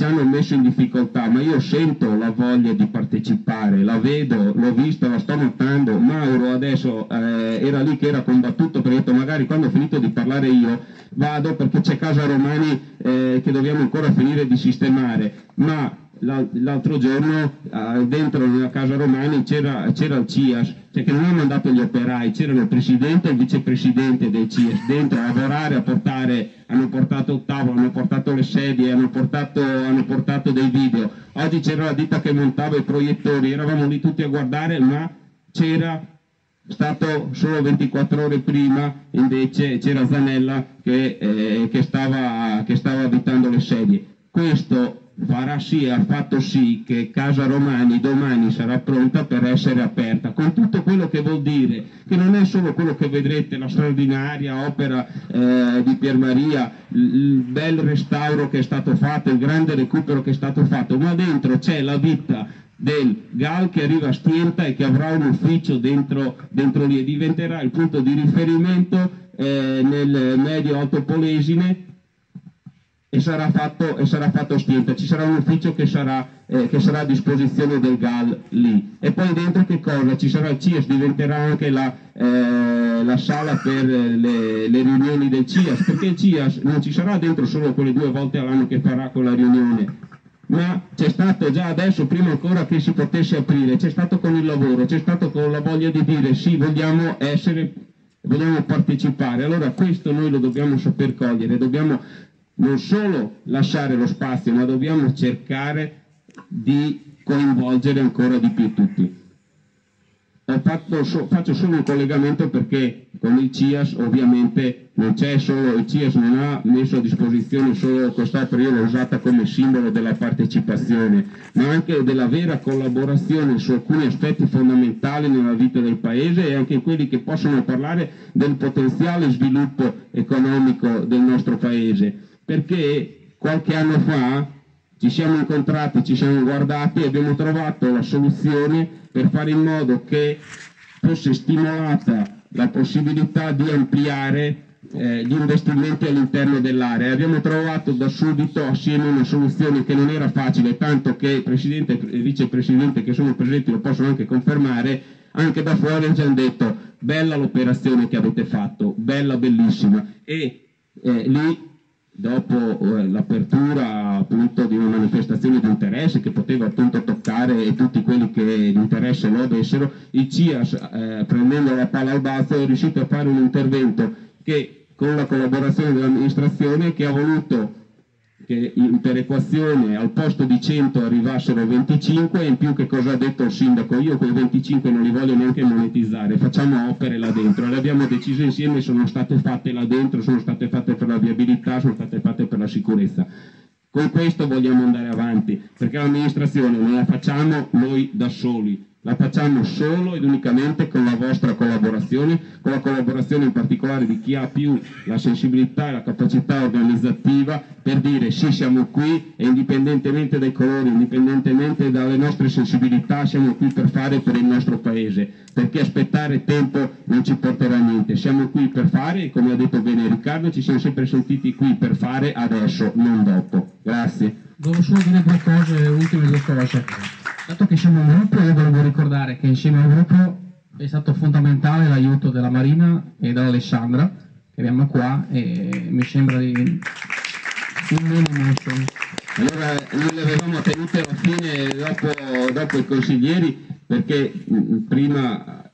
ci hanno messo in difficoltà, ma io sento la voglia di partecipare, la vedo, l'ho visto, la sto notando. Mauro adesso eh, era lì che era combattuto perché ho detto magari quando ho finito di parlare io vado perché c'è casa Romani eh, che dobbiamo ancora finire di sistemare, ma l'altro giorno dentro nella casa Romani c'era, il CIAS, cioè che non ha mandato gli operai, c'erano il presidente e il vicepresidente del CIAS dentro a lavorare, a portare, hanno portato il tavolo, hanno portato le sedie, hanno portato, hanno portato dei video. Oggi c'era la ditta che montava i proiettori, eravamo lì tutti a guardare, ma c'era stato solo 24 ore prima invece c'era Zanella che, eh, che, stava, che stava abitando le sedie. Questo farà sì, ha fatto sì che Casa Romani domani sarà pronta per essere aperta, con tutto quello che vuol dire, che non è solo quello che vedrete, la straordinaria opera eh, di Pier Maria, il bel restauro che è stato fatto, il grande recupero che è stato fatto, ma dentro c'è la vita del GAL che arriva a Stienta e che avrà un ufficio dentro, dentro lì e diventerà il punto di riferimento eh, nel medio alto polesine e sarà fatto, e sarà fatto Stienta, ci sarà un ufficio che sarà, eh, che sarà, a disposizione del GAL lì. E poi dentro che cosa? Ci sarà il CIAS, diventerà anche la, eh, la sala per le, le, riunioni del CIAS, perché il CIAS non ci sarà dentro solo quelle due volte all'anno che farà con la riunione, ma c'è stato già adesso, prima ancora che si potesse aprire, c'è stato con il lavoro, c'è stato con la voglia di dire sì, vogliamo essere, vogliamo partecipare. Allora questo noi lo dobbiamo saper cogliere, dobbiamo non solo lasciare lo spazio, ma dobbiamo cercare di coinvolgere ancora di più tutti. So, faccio solo un collegamento perché con il CIAS ovviamente non c'è solo, il CIAS non ha messo a disposizione solo quest'opera, io l'ho usata come simbolo della partecipazione, ma anche della vera collaborazione su alcuni aspetti fondamentali nella vita del Paese e anche quelli che possono parlare del potenziale sviluppo economico del nostro Paese, perché qualche anno fa ci siamo incontrati, ci siamo guardati e abbiamo trovato la soluzione per fare in modo che fosse stimolata la possibilità di ampliare eh, gli investimenti all'interno dell'area. Abbiamo trovato da subito assieme una soluzione che non era facile, tanto che il Presidente e il Vicepresidente che sono presenti lo possono anche confermare, anche da fuori ci hanno detto bella l'operazione che avete fatto, bella, bellissima. E eh, lì dopo eh, l'apertura appunto di una manifestazione di interesse che poteva appunto toccare tutti quelli che di interesse lo avessero, il CIAS eh, prendendo la palla al balzo è riuscito a fare un intervento che con la collaborazione dell'amministrazione che ha voluto che in perequazione al posto di 100 arrivassero 25 e in più che cosa ha detto il sindaco? Io quei 25 non li voglio neanche monetizzare, facciamo opere là dentro. Le abbiamo decise insieme, sono state fatte là dentro, sono state fatte per la viabilità, sono state fatte per la sicurezza. Con questo vogliamo andare avanti, perché l'amministrazione non la facciamo noi da soli, la facciamo solo ed unicamente con la vostra collaborazione, con la collaborazione in particolare di chi ha più la sensibilità e la capacità organizzativa per dire sì siamo qui e indipendentemente dai colori, indipendentemente dalle nostre sensibilità siamo qui per fare per il nostro paese, perché aspettare tempo non ci porterà a niente, siamo qui per fare e come ha detto bene Riccardo ci siamo sempre sentiti qui per fare adesso, non dopo. Grazie. Volevo solo dire due cose, ultime due. Dato che siamo un gruppo, io volevo ricordare che insieme al gruppo è stato fondamentale l'aiuto della Marina e dell'Alessandra, che abbiamo qua, e mi sembra di. Allora noi le avevamo tenute alla fine dopo, dopo i consiglieri perché mh, prima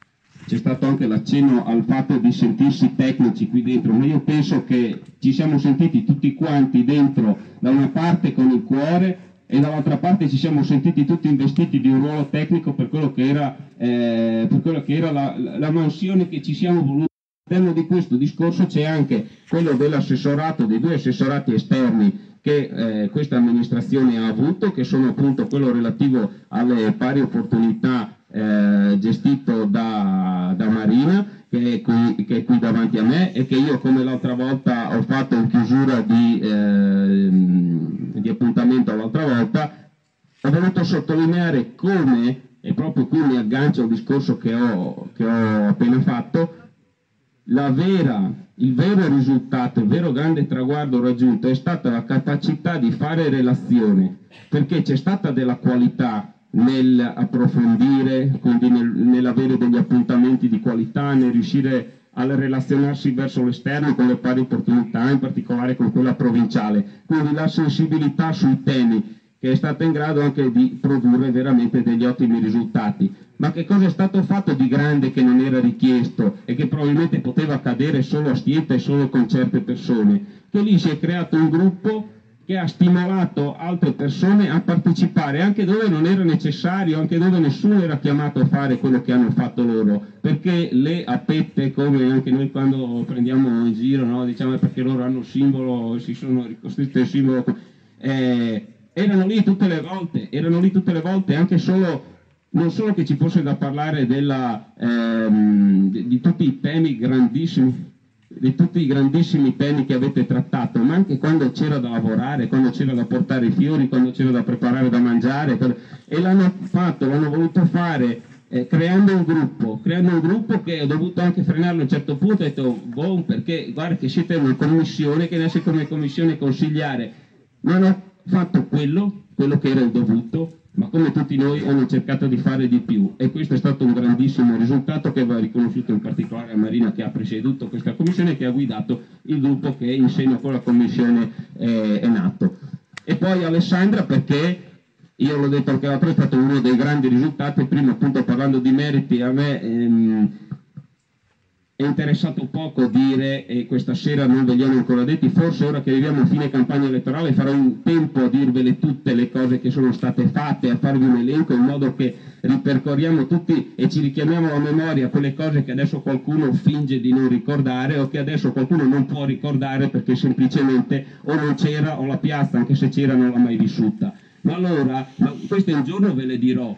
c'è stato anche l'accenno al fatto di sentirsi tecnici qui dentro, ma io penso che ci siamo sentiti tutti quanti dentro da una parte con il cuore e dall'altra parte ci siamo sentiti tutti investiti di un ruolo tecnico per quello che era, eh, quello che era la, la, mansione che ci siamo voluti. All'interno di questo discorso c'è anche quello dell'assessorato, dei due assessorati esterni che eh, questa amministrazione ha avuto, che sono appunto quello relativo alle pari opportunità eh, gestito da, da Marina, che è, qui, che è, qui, davanti a me e che io come l'altra volta ho fatto in chiusura di, eh, di appuntamento l'altra volta, ho voluto sottolineare come, e proprio qui mi aggancio al discorso che ho, che ho appena fatto, vera, il vero risultato, il vero grande traguardo raggiunto è stata la capacità di fare relazione, perché c'è stata della qualità nel approfondire, quindi nel, nell'avere degli appuntamenti di qualità, nel riuscire a relazionarsi verso l'esterno con le pari opportunità, in particolare con quella provinciale. Quindi la sensibilità sui temi che è stata in grado anche di produrre veramente degli ottimi risultati. Ma che cosa è stato fatto di grande che non era richiesto e che probabilmente poteva accadere solo a Stieta e solo con certe persone? Che lì si è creato un gruppo che ha stimolato altre persone a partecipare anche dove non era necessario, anche dove nessuno era chiamato a fare quello che hanno fatto loro, perché le appette, come anche noi quando prendiamo in giro, no? diciamo perché loro hanno il simbolo, si sono ricostruite il simbolo, eh, erano lì tutte le volte, erano lì tutte le volte, anche solo non solo che ci fosse da parlare della, ehm, di, di tutti i temi grandissimi di tutti i grandissimi temi che avete trattato, ma anche quando c'era da lavorare, quando c'era da portare i fiori, quando c'era da preparare da mangiare, e l'hanno fatto, l'hanno voluto fare eh, creando un gruppo, creando un gruppo che ho dovuto anche frenarlo a un certo punto, ho detto, boh, perché guarda che siete una commissione che nasce come commissione consigliare, ma hanno fatto quello, quello che era il dovuto, ma come tutti noi hanno cercato di fare di più e questo è stato un grandissimo risultato che va riconosciuto in particolare a Marina che ha presieduto questa commissione e che ha guidato il gruppo che in seno con la commissione eh, è nato. E poi Alessandra perché io l'ho detto anche l'altro, è stato uno dei grandi risultati, prima appunto parlando di meriti, a me ehm, è interessato poco dire, e questa sera non ve li hanno ancora detti, forse ora che arriviamo a fine campagna elettorale farò un tempo a dirvele tutte le cose che sono state fatte, a farvi un elenco in modo che ripercorriamo tutti e ci richiamiamo a memoria quelle cose che adesso qualcuno finge di non ricordare o che adesso qualcuno non può ricordare perché semplicemente o non c'era o la piazza, anche se c'era, non l'ha mai vissuta. Ma allora, ma questo un giorno ve le dirò,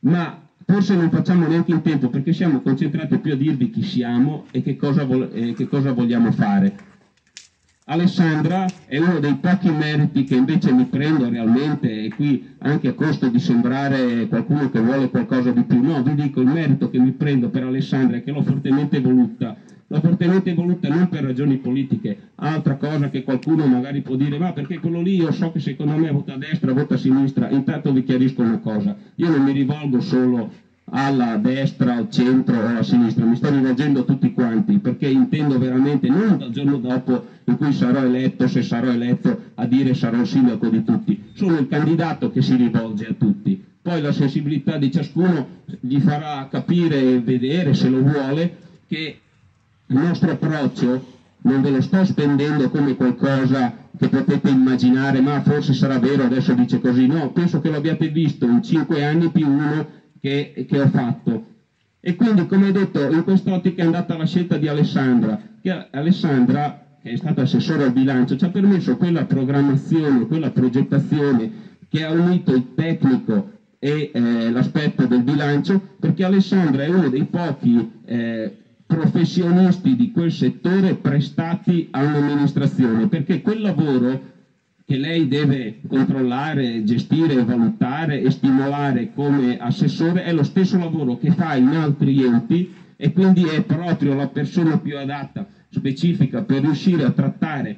ma forse non facciamo neanche in tempo perché siamo concentrati più a dirvi chi siamo e che cosa, vo- e che cosa vogliamo fare. Alessandra è uno dei pochi meriti che invece mi prendo realmente e qui anche a costo di sembrare qualcuno che vuole qualcosa di più. No, vi dico il merito che mi prendo per Alessandra è che l'ho fortemente voluta. L'ho fortemente voluta non per ragioni politiche, altra cosa che qualcuno magari può dire, ma perché quello lì io so che secondo me vota a destra, vota a sinistra. Intanto vi chiarisco una cosa, io non mi rivolgo solo alla destra, al centro o alla sinistra, mi sto rivolgendo a tutti quanti perché intendo veramente non dal giorno dopo in cui sarò eletto, se sarò eletto, a dire sarò sindaco di tutti, sono il candidato che si rivolge a tutti. Poi la sensibilità di ciascuno gli farà capire e vedere, se lo vuole, che il nostro approccio non ve lo sto spendendo come qualcosa che potete immaginare, ma forse sarà vero, adesso dice così, no, penso che l'abbiate visto in cinque anni più uno che, che ho fatto. E quindi, come ho detto, in quest'ottica è andata la scelta di Alessandra, che Alessandra, che è stata assessore al bilancio, ci ha permesso quella programmazione, quella progettazione che ha unito il tecnico e eh, l'aspetto del bilancio, perché Alessandra è uno dei pochi eh, professionisti di quel settore prestati a un'amministrazione, perché quel lavoro che lei deve controllare, gestire, valutare e stimolare come assessore è lo stesso lavoro che fa in altri enti e quindi è proprio la persona più adatta, specifica per riuscire a trattare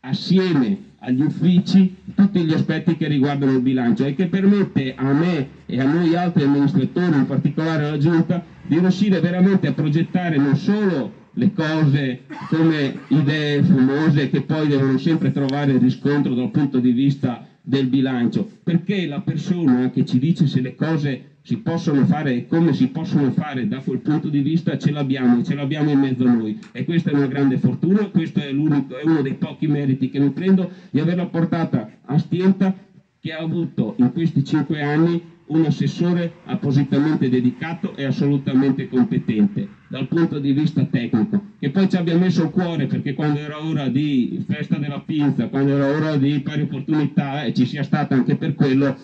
assieme agli uffici tutti gli aspetti che riguardano il bilancio e che permette a me e a noi altri amministratori, in particolare alla Giunta, di riuscire veramente a progettare non solo le cose come idee fumose che poi devono sempre trovare riscontro dal punto di vista del bilancio, perché la persona che ci dice se le cose si possono fare e come si possono fare da quel punto di vista ce l'abbiamo ce l'abbiamo in mezzo a noi. E questa è una grande fortuna, questo è, è uno dei pochi meriti che mi prendo di averla portata a Stienta che ha avuto in questi cinque anni un assessore appositamente dedicato e assolutamente competente dal punto di vista tecnico, che poi ci abbia messo il cuore perché quando era ora di festa della pinza, quando era ora di pari opportunità e ci sia stata anche per quello,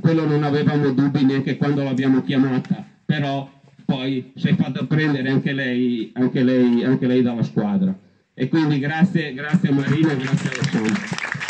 quello non avevamo dubbi neanche quando l'abbiamo chiamata, però poi si è fatta prendere anche lei, anche lei, anche lei dalla squadra. E quindi grazie, grazie a Marina e grazie a Alessandro.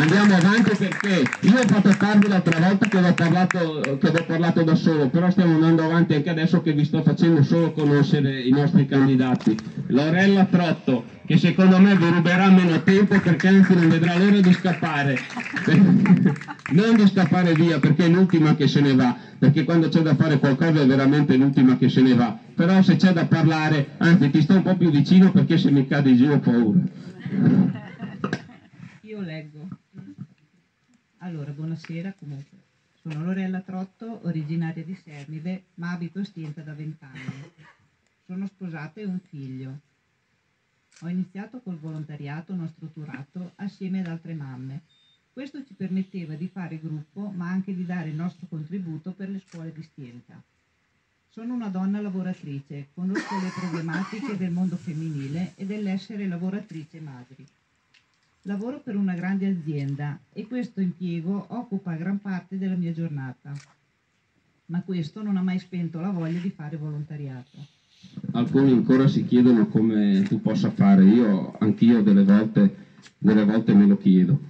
Andiamo avanti perché io ho fatto tardi l'altra volta che avevo, parlato, che avevo parlato da solo, però stiamo andando avanti anche adesso che vi sto facendo solo conoscere i nostri candidati. Lorella Trotto, che secondo me vi ruberà meno tempo perché anzi non vedrà l'ora di scappare. [LAUGHS] non di scappare via perché è l'ultima che se ne va, perché quando c'è da fare qualcosa è veramente l'ultima che se ne va. Però se c'è da parlare, anzi ti sto un po' più vicino perché se mi cade giù ho paura. Io leggo. Allora, buonasera comunque. Sono Lorella Trotto, originaria di Sernive, ma abito a Stienta da vent'anni. Sono sposata e ho un figlio. Ho iniziato col volontariato non strutturato assieme ad altre mamme. Questo ci permetteva di fare gruppo, ma anche di dare il nostro contributo per le scuole di Stienta. Sono una donna lavoratrice, conosco le problematiche del mondo femminile e dell'essere lavoratrice madri. Lavoro per una grande azienda e questo impiego occupa gran parte della mia giornata, ma questo non ha mai spento la voglia di fare volontariato. Alcuni ancora si chiedono come tu possa fare, io anch'io delle volte, delle volte me lo chiedo.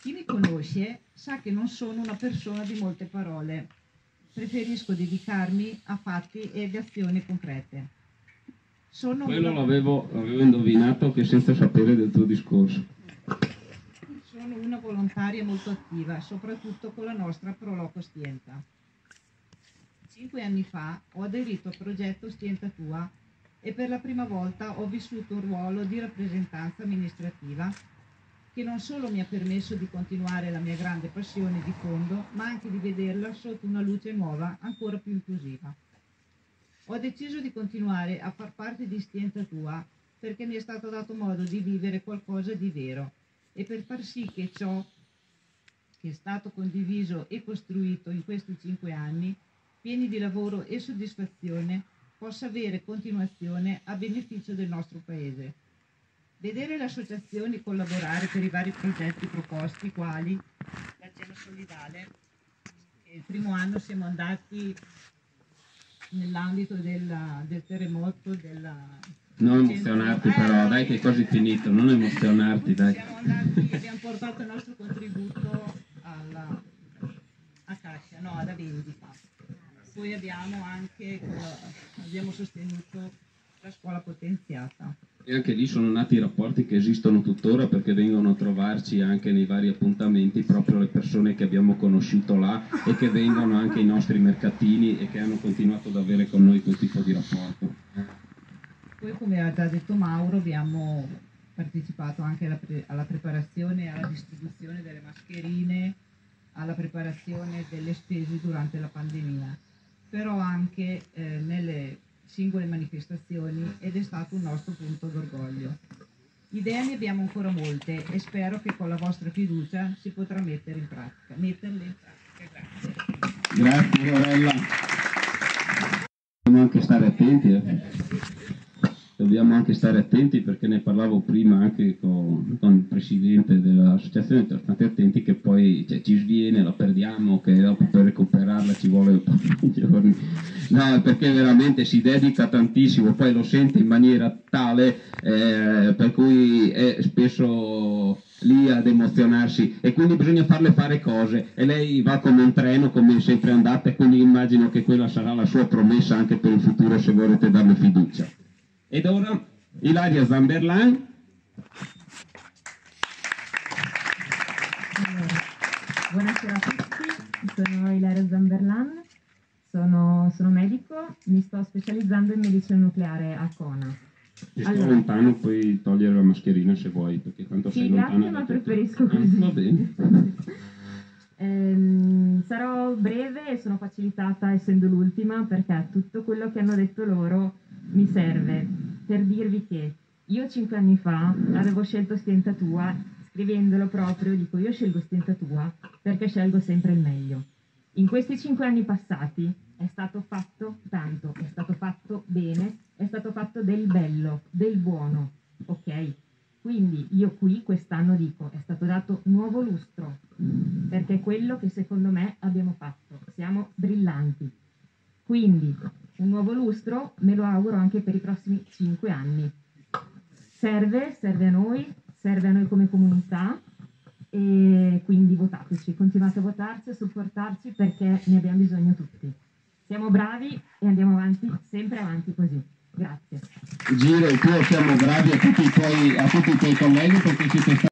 Chi mi conosce sa che non sono una persona di molte parole, preferisco dedicarmi a fatti ed azioni concrete. Sono Quello una... l'avevo, l'avevo indovinato che senza sapere del tuo discorso. Sono una volontaria molto attiva, soprattutto con la nostra Proloco Stienta. Cinque anni fa ho aderito al progetto Stienta Tua e per la prima volta ho vissuto un ruolo di rappresentanza amministrativa che non solo mi ha permesso di continuare la mia grande passione di fondo, ma anche di vederla sotto una luce nuova, ancora più inclusiva. Ho deciso di continuare a far parte di Stienta Tua perché mi è stato dato modo di vivere qualcosa di vero e per far sì che ciò che è stato condiviso e costruito in questi cinque anni, pieni di lavoro e soddisfazione, possa avere continuazione a beneficio del nostro Paese. Vedere le associazioni collaborare per i vari progetti proposti, quali la Cena Solidale, il primo anno siamo andati nell'ambito della- del terremoto, della... Non emozionarti Eh, però, dai che è quasi finito, non emozionarti, dai. Siamo andati, abbiamo portato il nostro contributo alla, a Cascia, no, alla vendita. Poi abbiamo anche, eh, abbiamo sostenuto la scuola potenziata. E anche lì sono nati i rapporti che esistono tuttora perché vengono a trovarci anche nei vari appuntamenti proprio le persone che abbiamo conosciuto là e che vengono anche ai nostri mercatini e che hanno continuato ad avere con noi quel tipo di rapporto. Poi, come ha già detto Mauro, abbiamo partecipato anche alla, pre- alla preparazione e alla distribuzione delle mascherine, alla preparazione delle spese durante la pandemia, però anche eh, nelle singole manifestazioni ed è stato un nostro punto d'orgoglio. Idee ne abbiamo ancora molte e spero che con la vostra fiducia si potrà mettere in pratica, metterle in pratica. Grazie. Grazie Lorella. Dobbiamo anche stare attenti, eh. Dobbiamo anche stare attenti perché ne parlavo prima anche con, con il presidente dell'associazione, state attenti che poi cioè, ci sviene, la perdiamo, che dopo per recuperarla ci vuole un po' di [LAUGHS] giorni. No, perché veramente si dedica tantissimo, poi lo sente in maniera tale eh, per cui è spesso lì ad emozionarsi e quindi bisogna farle fare cose e lei va come un treno come è sempre andata e quindi immagino che quella sarà la sua promessa anche per il futuro se volete darle fiducia. Ed ora Ilaria Zamberlan. Allora, buonasera a tutti, sono Ilaria Zamberlan, sono, sono medico, mi sto specializzando in medicina nucleare a Cona. Sto Allora. lontano, puoi togliere la mascherina se vuoi, perché tanto sei Sì, lontana grazie, da ma preferisco Ah, così. Va bene. [LAUGHS] Ehm, sarò breve e sono facilitata essendo l'ultima perché tutto quello che hanno detto loro mi serve per dirvi che io cinque anni fa avevo scelto Stentatua, scrivendolo proprio dico io scelgo Stentatua perché scelgo sempre il meglio. In questi cinque anni passati è stato fatto tanto, è stato fatto bene, è stato fatto del bello, del buono, ok? Quindi io qui quest'anno dico è stato dato nuovo lustro, perché è quello che secondo me abbiamo fatto, siamo brillanti. Quindi un nuovo lustro me lo auguro anche per i prossimi cinque anni. Serve, serve a noi, serve a noi come comunità e quindi votateci, continuate a votarci, a supportarci perché ne abbiamo bisogno tutti. Siamo bravi e andiamo avanti, sempre avanti così. Grazie. Giro il tuo, siamo bravi a tutti i tuoi, a tutti i tuoi colleghi perché stati